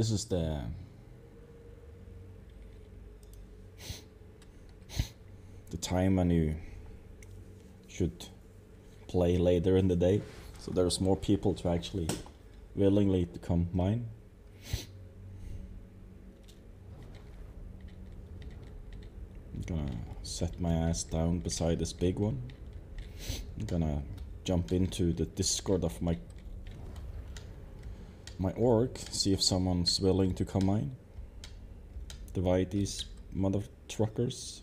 This is the the time when you should play later in the day, so there's more people to actually willingly to come mine. I'm gonna set my ass down beside this big one. I'm gonna jump into the Discord of my my orc, see if someone's willing to come mine. Divide these mother truckers.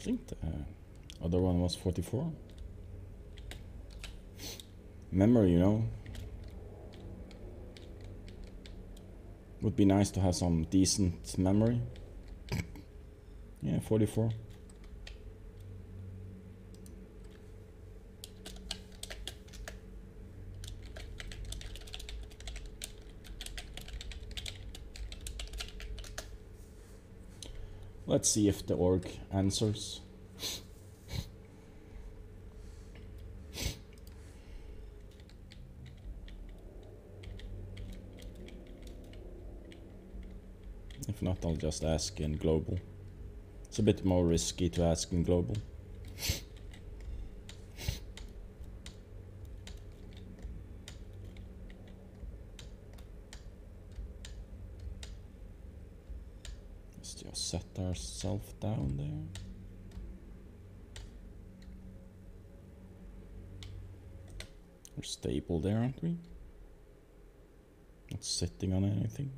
I think the was 44. Memory, you know. Would be nice to have some decent memory. yeah, 44. Let's see if the org answers. If not, I'll just ask in global. It's a bit more risky to ask in global. Let's just set ourselves down there. We're stable there, aren't we? Not sitting on anything.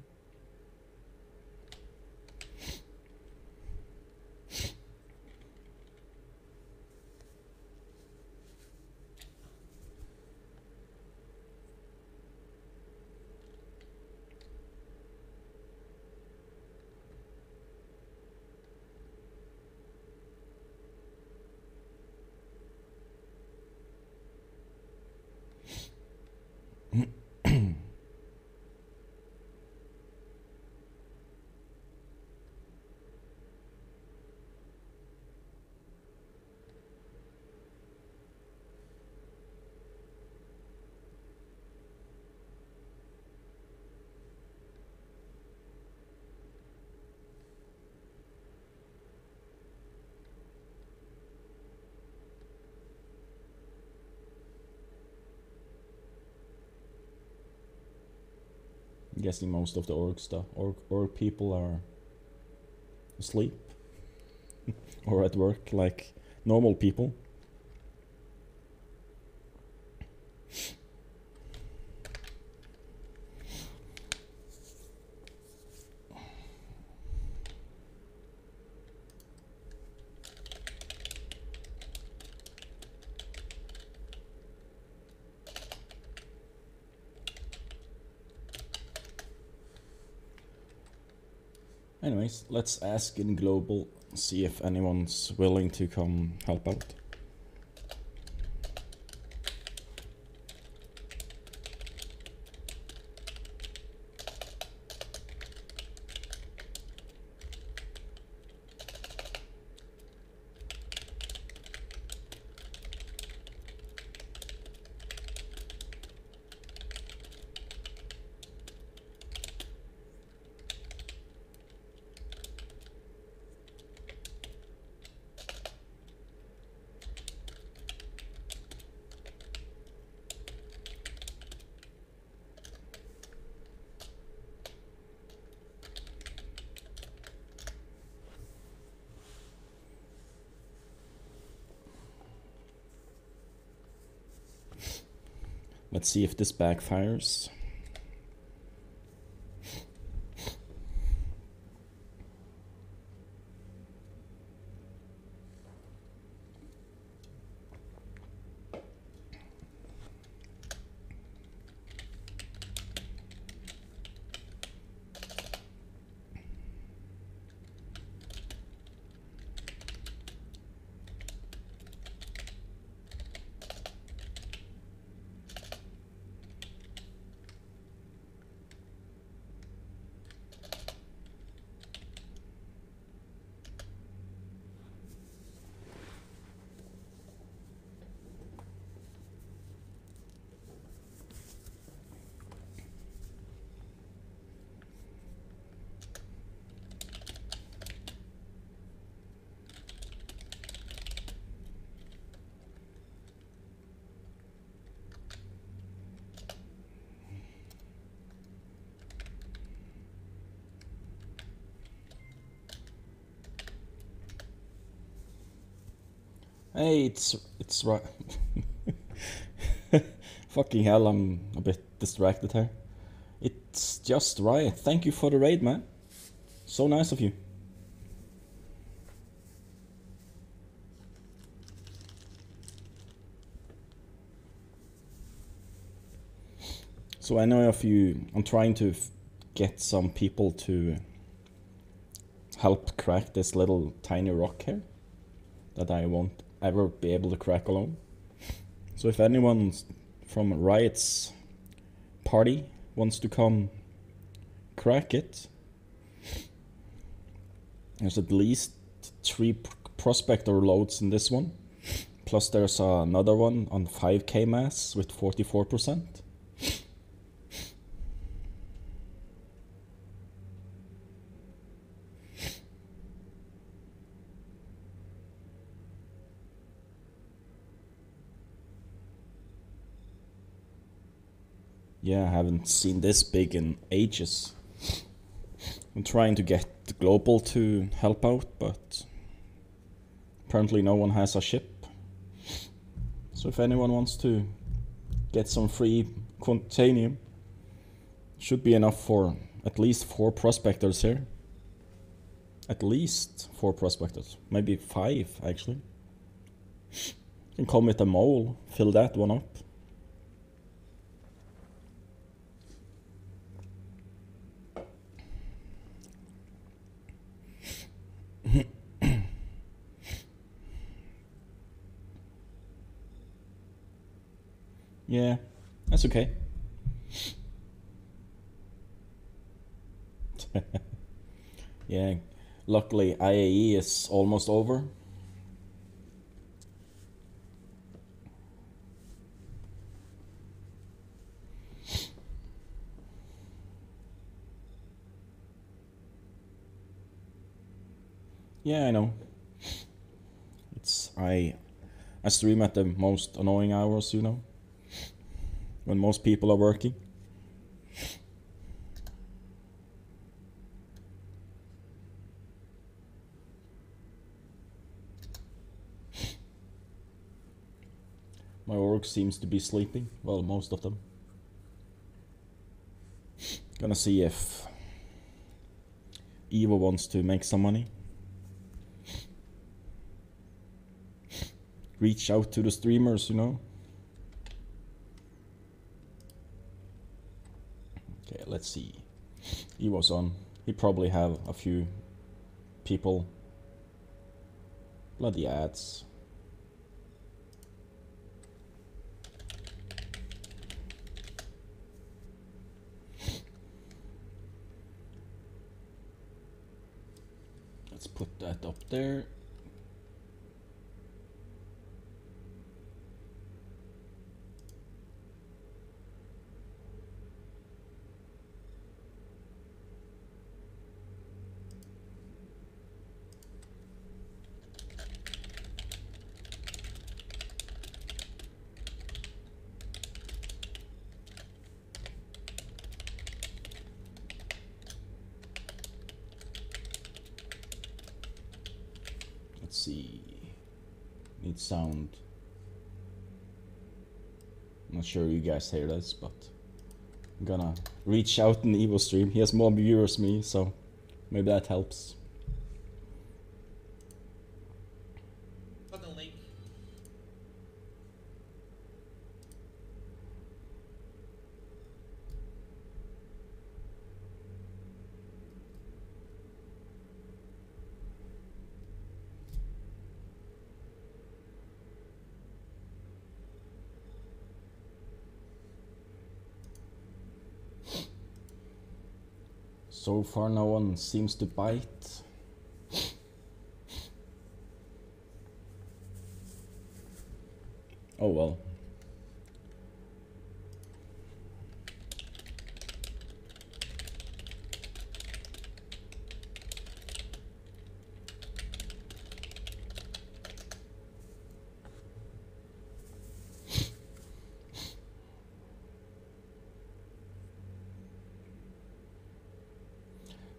Guessing most of the org stuff, org people are asleep or at work like normal people. Anyways, let's ask in global, see if anyone's willing to come help out. See if this backfires. Hey, it's it's right. Fucking hell, I'm a bit distracted here. It's just right. Thank you for the raid, man. So nice of you. So I know of you. I'm trying to get some people to help crack this little tiny rock here that I won't ever be able to crack alone. So if anyone from Riot's party wants to come crack it, there's at least three prospector loads in this one. Plus there's another one on 5k mass with 44%. Yeah, I haven't seen this big in ages. I'm trying to get Global to help out, but apparently no one has a ship. So if anyone wants to get some free Quantanium, should be enough for at least four prospectors here. At least four prospectors, maybe five actually. You can come with a mole, fill that one up. Yeah, that's okay. yeah, luckily IAE is almost over. Yeah, I know. It's I I stream at the most annoying hours, you know when most people are working. My org seems to be sleeping. Well, most of them. Gonna see if Evo wants to make some money. Reach out to the streamers, you know. Let's see. Evo's on. He probably have a few people. Bloody ads. Let's put that up there. Let's see. Need sound. I'm not sure you guys hear this, but I'm gonna reach out in the Evo stream. He has more viewers than me, so maybe that helps. So far, no one seems to bite. Oh well.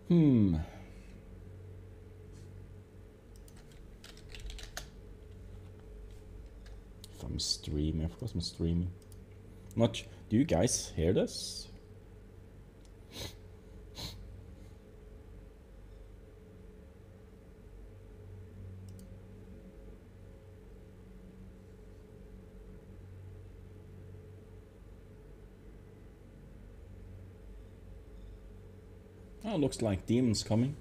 Hmm. If I'm I'm streaming. Much. Do you guys hear this? Oh, looks like demons coming.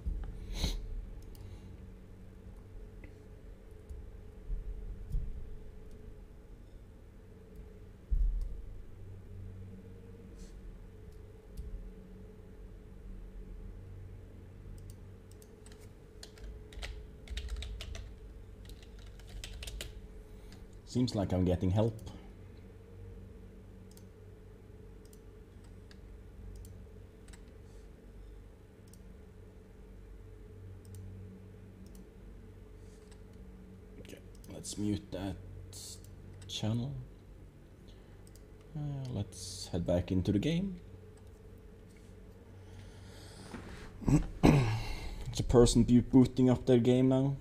Seems like I'm getting help. Okay, let's mute that channel. Uh, let's head back into the game. it's a person bo- booting up their game now.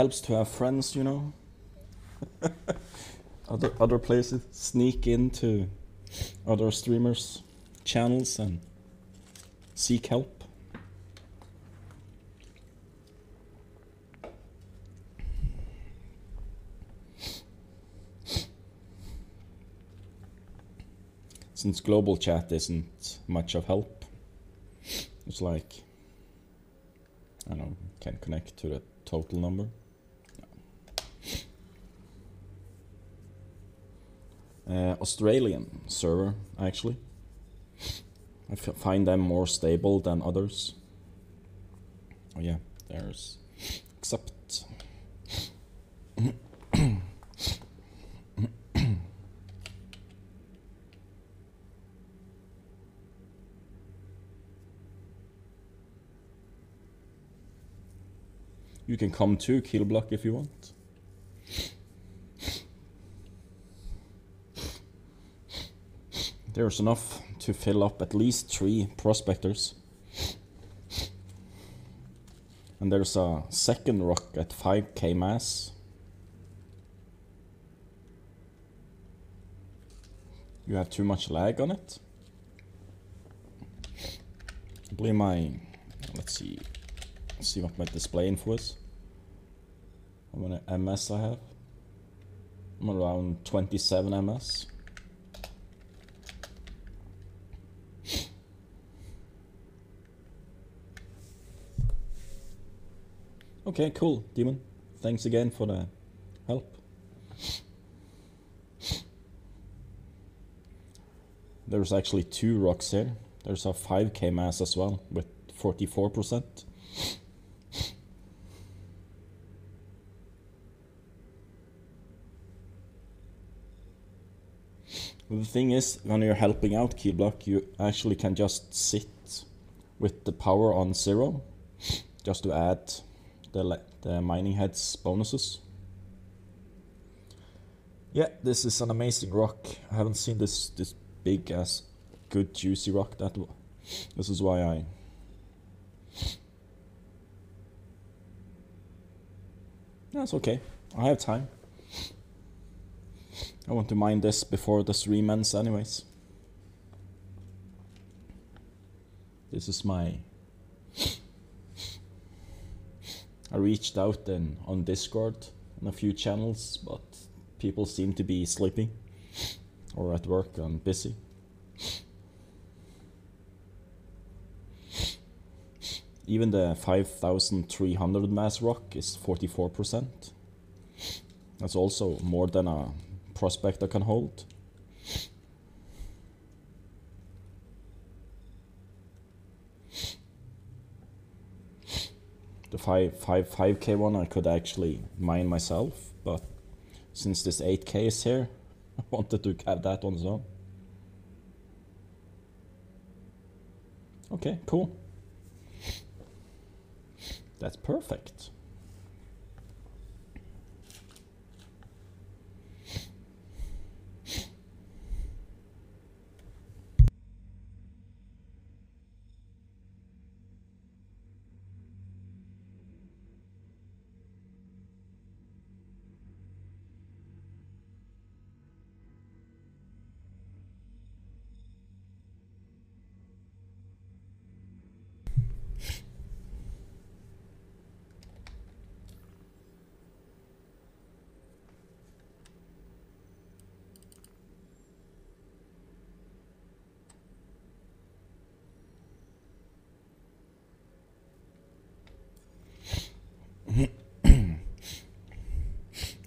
Helps to have friends, you know. other other places sneak into other streamers' channels and seek help. Since global chat isn't much of help, it's like I don't know, can connect to the total number. Uh, Australian server, actually. I find them more stable than others. Oh yeah, there's except You can come to Kill Block if you want. There's enough to fill up at least three prospectors. And there's a second rock at 5k mass. You have too much lag on it. I believe my let's see let's see what my display info is. How many MS I have? I'm around 27 MS. Okay, cool, Demon. Thanks again for the help. There's actually two rocks here. There's a 5k mass as well with 44%. The thing is, when you're helping out Keyblock, you actually can just sit with the power on zero, just to add the, the mining heads bonuses. Yeah, this is an amazing rock. I haven't seen this this big as good juicy rock. That this is why I. That's okay. I have time. I want to mine this before the stream ends, anyways. This is my. I reached out then on Discord on a few channels, but people seem to be sleeping or at work and busy. Even the 5300 mass rock is 44%. That's also more than a prospector can hold. The 5, 5, 5k one I could actually mine myself, but since this 8k is here, I wanted to have that on its own. Okay, cool. That's perfect.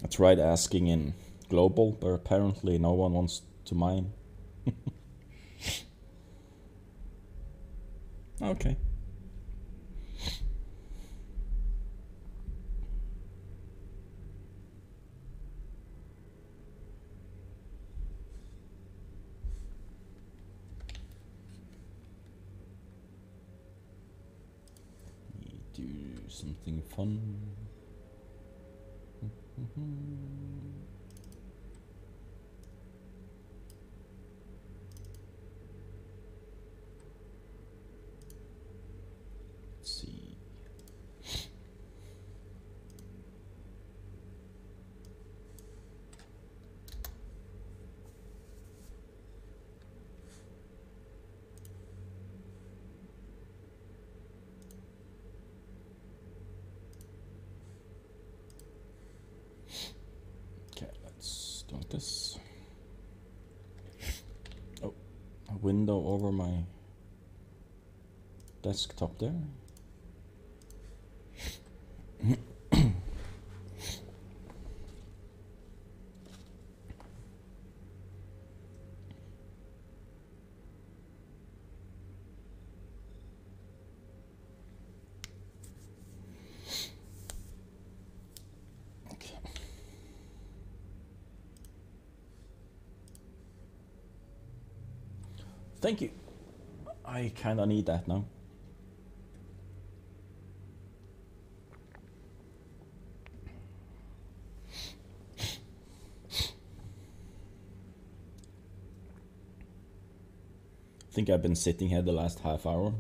I tried asking in global, but apparently no one wants to mine. okay. Do something fun. Let's see. Okay, let's do this. Oh, a window over my desktop there. Thank you. I kinda need that now. I think I've been sitting here the last half hour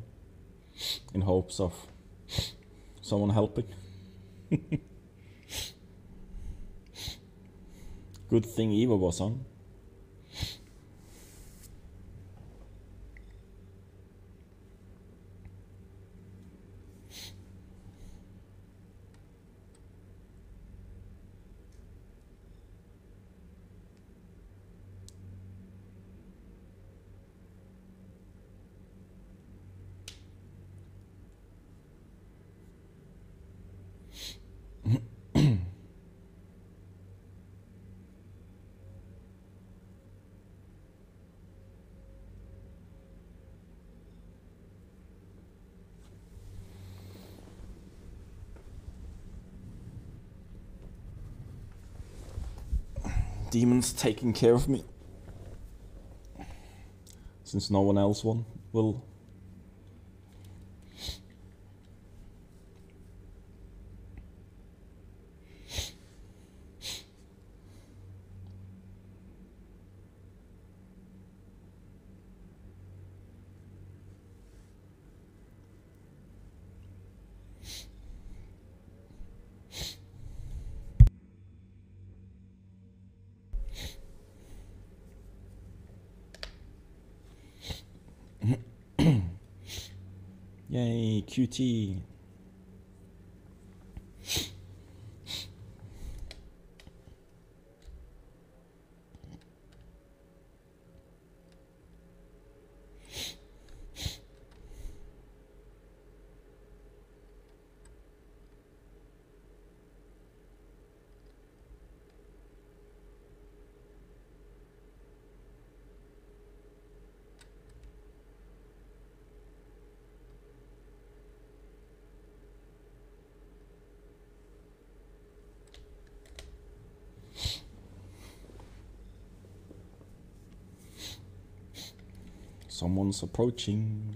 in hopes of someone helping. Good thing Evo was on. Demons taking care of me. Since no one else one will. QT. Someone's approaching.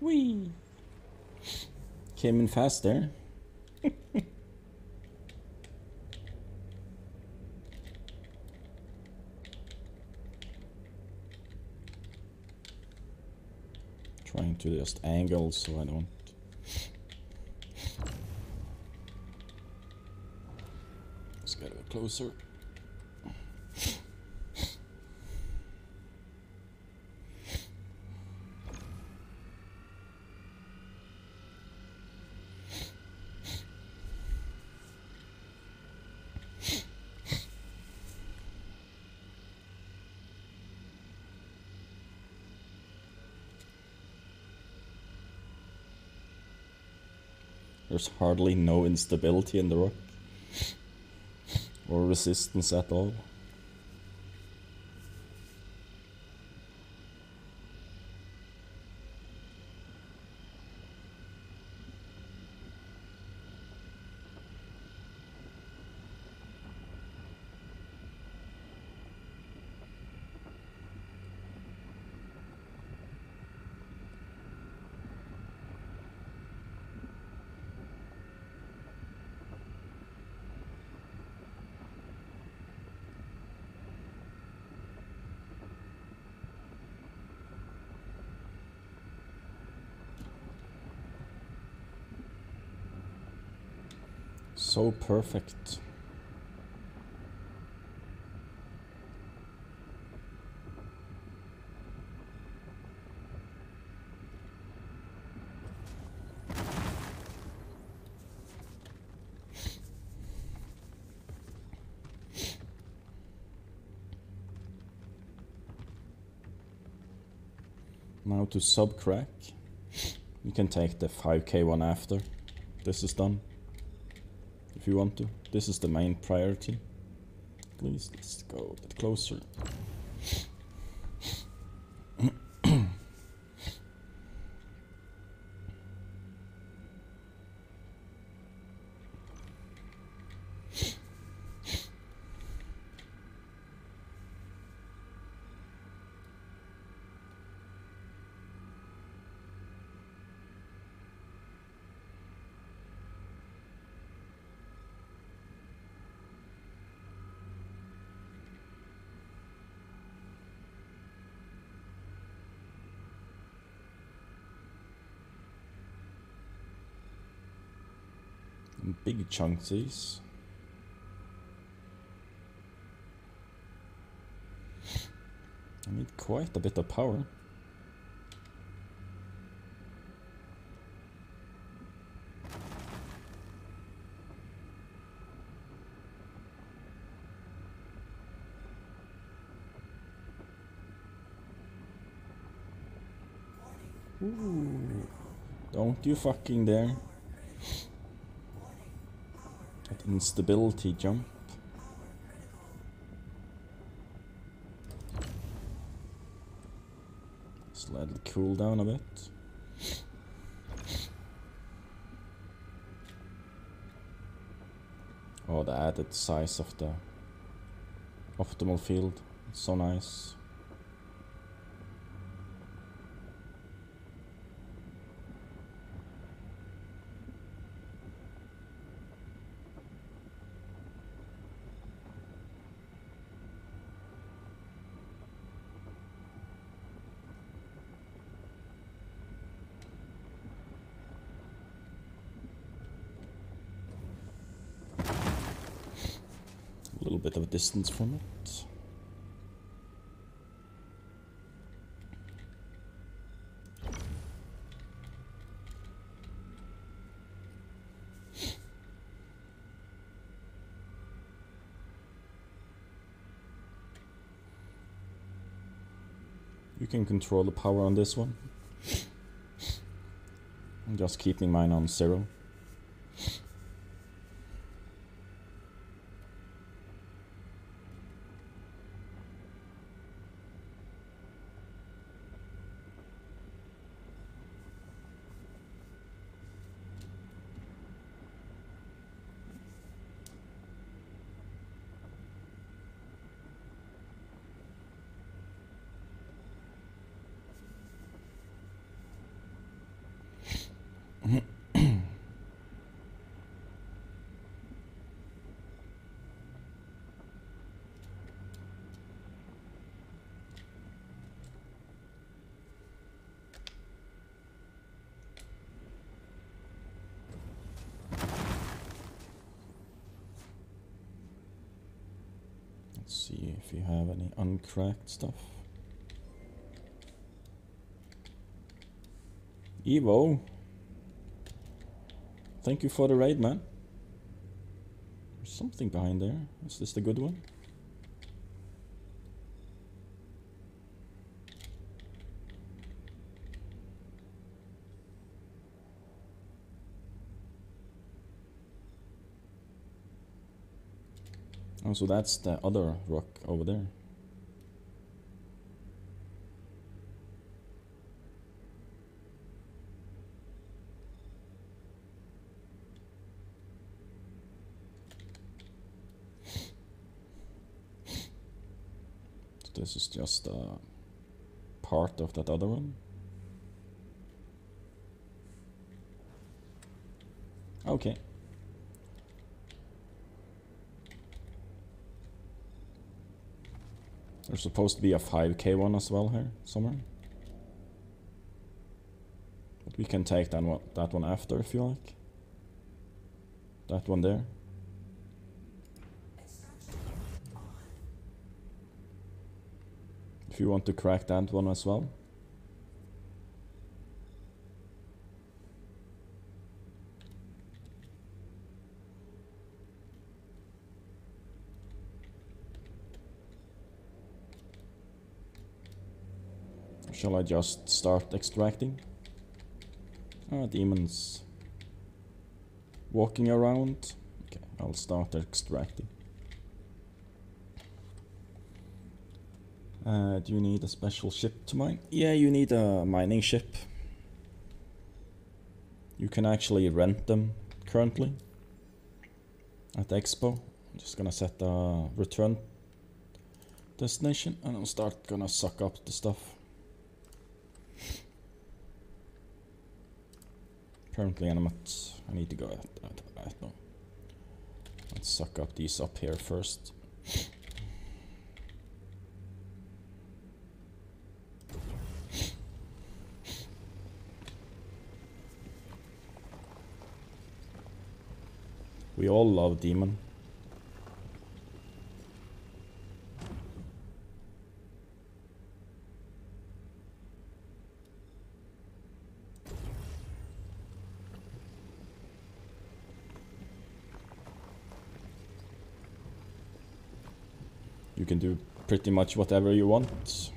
Whee! Came in fast there. Angle so I don't. Let's get a bit closer. There's hardly no instability in the rock. Or resistance at all. So perfect. Now to subcrack. You can take the 5k one after this is done if you want to. This is the main priority. Please, let's go a bit closer. Big chunksies. I need quite a bit of power. Ooh. Don't you fucking dare. That instability jump. Let it cool down a bit. Oh, the added size of the optimal field. It's so nice. A little bit of a distance from it. You can control the power on this one. I'm just keeping mine on zero. Let's see if you have any uncracked stuff. Evo. Thank you for the raid, man. There's something behind there. Is this the good one? Oh, so that's the other rock over there. So this is just part of that other one. Okay. There's supposed to be a 5k one as well here, somewhere. But we can take that one, that one after if you like. That one there. If you want to crack that one as well. Shall I just start extracting? Ah, demons. Walking around. Okay, I'll start extracting. Uh, do you need a special ship to mine? Yeah, you need a mining ship. You can actually rent them currently at Expo. I'm just gonna set a return destination and I'll start gonna suck up the stuff. Currently I'm at, I need to go at, at, at no. Let's suck up these up here first. We all love Demon. You can do pretty much whatever you want.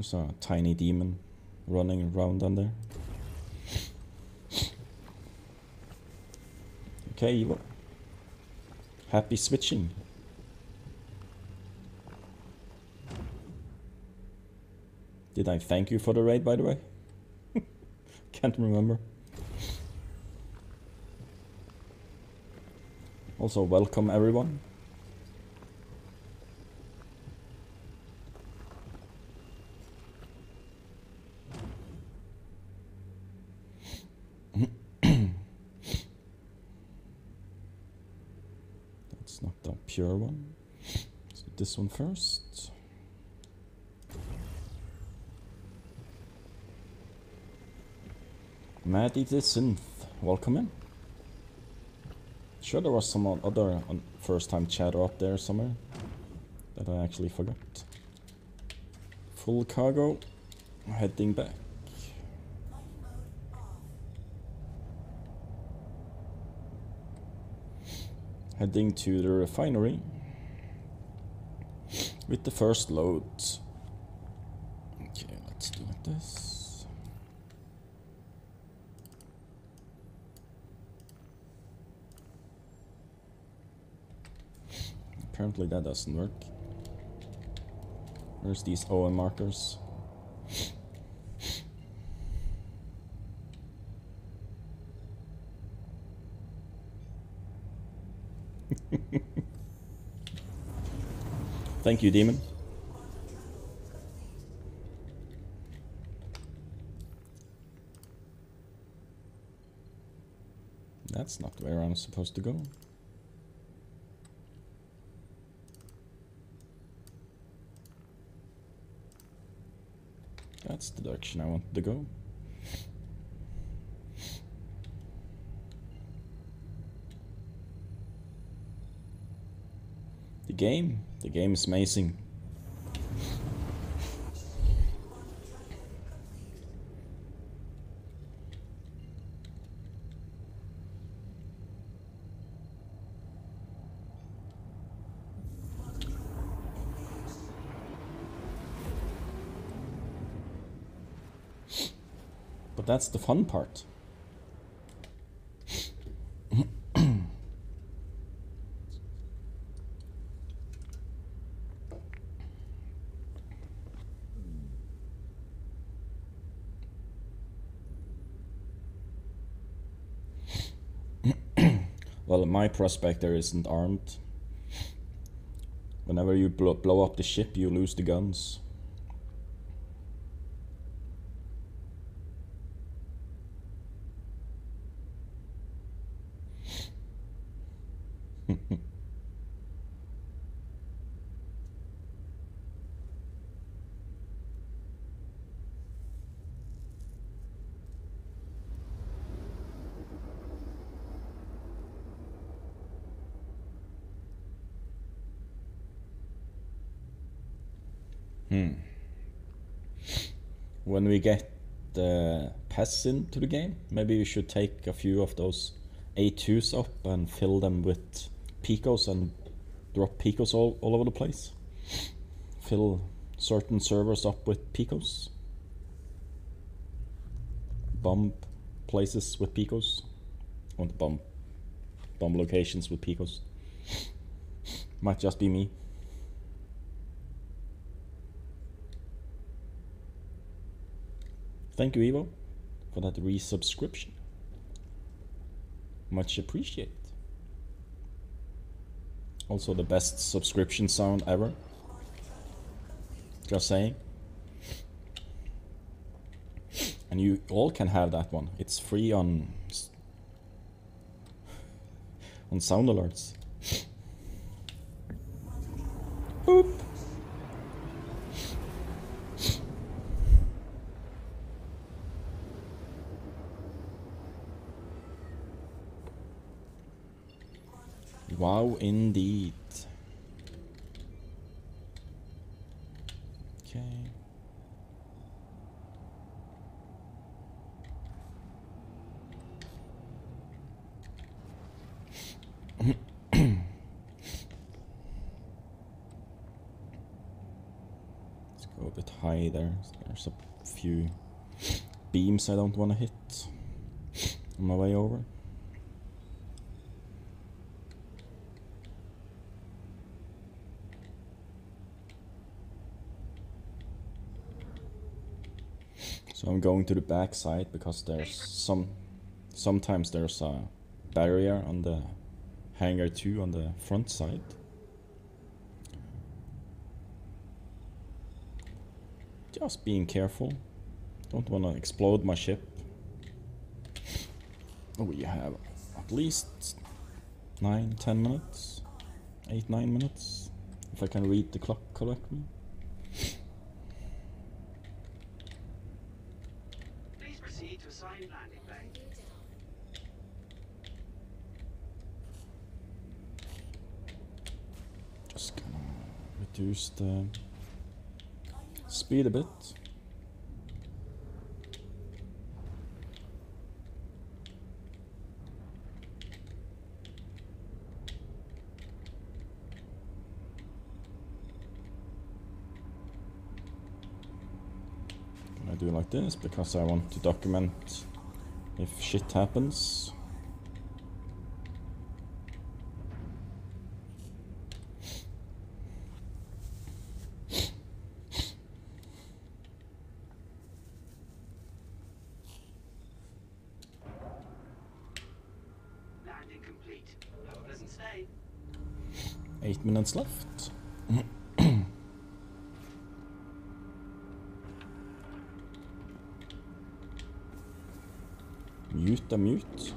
There's a tiny demon running around down there. Okay, Evo. Happy switching. Did I thank you for the raid, by the way? Can't remember. Also, welcome everyone. That's not the pure one. Let's do this one first. Mad Eater Synth, welcome in. Sure, there was some other um, first time chatter up there somewhere that I actually forgot. Full cargo, heading back. Heading to the refinery with the first load. Okay, let's do this. Apparently that doesn't work. Where's these OM markers? Thank you, Demon. That's not where I'm supposed to go. That's the direction I wanted to go. The game, the game is amazing. But that's the fun part. well, my prospector isn't armed. Whenever you blow, blow up the ship, you lose the guns. when we get the pests into the game, maybe we should take a few of those A2s up and fill them with picos and drop picos all, all over the place. Fill certain servers up with picos. Bomb places with picos. To bomb bomb locations with picos. Might just be me. Thank you, Evo, for that resubscription. Much appreciated. Also, the best subscription sound ever. Just saying. And you all can have that one. It's free on on sound alerts. Boop. Wow, indeed. Okay. Let's go a bit high there. There's a few beams I don't want to hit on my way over. So I'm going to the back side because there's some sometimes there's a barrier on the hangar 2 on the front side. Just being careful. Don't want to explode my ship. Oh, we have at least 9, 10 minutes. 8, 9 minutes. If I can read the clock correctly. Please proceed to assigned landing bay. Just gonna reduce the uh, speed a bit. Gonna do like this because I want to document if shit happens. Landing complete. Have a pleasant stay. Eight minutes left. mute the mute.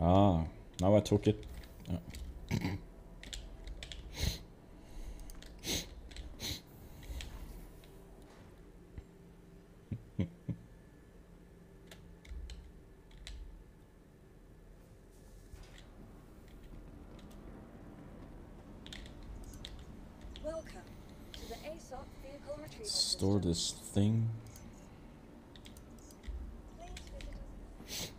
Ah, now I took it. Yeah. Welcome to the ASOP vehicle retrieval Store this thing. Please visit us.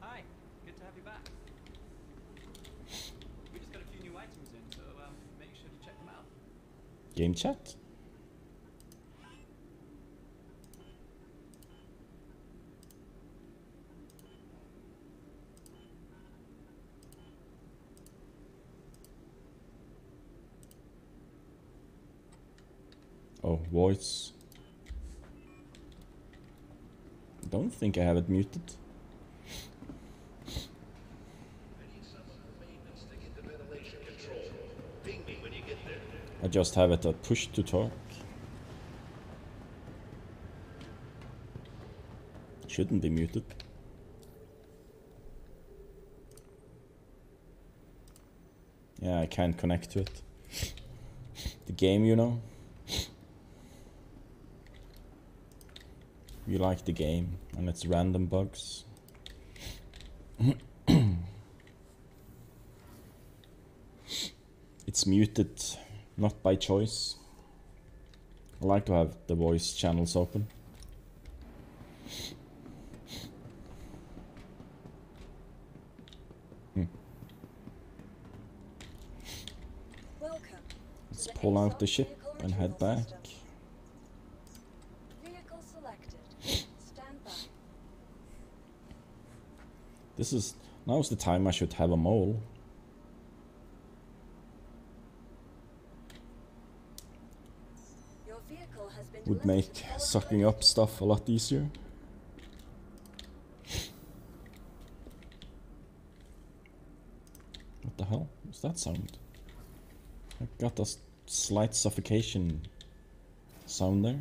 Hi, good to have you back. We just got a few new items in, so um, make sure to check them out. Game chat. Oh, voice. Don't think I have it muted. I need someone from maintenance to get the ventilation control. Ping me when you get there. I just have it at push to talk. Shouldn't be muted. Yeah, I can't connect to it. The game, you know. you like the game and it's random bugs. it's muted, not by choice. I like to have the voice channels open. Hmm. Welcome. Let's pull out the ship and head back. system. Vehicle selected. Stand by. This is now's the time I should have a mole. Your vehicle has been Would make sucking up stuff a lot easier. What the hell was that sound? I got a slight suffocation sound there.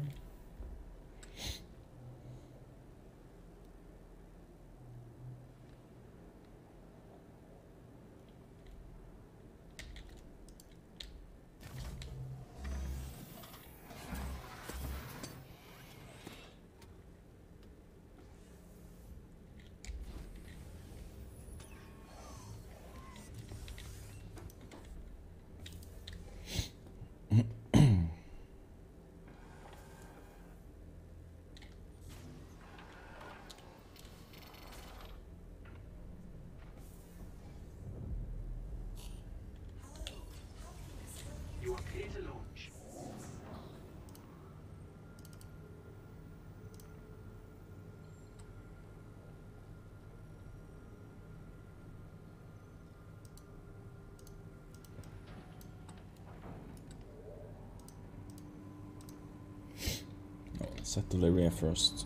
Set delivery first.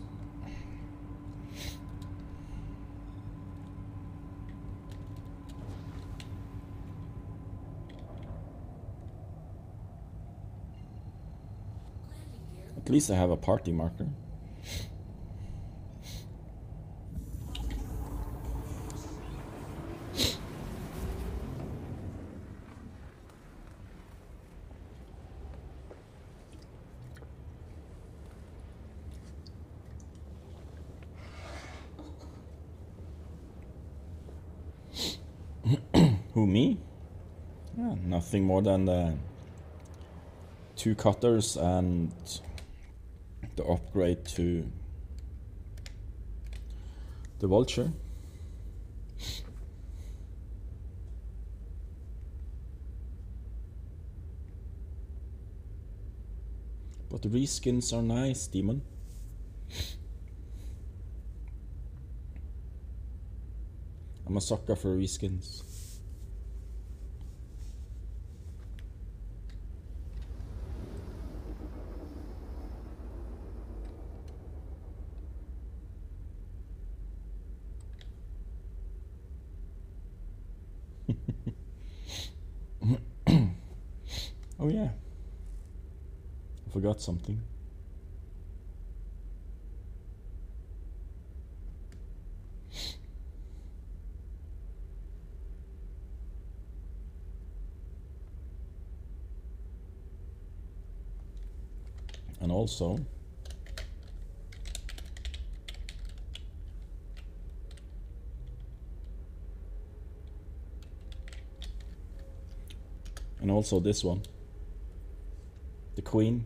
At least I have a party marker. Who me? Yeah, nothing more than the two cutters and the upgrade to the vulture. But the reskins are nice, demon. I'm a sucker for reskins. Oh yeah. I forgot something. And also and also this one the queen.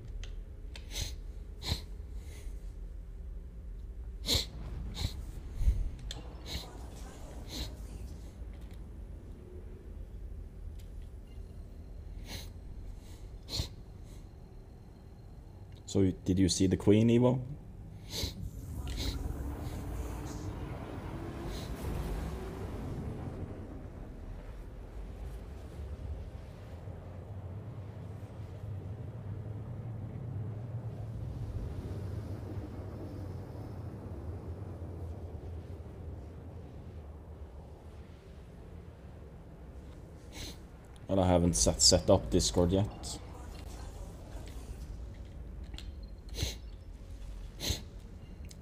So did you see the queen evo and i haven't set set up discord yet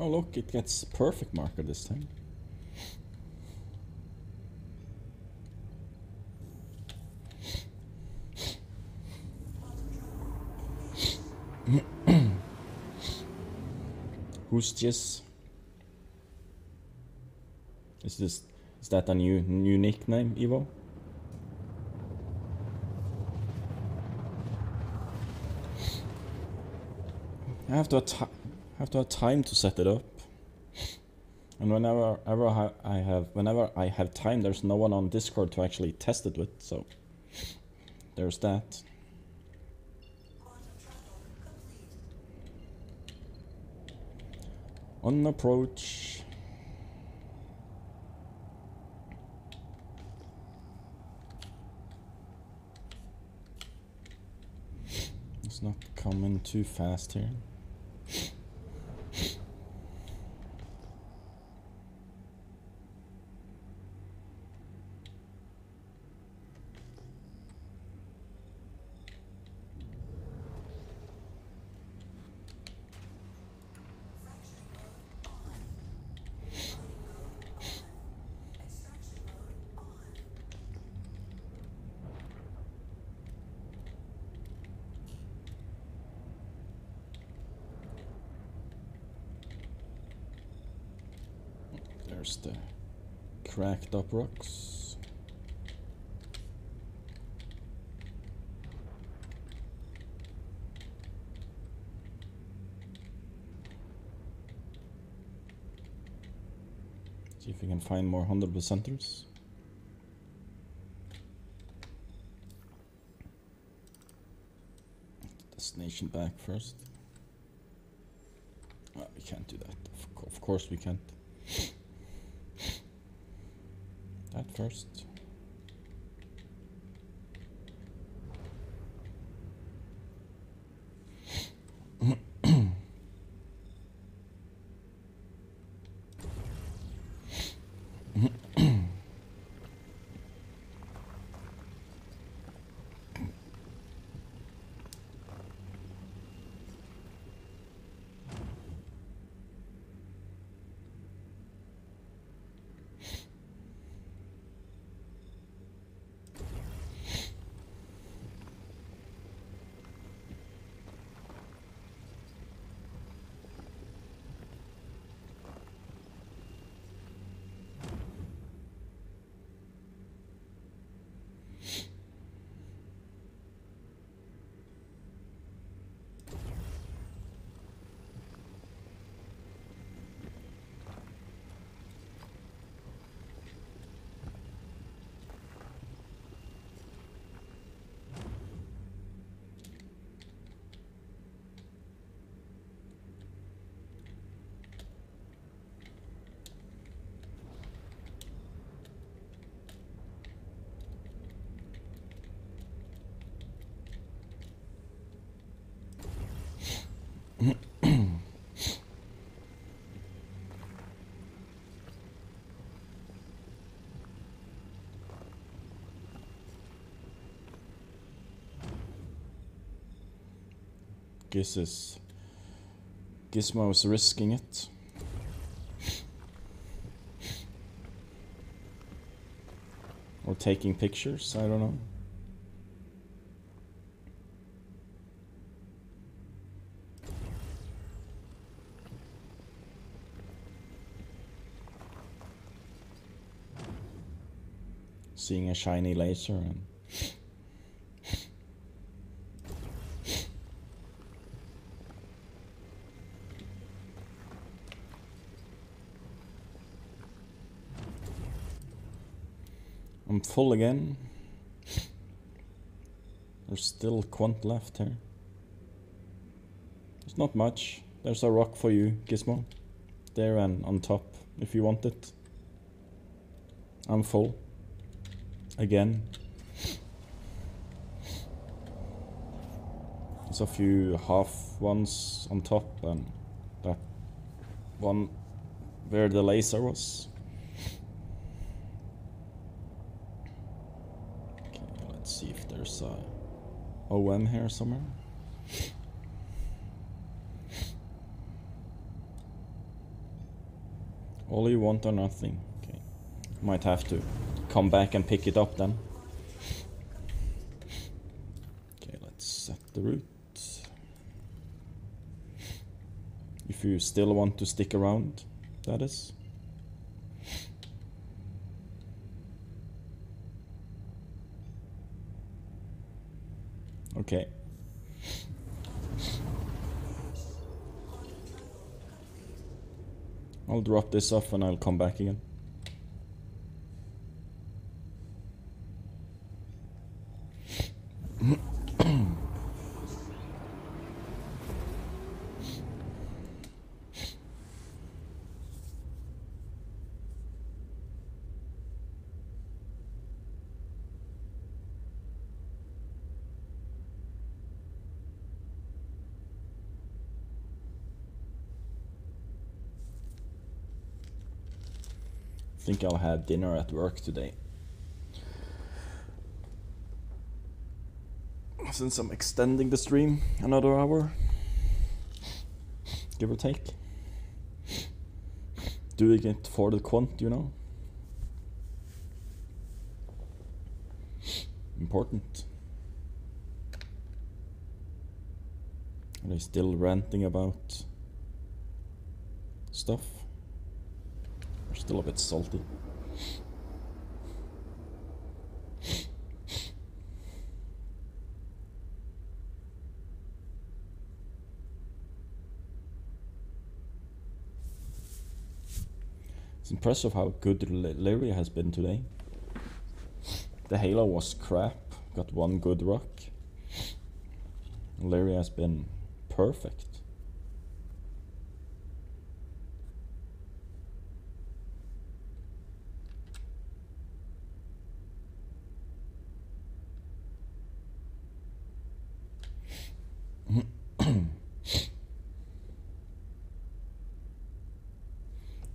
Oh look, it gets perfect marker this time. Who's Jizz? Is this is that a new new nickname, Evo? I have to have have to have time to set it up. And whenever ever I have whenever I have time, there's no one on Discord to actually test it with. So there's that. On approach. It's not coming too fast here. There's the cracked up rocks. See if we can find more 100 percenters. Destination back first. Ah, we can't do that. Of, of course we can't. That first. Guess is Gizmo's risking it. Or taking pictures, I don't know. Seeing a shiny laser and I'm full again. There's still quant left here. There's not much. There's a rock for you, Gizmo. There and on top, if you want it. I'm full. Again. There's a few half ones on top and that one where the laser was. Okay, let's there's a OM here somewhere. All you want or nothing. Okay. Might have to come back and pick it up then. Okay, let's set the route. If you still want to stick around, that is. Okay. I'll drop this off and I'll come back again. Think I'll have dinner at work today. Since I'm extending the stream another hour, give or take. Doing it for the quant, you know? Important. Are they still ranting about stuff? Still a bit salty. It's impressive how good Lyria has been today. The Halo was crap, got one good rock. Lyria has been perfect.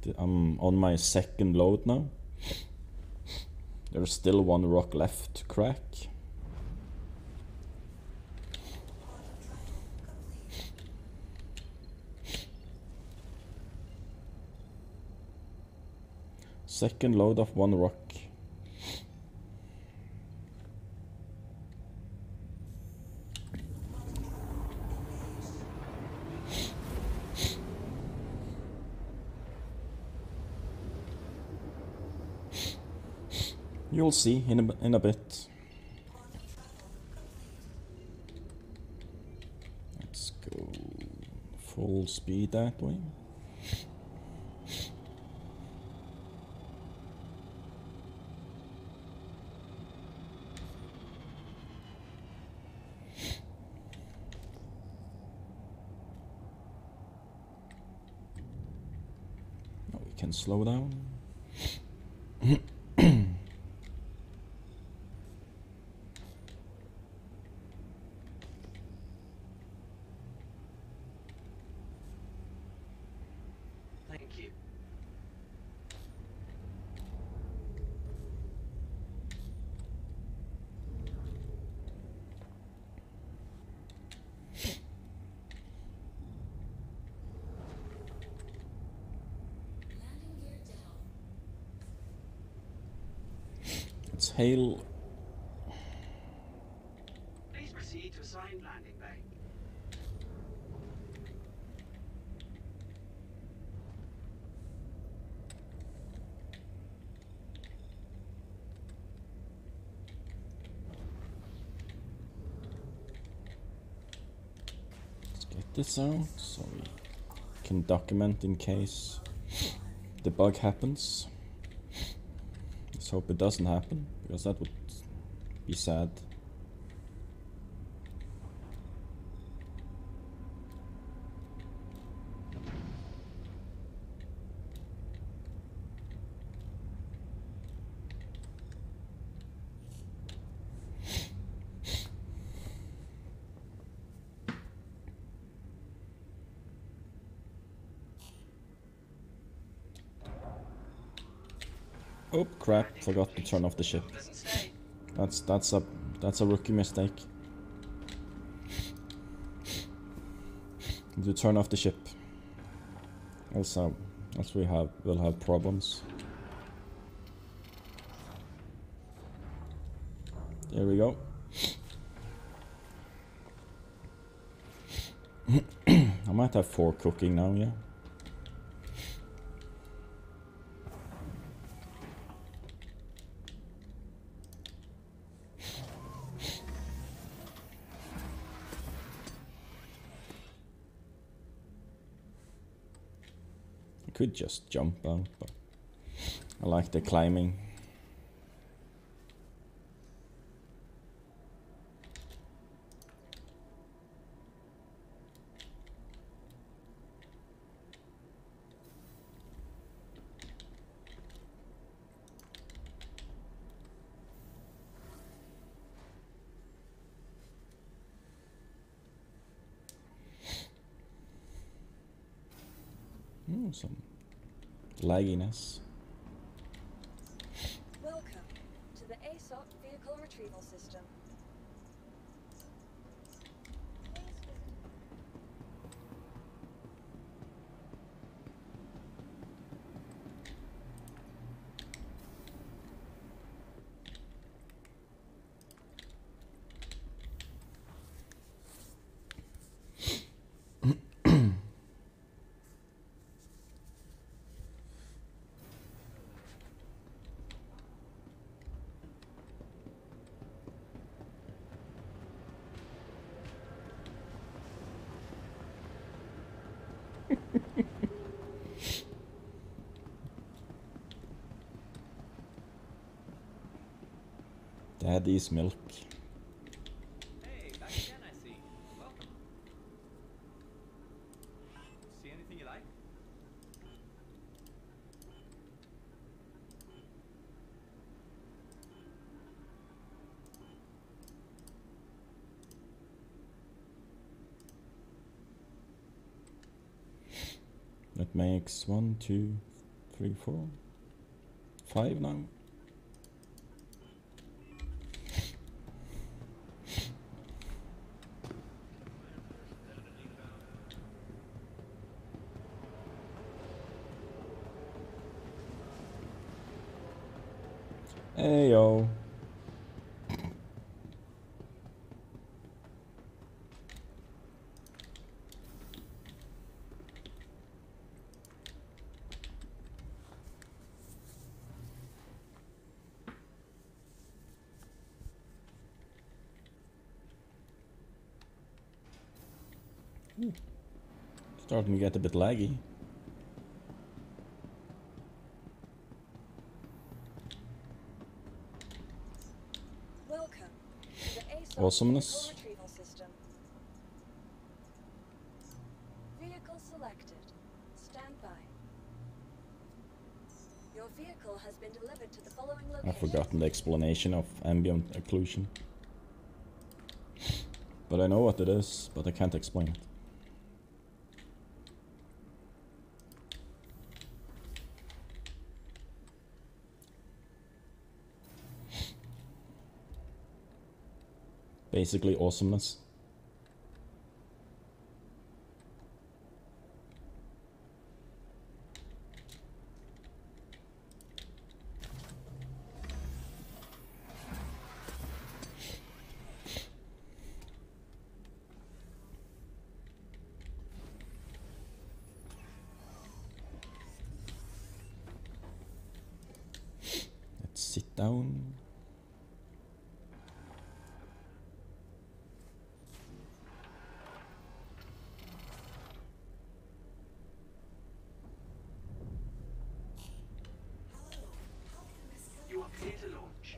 The- I'm on my second load now. There's still one rock left to crack. Second load of one rock. You'll see in a, in a bit. Let's go full speed that way. We can slow down. Thank you. It's hail Please proceed to assigned landing bay. Let's get this out so we can document in case the bug happens. Let's hope it doesn't happen because that would be sad. Oh crap, forgot to turn off the ship. That's that's a that's a rookie mistake. To turn off the ship. Also, else we have will have problems. There we go. I might have four cooking now, yeah. Could just jump out, but I like the climbing. Hmm, some lagginess. Welcome to the ASOP Vehicle Retrieval System. Milk. Hey, again, I see. Welcome. See anything you like? That makes one, two, three, four, five now. Hey yo. Starting to get a bit laggy. Welcome to the Awesomeness. Vehicle Retrieval System. Vehicle selected. Stand by. Your vehicle has been delivered to the following location. I've forgotten the explanation of ambient occlusion. But I know what it is, but I can't explain it. Basically awesomeness. Let's sit down. You are clear to launch.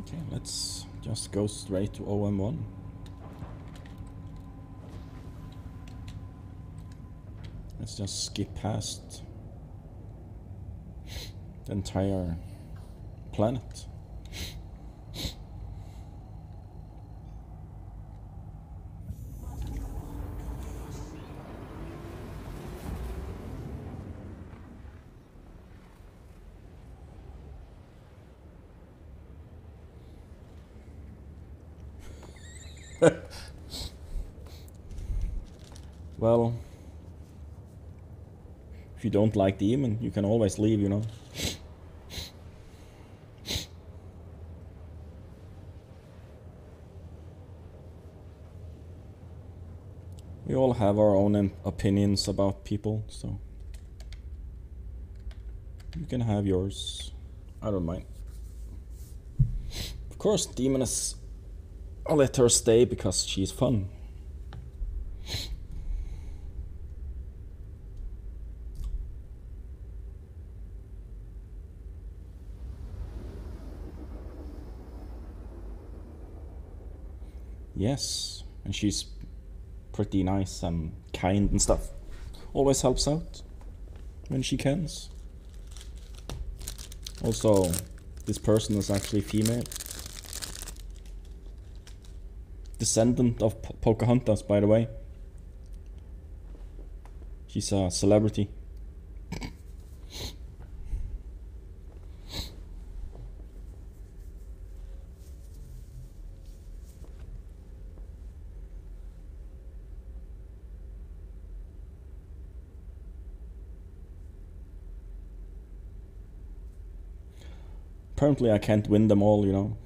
Okay, let's go straight to OM1. Let's just skip past the entire planet. well, if you don't like the demon, you can always leave, you know. We all have our own opinions about people, so you can have yours. I don't mind. Of course, Demoness. I'll let her stay because she's fun. Yes, and she's pretty nice and kind and stuff. Always helps out when she can. Also, this person is actually female. Descendant of Po- Pocahontas, by the way. She's a celebrity. apparently I can't win them all, you know.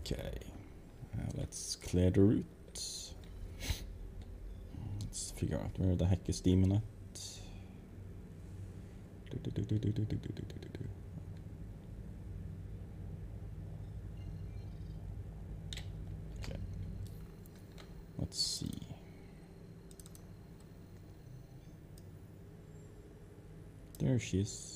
okay, uh, let's clear the route. Let's figure out where the heck is demon at. Do, do, do, There.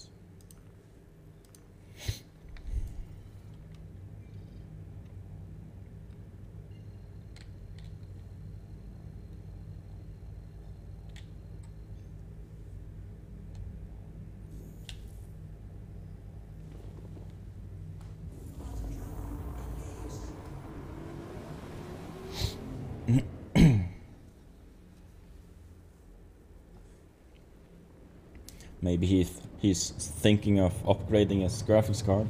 Maybe he he's thinking of upgrading his graphics card.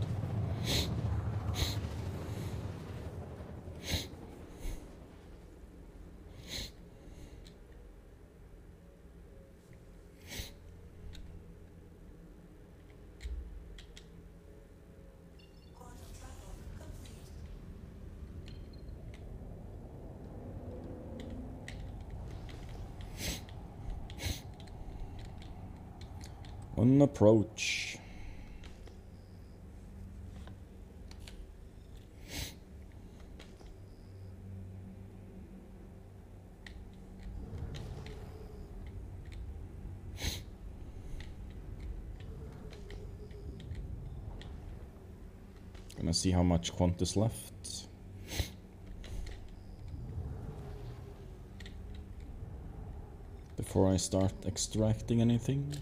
On approach. Gonna see how much quant is left. Before I start extracting anything.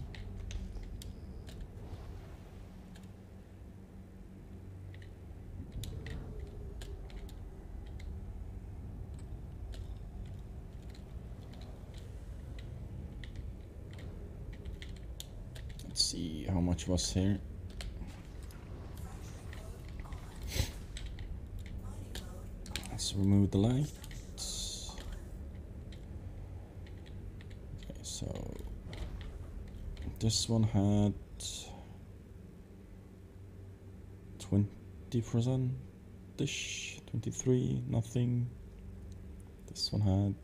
Let's was here. Let's remove the light. Okay, so this one had twenty percent ish, twenty three, nothing. This one had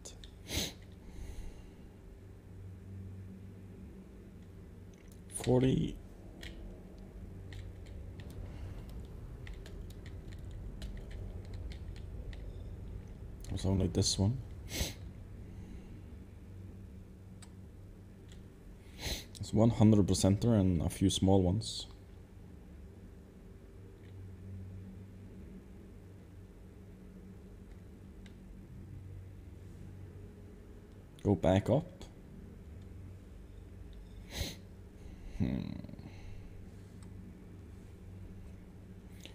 forty. Was only this one. It's one hundred percenter and a few small ones. Go back up. Hmm.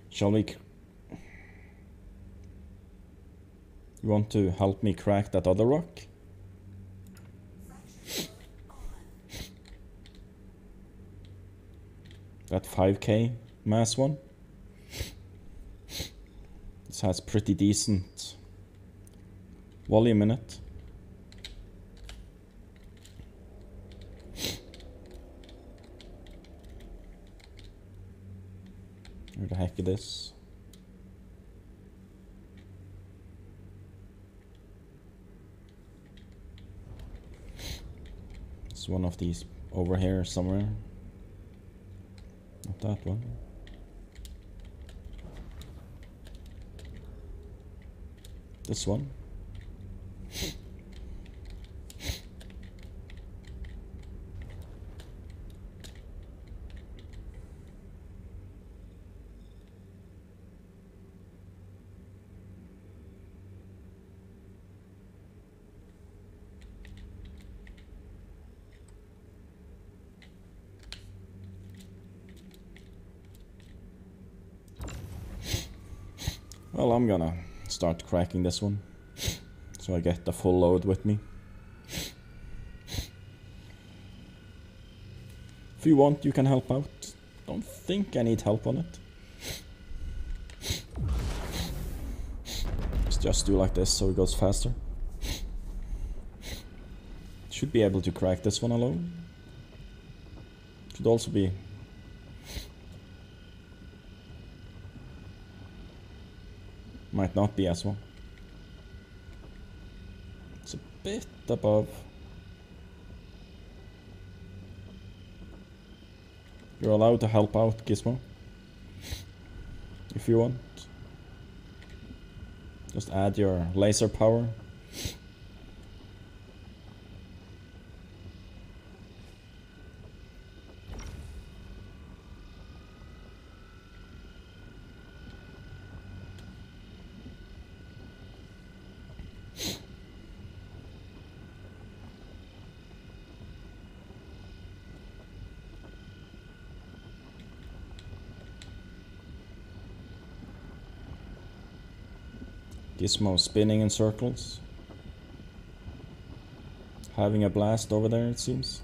Shall we? You want to help me crack that other rock? That 5k mass one. This has pretty decent volume in it. Where the heck is? One of these over here somewhere. Not that one. This one. Well, I'm gonna start cracking this one. So I get the full load with me. If you want, you can help out. Don't think I need help on it. Let's just do like this so it goes faster. Should be able to crack this one alone. Should also be Might not be as well. It's a bit above. You're allowed to help out, Gizmo. If you want. Just add your laser power. Gizmo spinning in circles. Having a blast over there, it seems.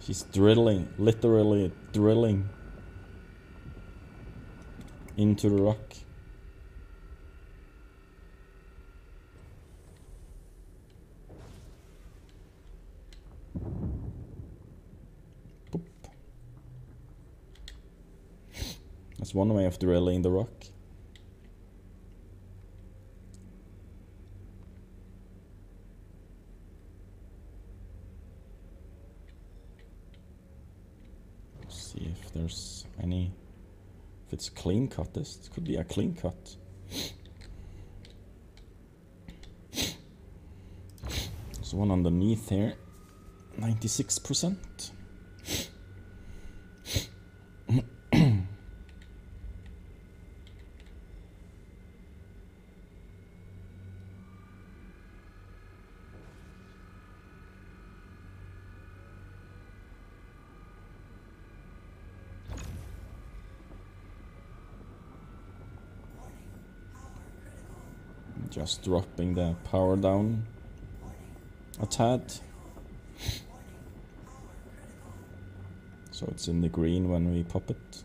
She's drilling, literally drilling into the rock. Boop. That's one way of drilling the rock. see if there's any if it's clean cut this could be a clean cut there's one underneath here 96% just dropping the power down a tad. So it's in the green when we pop it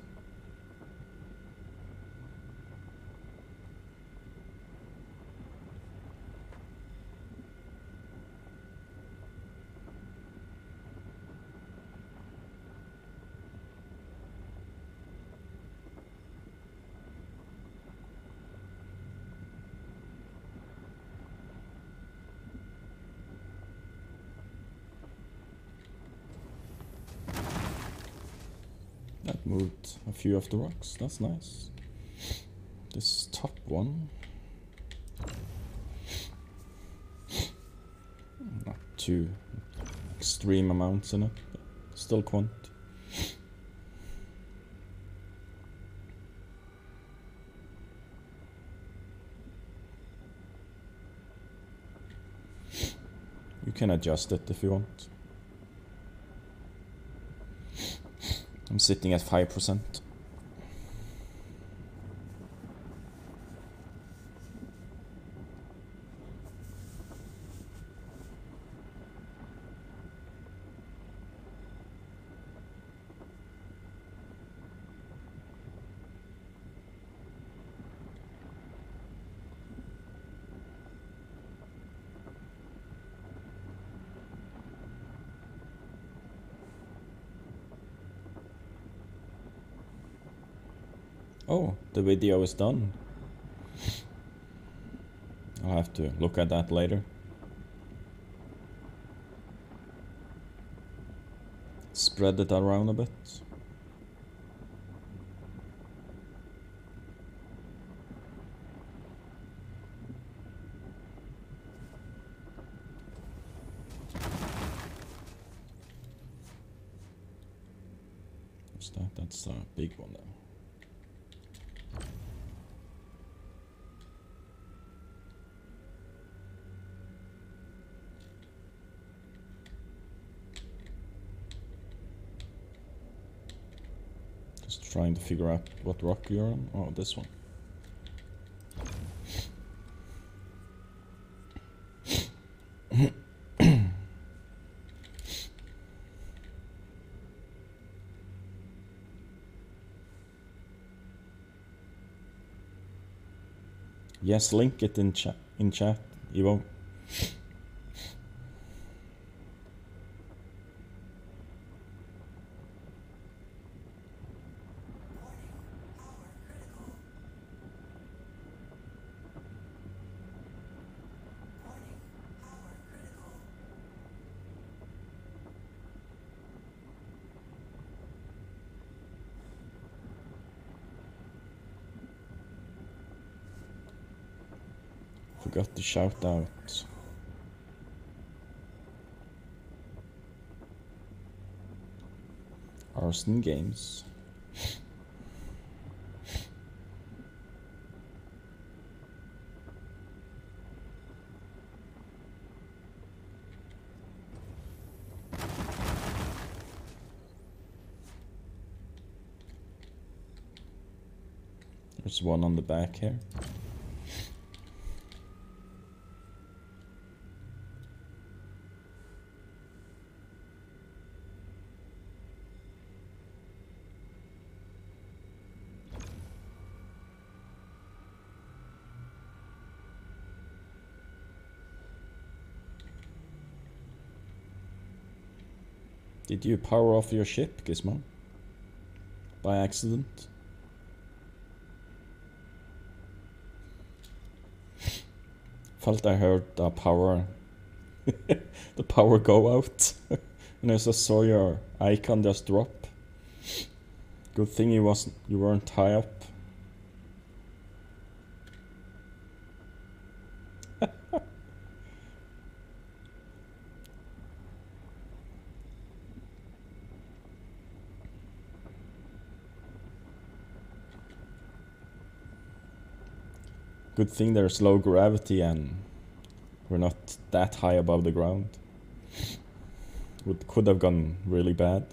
That moved a few of the rocks. That's nice. This top one. Not too extreme amounts in it, but still quant. You can adjust it if you want. I'm sitting at 5%. Oh, the video is done. I'll have to look at that later. Spread it around a bit. What's that? That's a big one there. Just to figure out what rock you're on. Oh, this one. yes, link it in chat. In chat, Evo. Forgot to shout out. Arson Games. There's one on the back here. Did you power off your ship, Gizmo? By accident? Felt I heard the power the power go out. and as I saw your icon just drop. Good thing you wasn't you weren't high up. Good thing there's low gravity and we're not that high above the ground. Would could have gone really bad.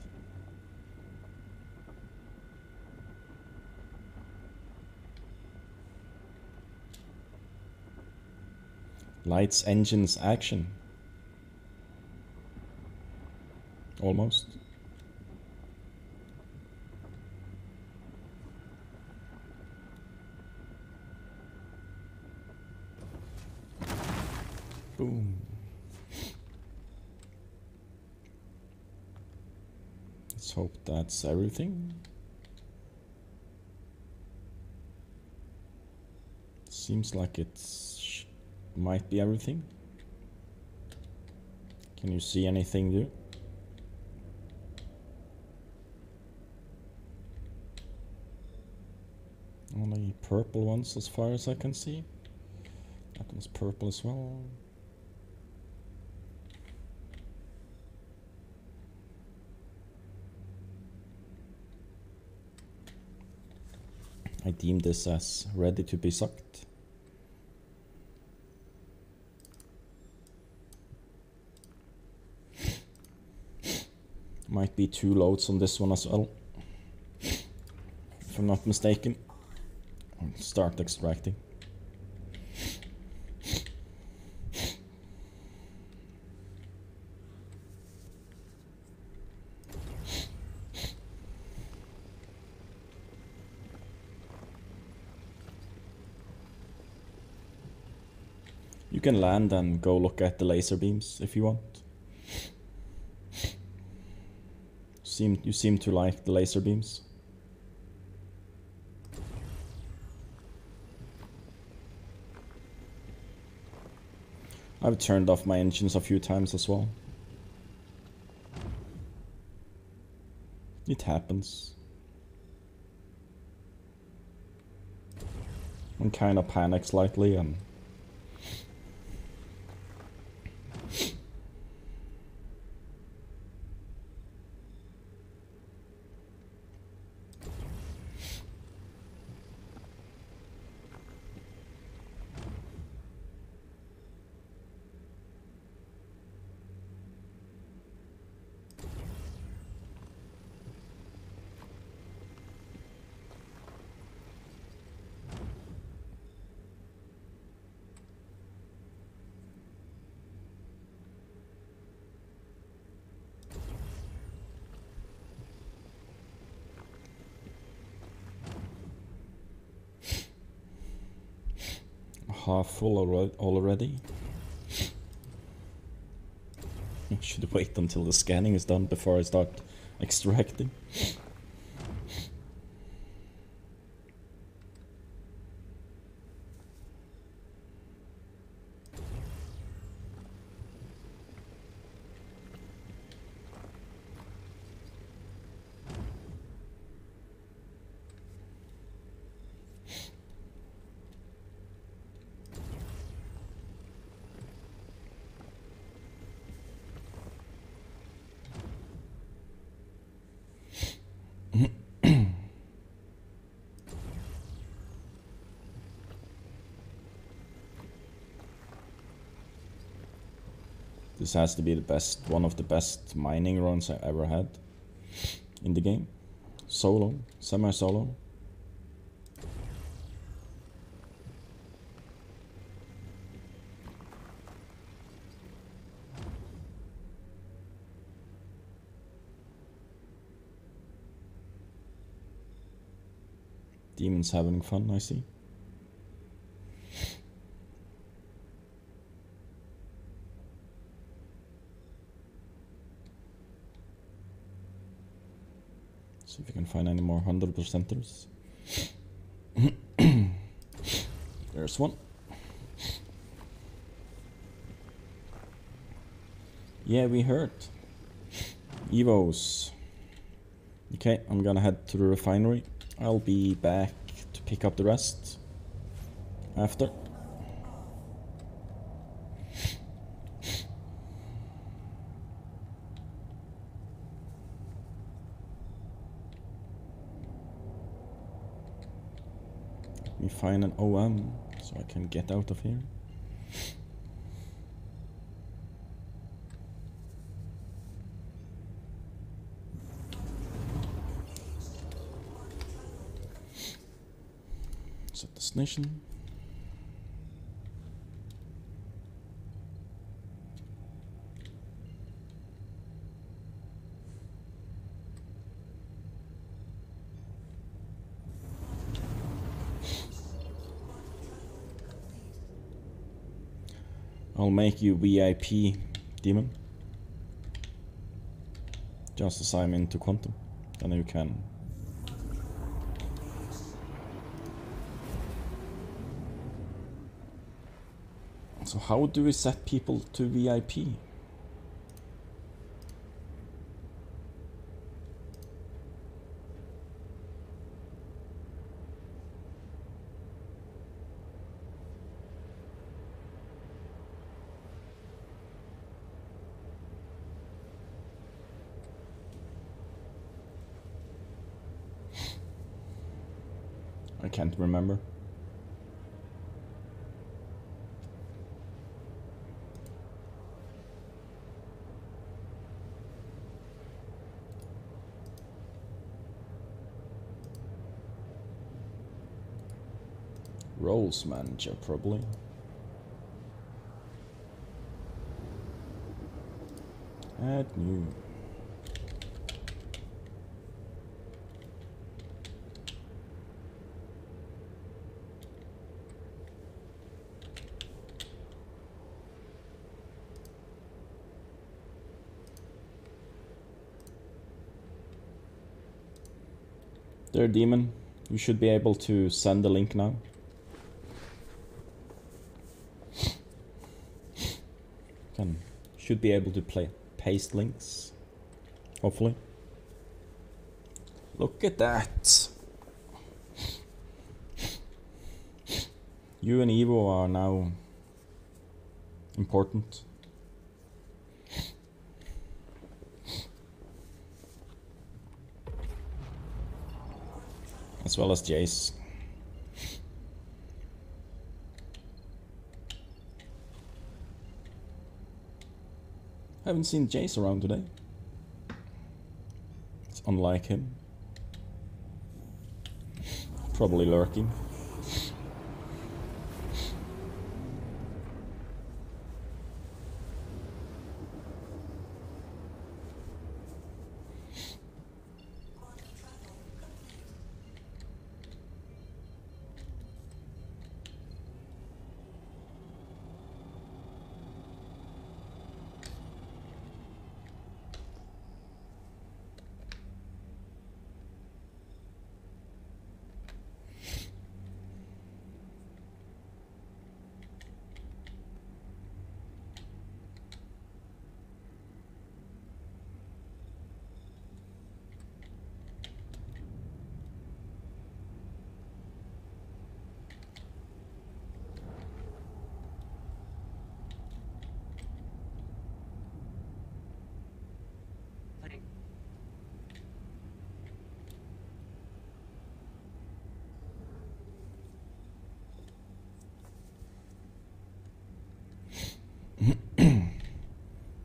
Lights, engines, action. Almost. Boom. Let's hope that's everything. Seems like it might be everything. Can you see anything new? Only purple ones as far as I can see. That one's purple as well. I deem this as ready to be sucked. Might be two loads on this one as well. if I'm not mistaken. Start extracting. Can land and go look at the laser beams if you want. Seem you seem to like the laser beams. I've turned off my engines a few times as well. It happens. One kind of panics slightly and half full already. Should wait until the scanning is done before I start extracting. This has to be the best, one of the best mining runs I ever had in the game. Solo, semi-solo. Demons having fun, I see. See if we can find any more 100 percenters. There's one. Yeah, we heard. Evos. Okay, I'm gonna head to the refinery. I'll be back to pick up the rest after. Let me find an OM so I can get out of here. Set destination. I'll make you VIP, demon. Just assign into quantum. Then you can. So how do we set people to VIP? I can't remember. Manager, probably. Add new. There, demon. You should be able to send the link now. Can should be able to play paste links. Hopefully. Look at that. You and Evo are now important. As well as Jace. Haven't seen Jace around today. It's unlike him. Probably lurking.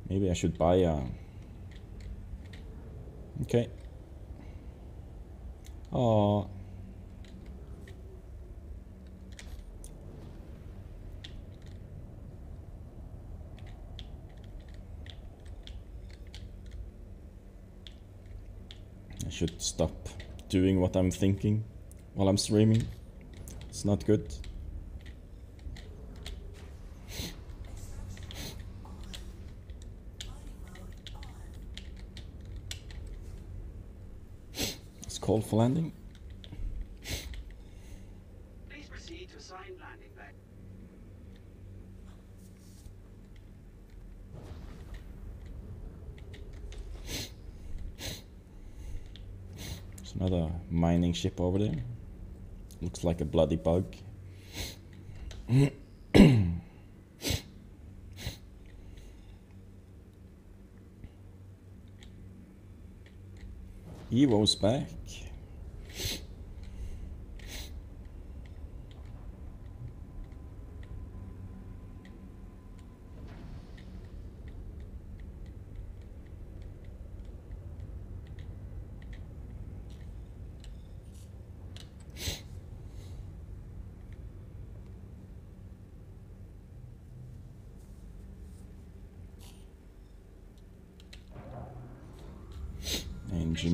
Thank Maybe I should buy a. Okay. Oh. I should stop doing what I'm thinking while I'm streaming. It's not good. It's for landing. Please proceed to landing. There's another mining ship over there. Looks like a bloody bug. Evo's back.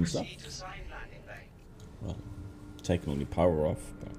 Engines up. Proceed to assigned landing bay. Well, taking only power off, but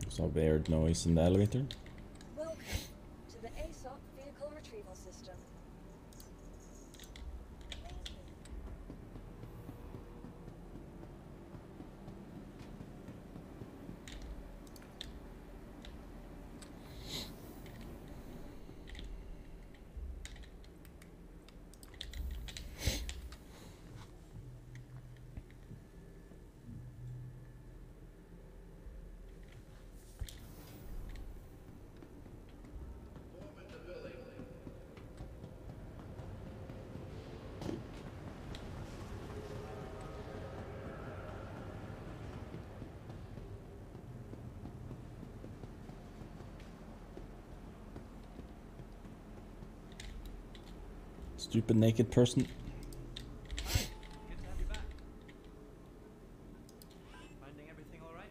there's a weird noise in the elevator. Welcome to the ASOP vehicle retrieval system. Stupid naked person. Hi, good to have you back. Finding everything all right?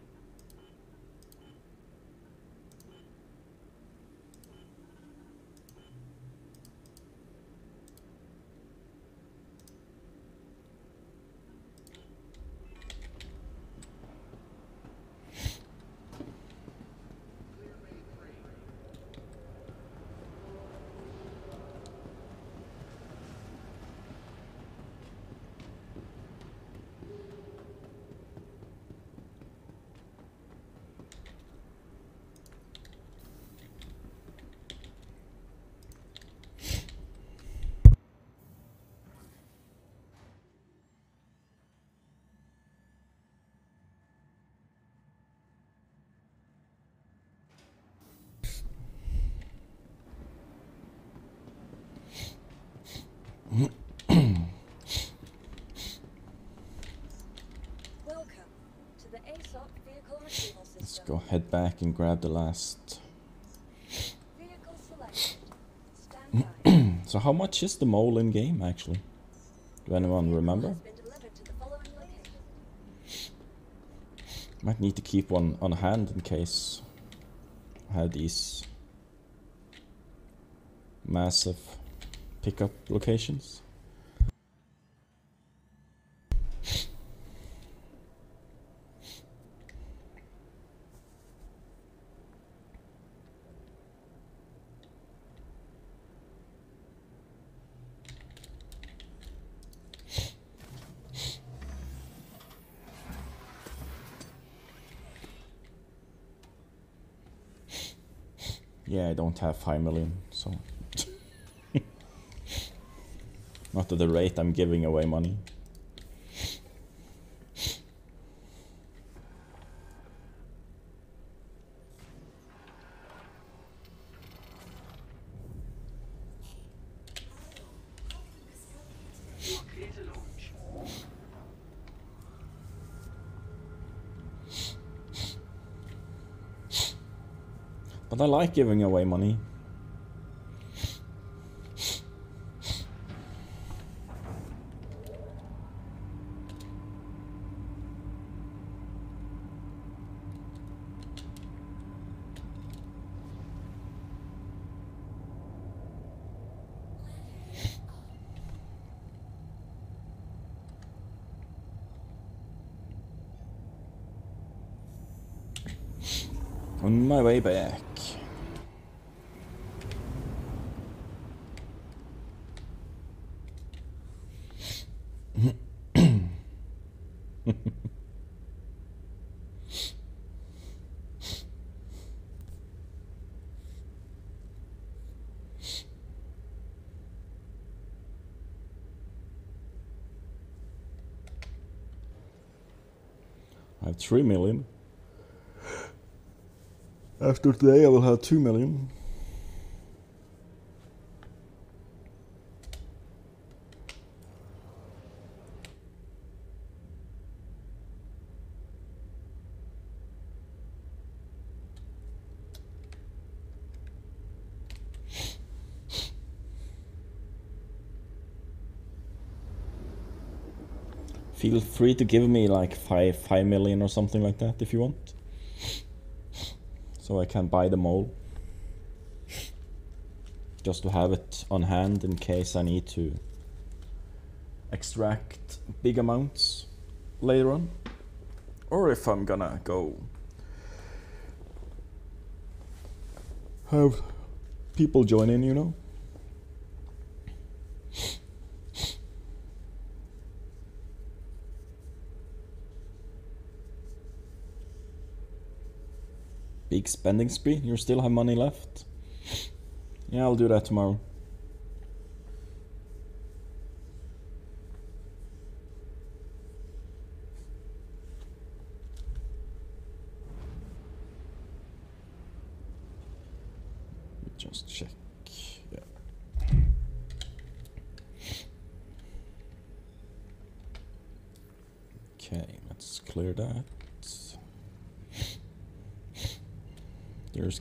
Welcome to the ASOP vehicle retrieval system. Let's go head back and grab the last. So how much is the mole in game actually? Do anyone remember? Might need to keep one on hand in case I have these massive pickup locations. Yeah, I don't have 5 million, so. Not at the rate I'm giving away money. But I like giving away money. On my way back. I have 3 million. After today, I will have 2 million. Feel free to give me like 5 5 million or something like that if you want so I can buy the mole. Just to have it on hand in case I need to extract big amounts later on. Or if I'm gonna go have people join in, you know. Spending spree? You still have money left? Yeah, I'll do that tomorrow.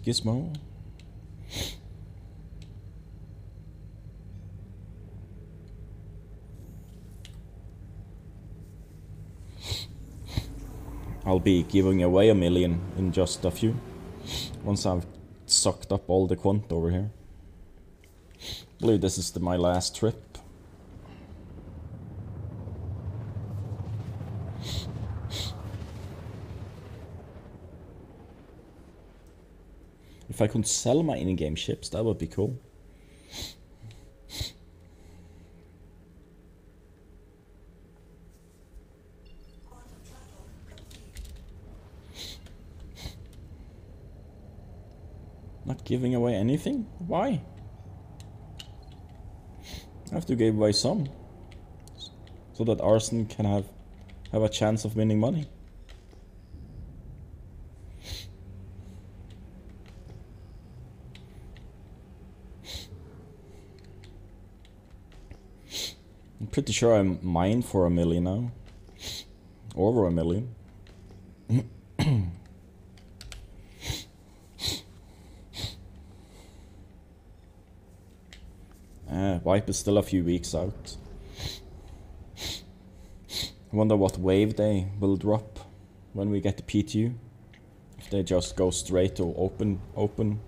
Gizmo. I'll be giving away a million in just a few. Once I've sucked up all the quant over here. I believe this is the, my last trip. If I could sell my in-game ships, that would be cool. Not giving away anything? Why? I have to give away some. So that Arson can have have a chance of winning money. Pretty sure I'm mine for a million now. Over a million. Uh, wipe is still a few weeks out. I wonder what wave they will drop when we get the PTU. If they just go straight to open, open,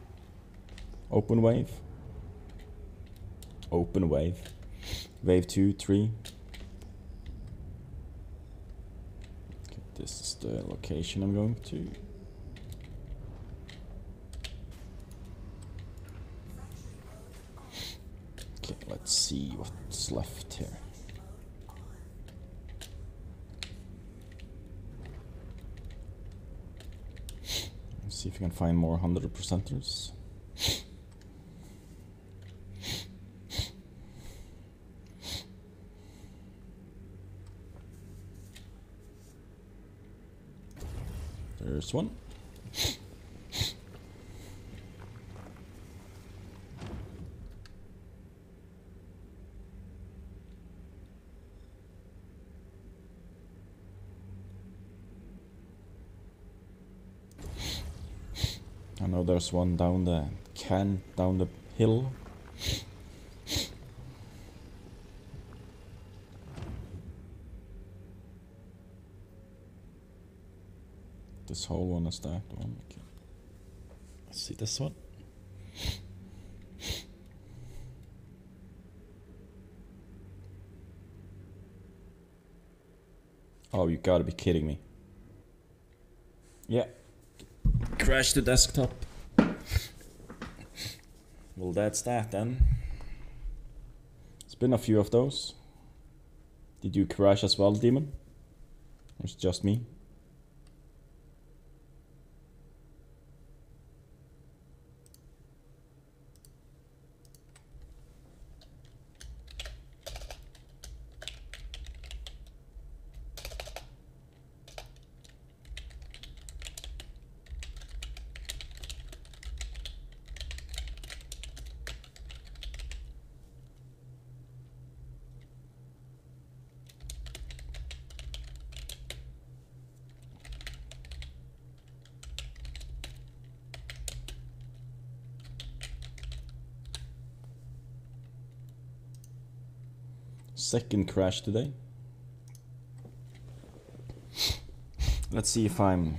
open wave. Open wave. Wave 2, 3. Okay, this is the location I'm going to. Okay, let's see what's left here. Let's see if we can find more 100 percenters. There's one. I know there's one down the can down the hill. Whole one is that one. Okay. Let's see this one. Oh, you gotta be kidding me. Yeah, crash the desktop. Well, that's that then. It's been a few of those. Did you crash as well, Demon? Or it's just me? Second crash today. Let's see if I'm.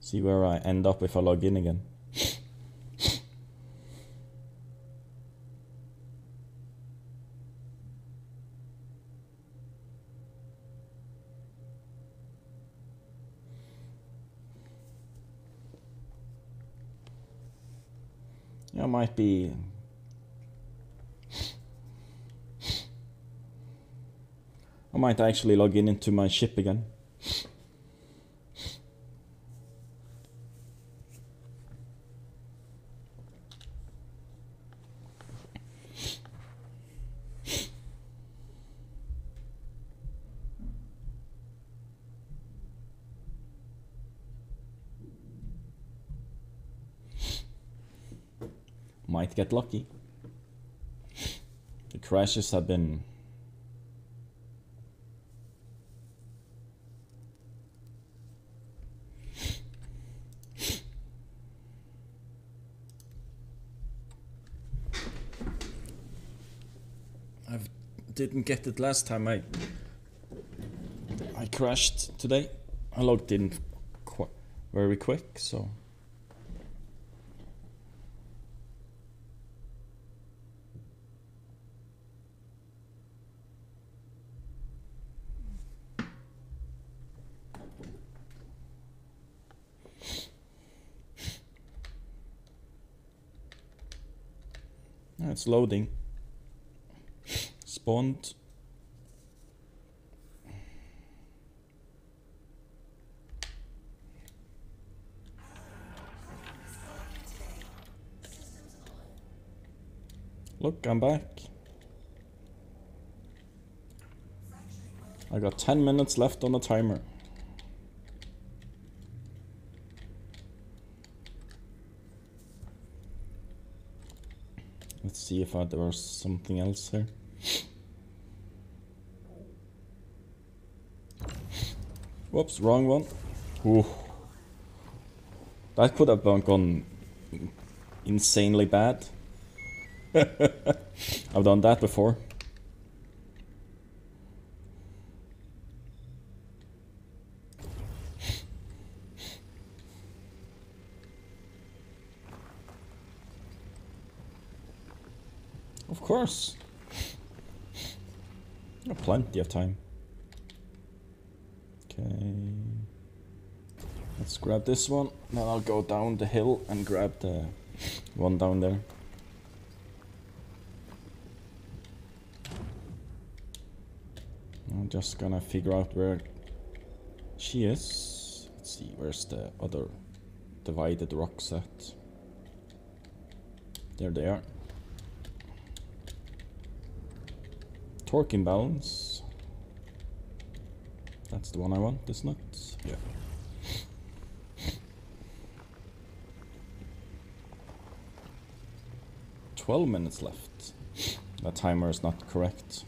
See where I end up if I log in again. Might be I might actually log in into my ship again. Might get lucky. The crashes have been I didn't get it last time I I crashed today. I logged in qu- very quick, so. It's loading. Spawned. Look, I'm back. I got 10 minutes left on the timer. Let's see if I, there was something else here. Whoops, wrong one. Ooh. That could have gone- insanely bad. I've done that before. Of course. Plenty of time. Let's grab this one. Then I'll go down the hill and grab the one down there. I'm just gonna figure out where she is. Let's see, where's the other divided rocks at? There they are. Torque imbalance. That's the one I want, isn't it? Yeah. Twelve minutes left. That timer is not correct.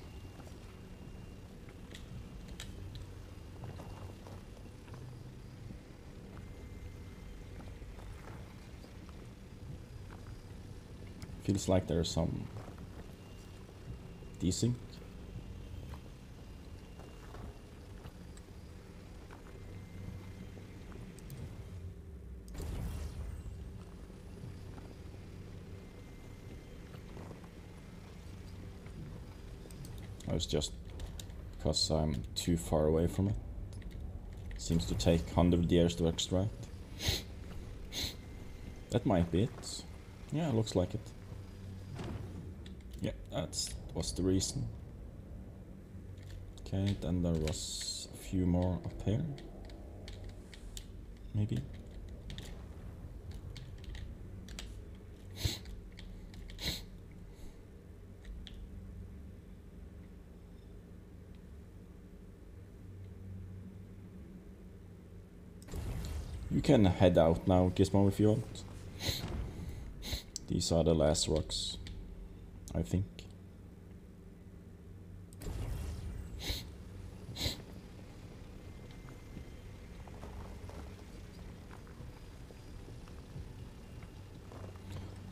Feels like there's some desync. Was just because I'm too far away from it. Seems to take 100 years to extract. That might be it. Yeah, looks like it. Yeah, that's was the reason. Okay, then there was a few more up here. Maybe. Can head out now, Gizmo, if you want. These are the last rocks, I think.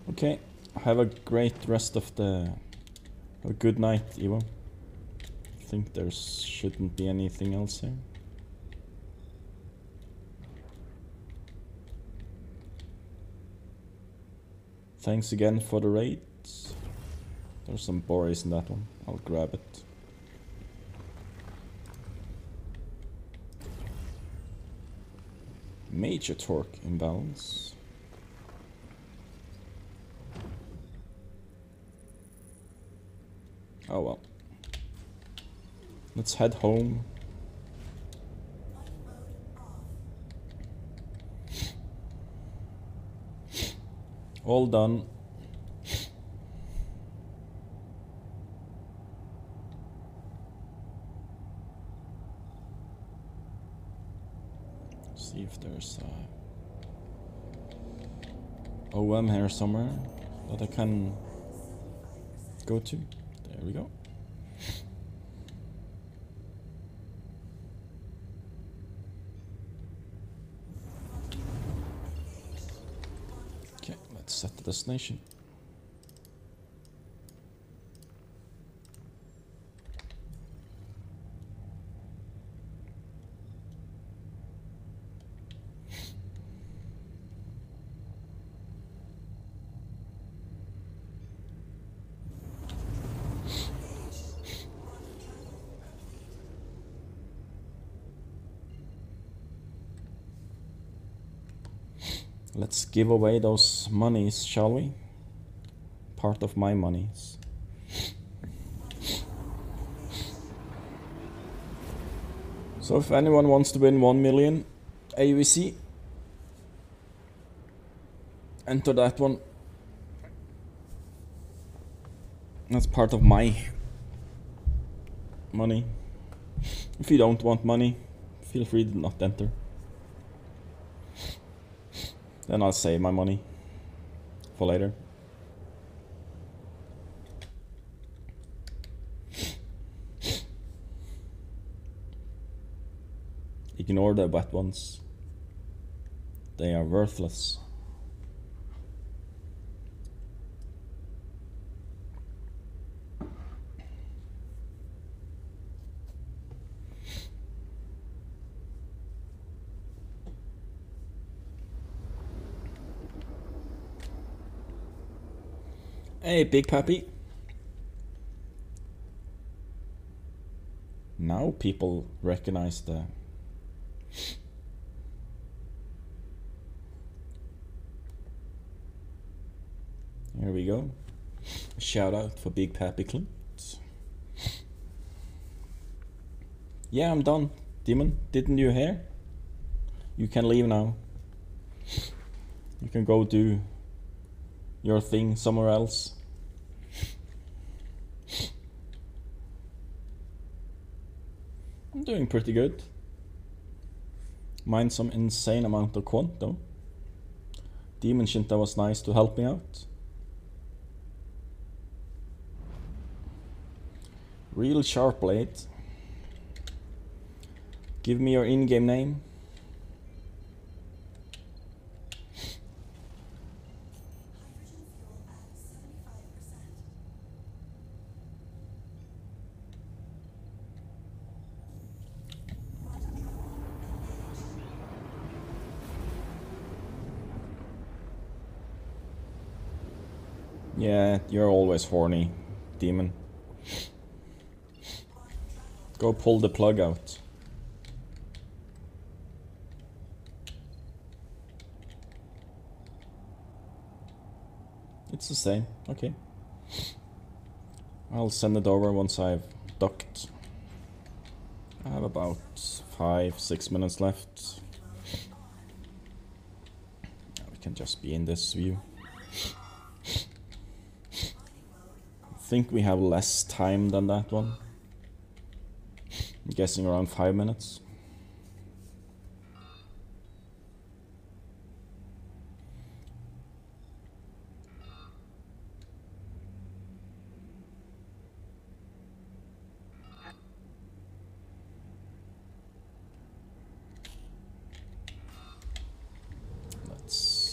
Okay, have a great rest of the. Have a good night, Ivo. I think there shouldn't be anything else here. Thanks again for the raids. There's some Borase in that one. I'll grab it. Major torque imbalance. Oh well. Let's head home. All done. See if there's uh, a OM here somewhere that I can go to. There we go. Okay, let's set the destination. Let's give away those monies, shall we? Part of my monies. So if anyone wants to win 1 million AUC, enter that one. That's part of my money. If you don't want money, feel free to not enter. Then I'll save my money for later. Ignore the wet ones. They are worthless. Hey, Big puppy. Now people recognize the. Here we go. Shout out for Big Pappy Clint. Yeah, I'm done. Demon, didn't you hear? You can leave now. You can go do your thing somewhere else. Doing pretty good. Mind some insane amount of quant though. Demon Shinta was nice to help me out. Real sharp blade. Give me your in-game name. Yeah, you're always horny, demon. Go pull the plug out. It's the same, okay. I'll send it over once I've docked. I have about five, six minutes left. We can just be in this view. Think we have less time than that one. I'm guessing around five minutes. Let's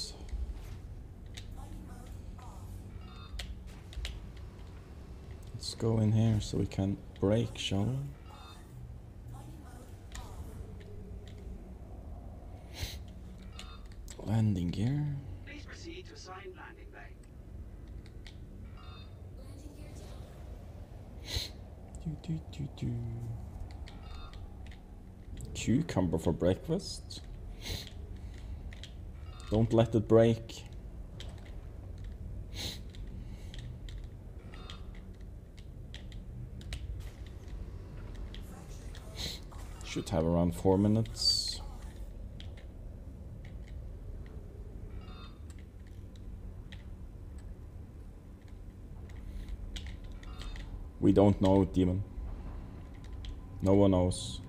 Let's go in here so we can break, shall we? Landing gear. Please proceed to assigned landing bay. Do, do, do, do. Cucumber for breakfast. Don't let it break. Should have around four minutes. We don't know, demon. No one knows.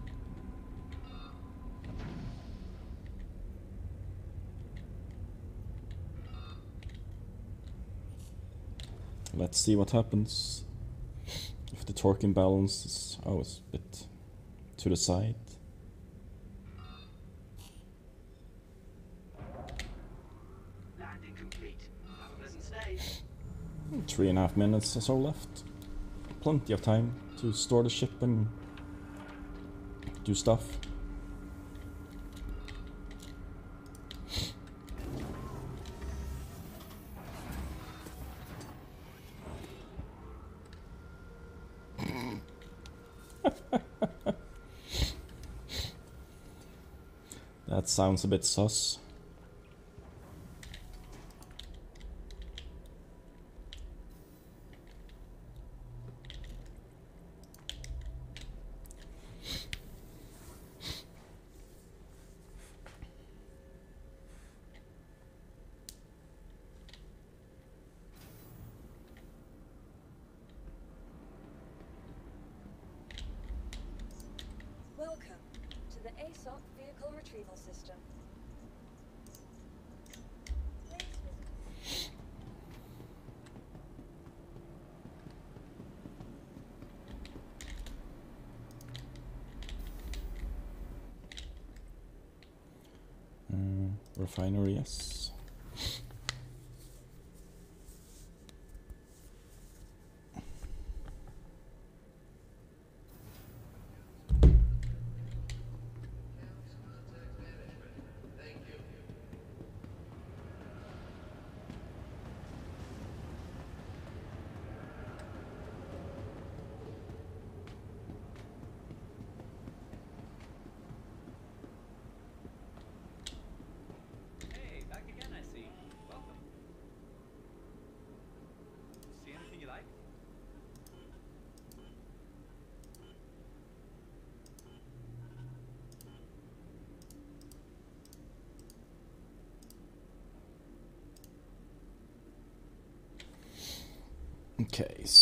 Let's see what happens. If the torque imbalance is... Oh, it's a bit to the side. Landing complete. Have a pleasant stay. Three and a half minutes or so left. Plenty of time to store the ship and do stuff. that sounds a bit sus.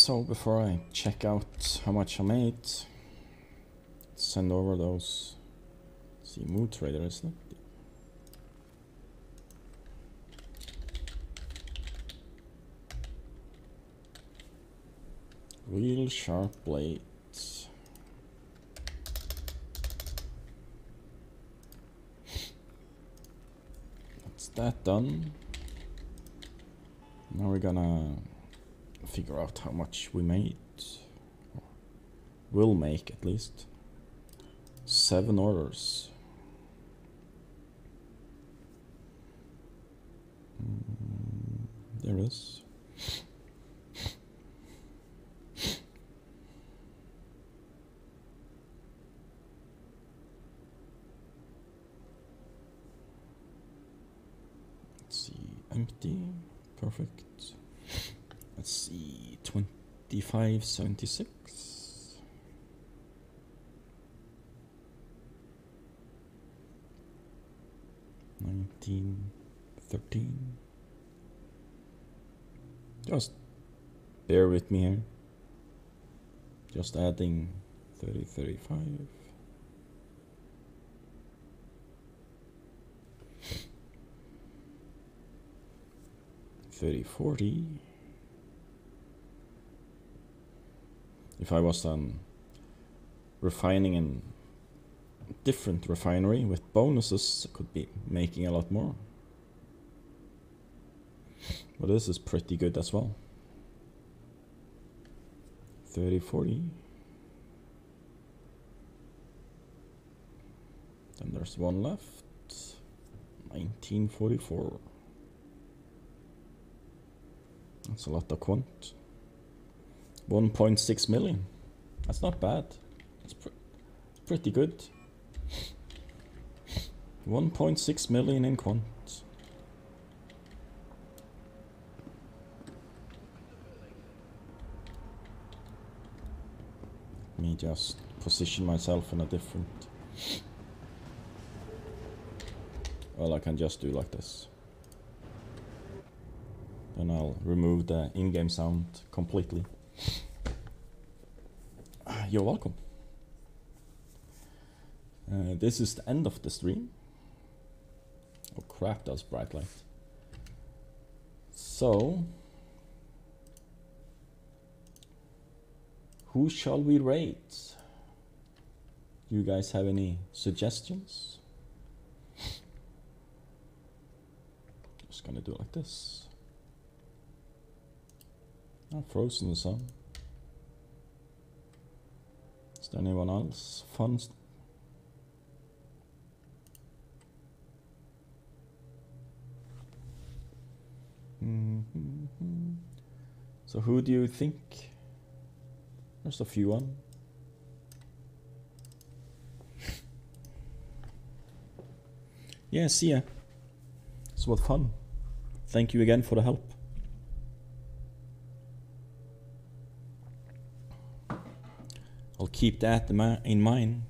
So before I check out how much I made, send over those. See, mood trader, isn't it? Real sharp blades. That's that done. Now we're gonna figure out how much we made. Will make at least. Seven orders. Mm, there is. Let's see, empty, perfect. Let's see, 2576. Nineteen thirteen. Just bear with me here. Just adding thirty thirty five. Thirty forty. If I was um refining in different refinery with bonuses, I could be making a lot more. But this is pretty good as well. 30 40. Then there's one left. 1944. That's a lot of quant. 1.6 million. That's not bad. That's pr- pretty good. 1.6 million in quant. Me just position myself in a different. Well, I can just do like this. Then I'll remove the in-game sound completely. You're welcome. Uh, this is the end of the stream. Oh crap, that's bright light. So, who shall we rate? Do You guys have any suggestions? Just gonna do it like this. Oh, frozen the sun. Is there anyone else fun? Mhm. So who do you think? There's a few on. Yeah, see ya. This was fun. Thank you again for the help. I'll keep that in mind.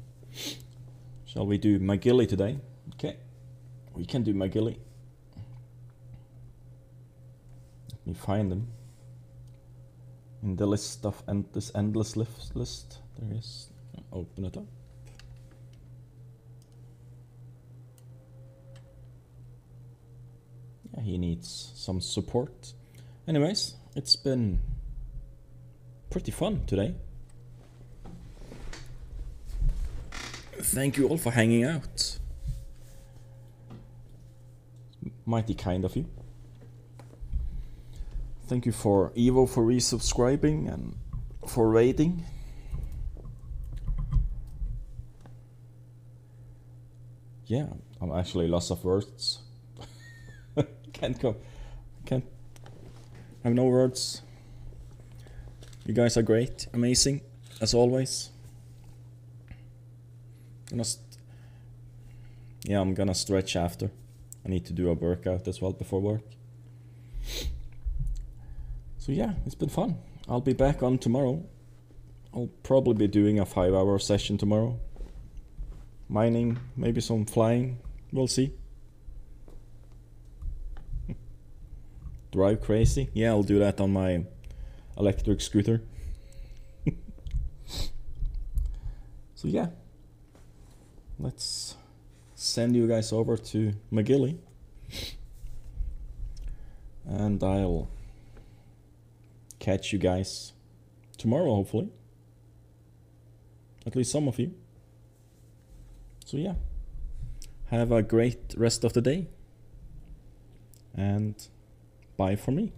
Shall we do McGilly today? Okay, we can do McGilly. Let me find them in the list of end this endless list list. There is. Open it up. Yeah, he needs some support. Anyways, it's been pretty fun today. Thank you all for hanging out. Mighty kind of you. Thank you for Evo for resubscribing and for raiding. Yeah, I'm actually lost of words. can't go. Can't. I have no words. You guys are great, amazing, as always. Gonna st- yeah, I'm gonna stretch after. I need to do a workout as well before work. So yeah, it's been fun. I'll be back on tomorrow. I'll probably be doing a five hour session tomorrow. Mining, maybe some flying. We'll see. Drive crazy? Yeah, I'll do that on my electric scooter. so yeah. Let's send you guys over to McGilly. And I'll catch you guys tomorrow, hopefully. At least some of you. So, yeah. Have a great rest of the day. And bye for me.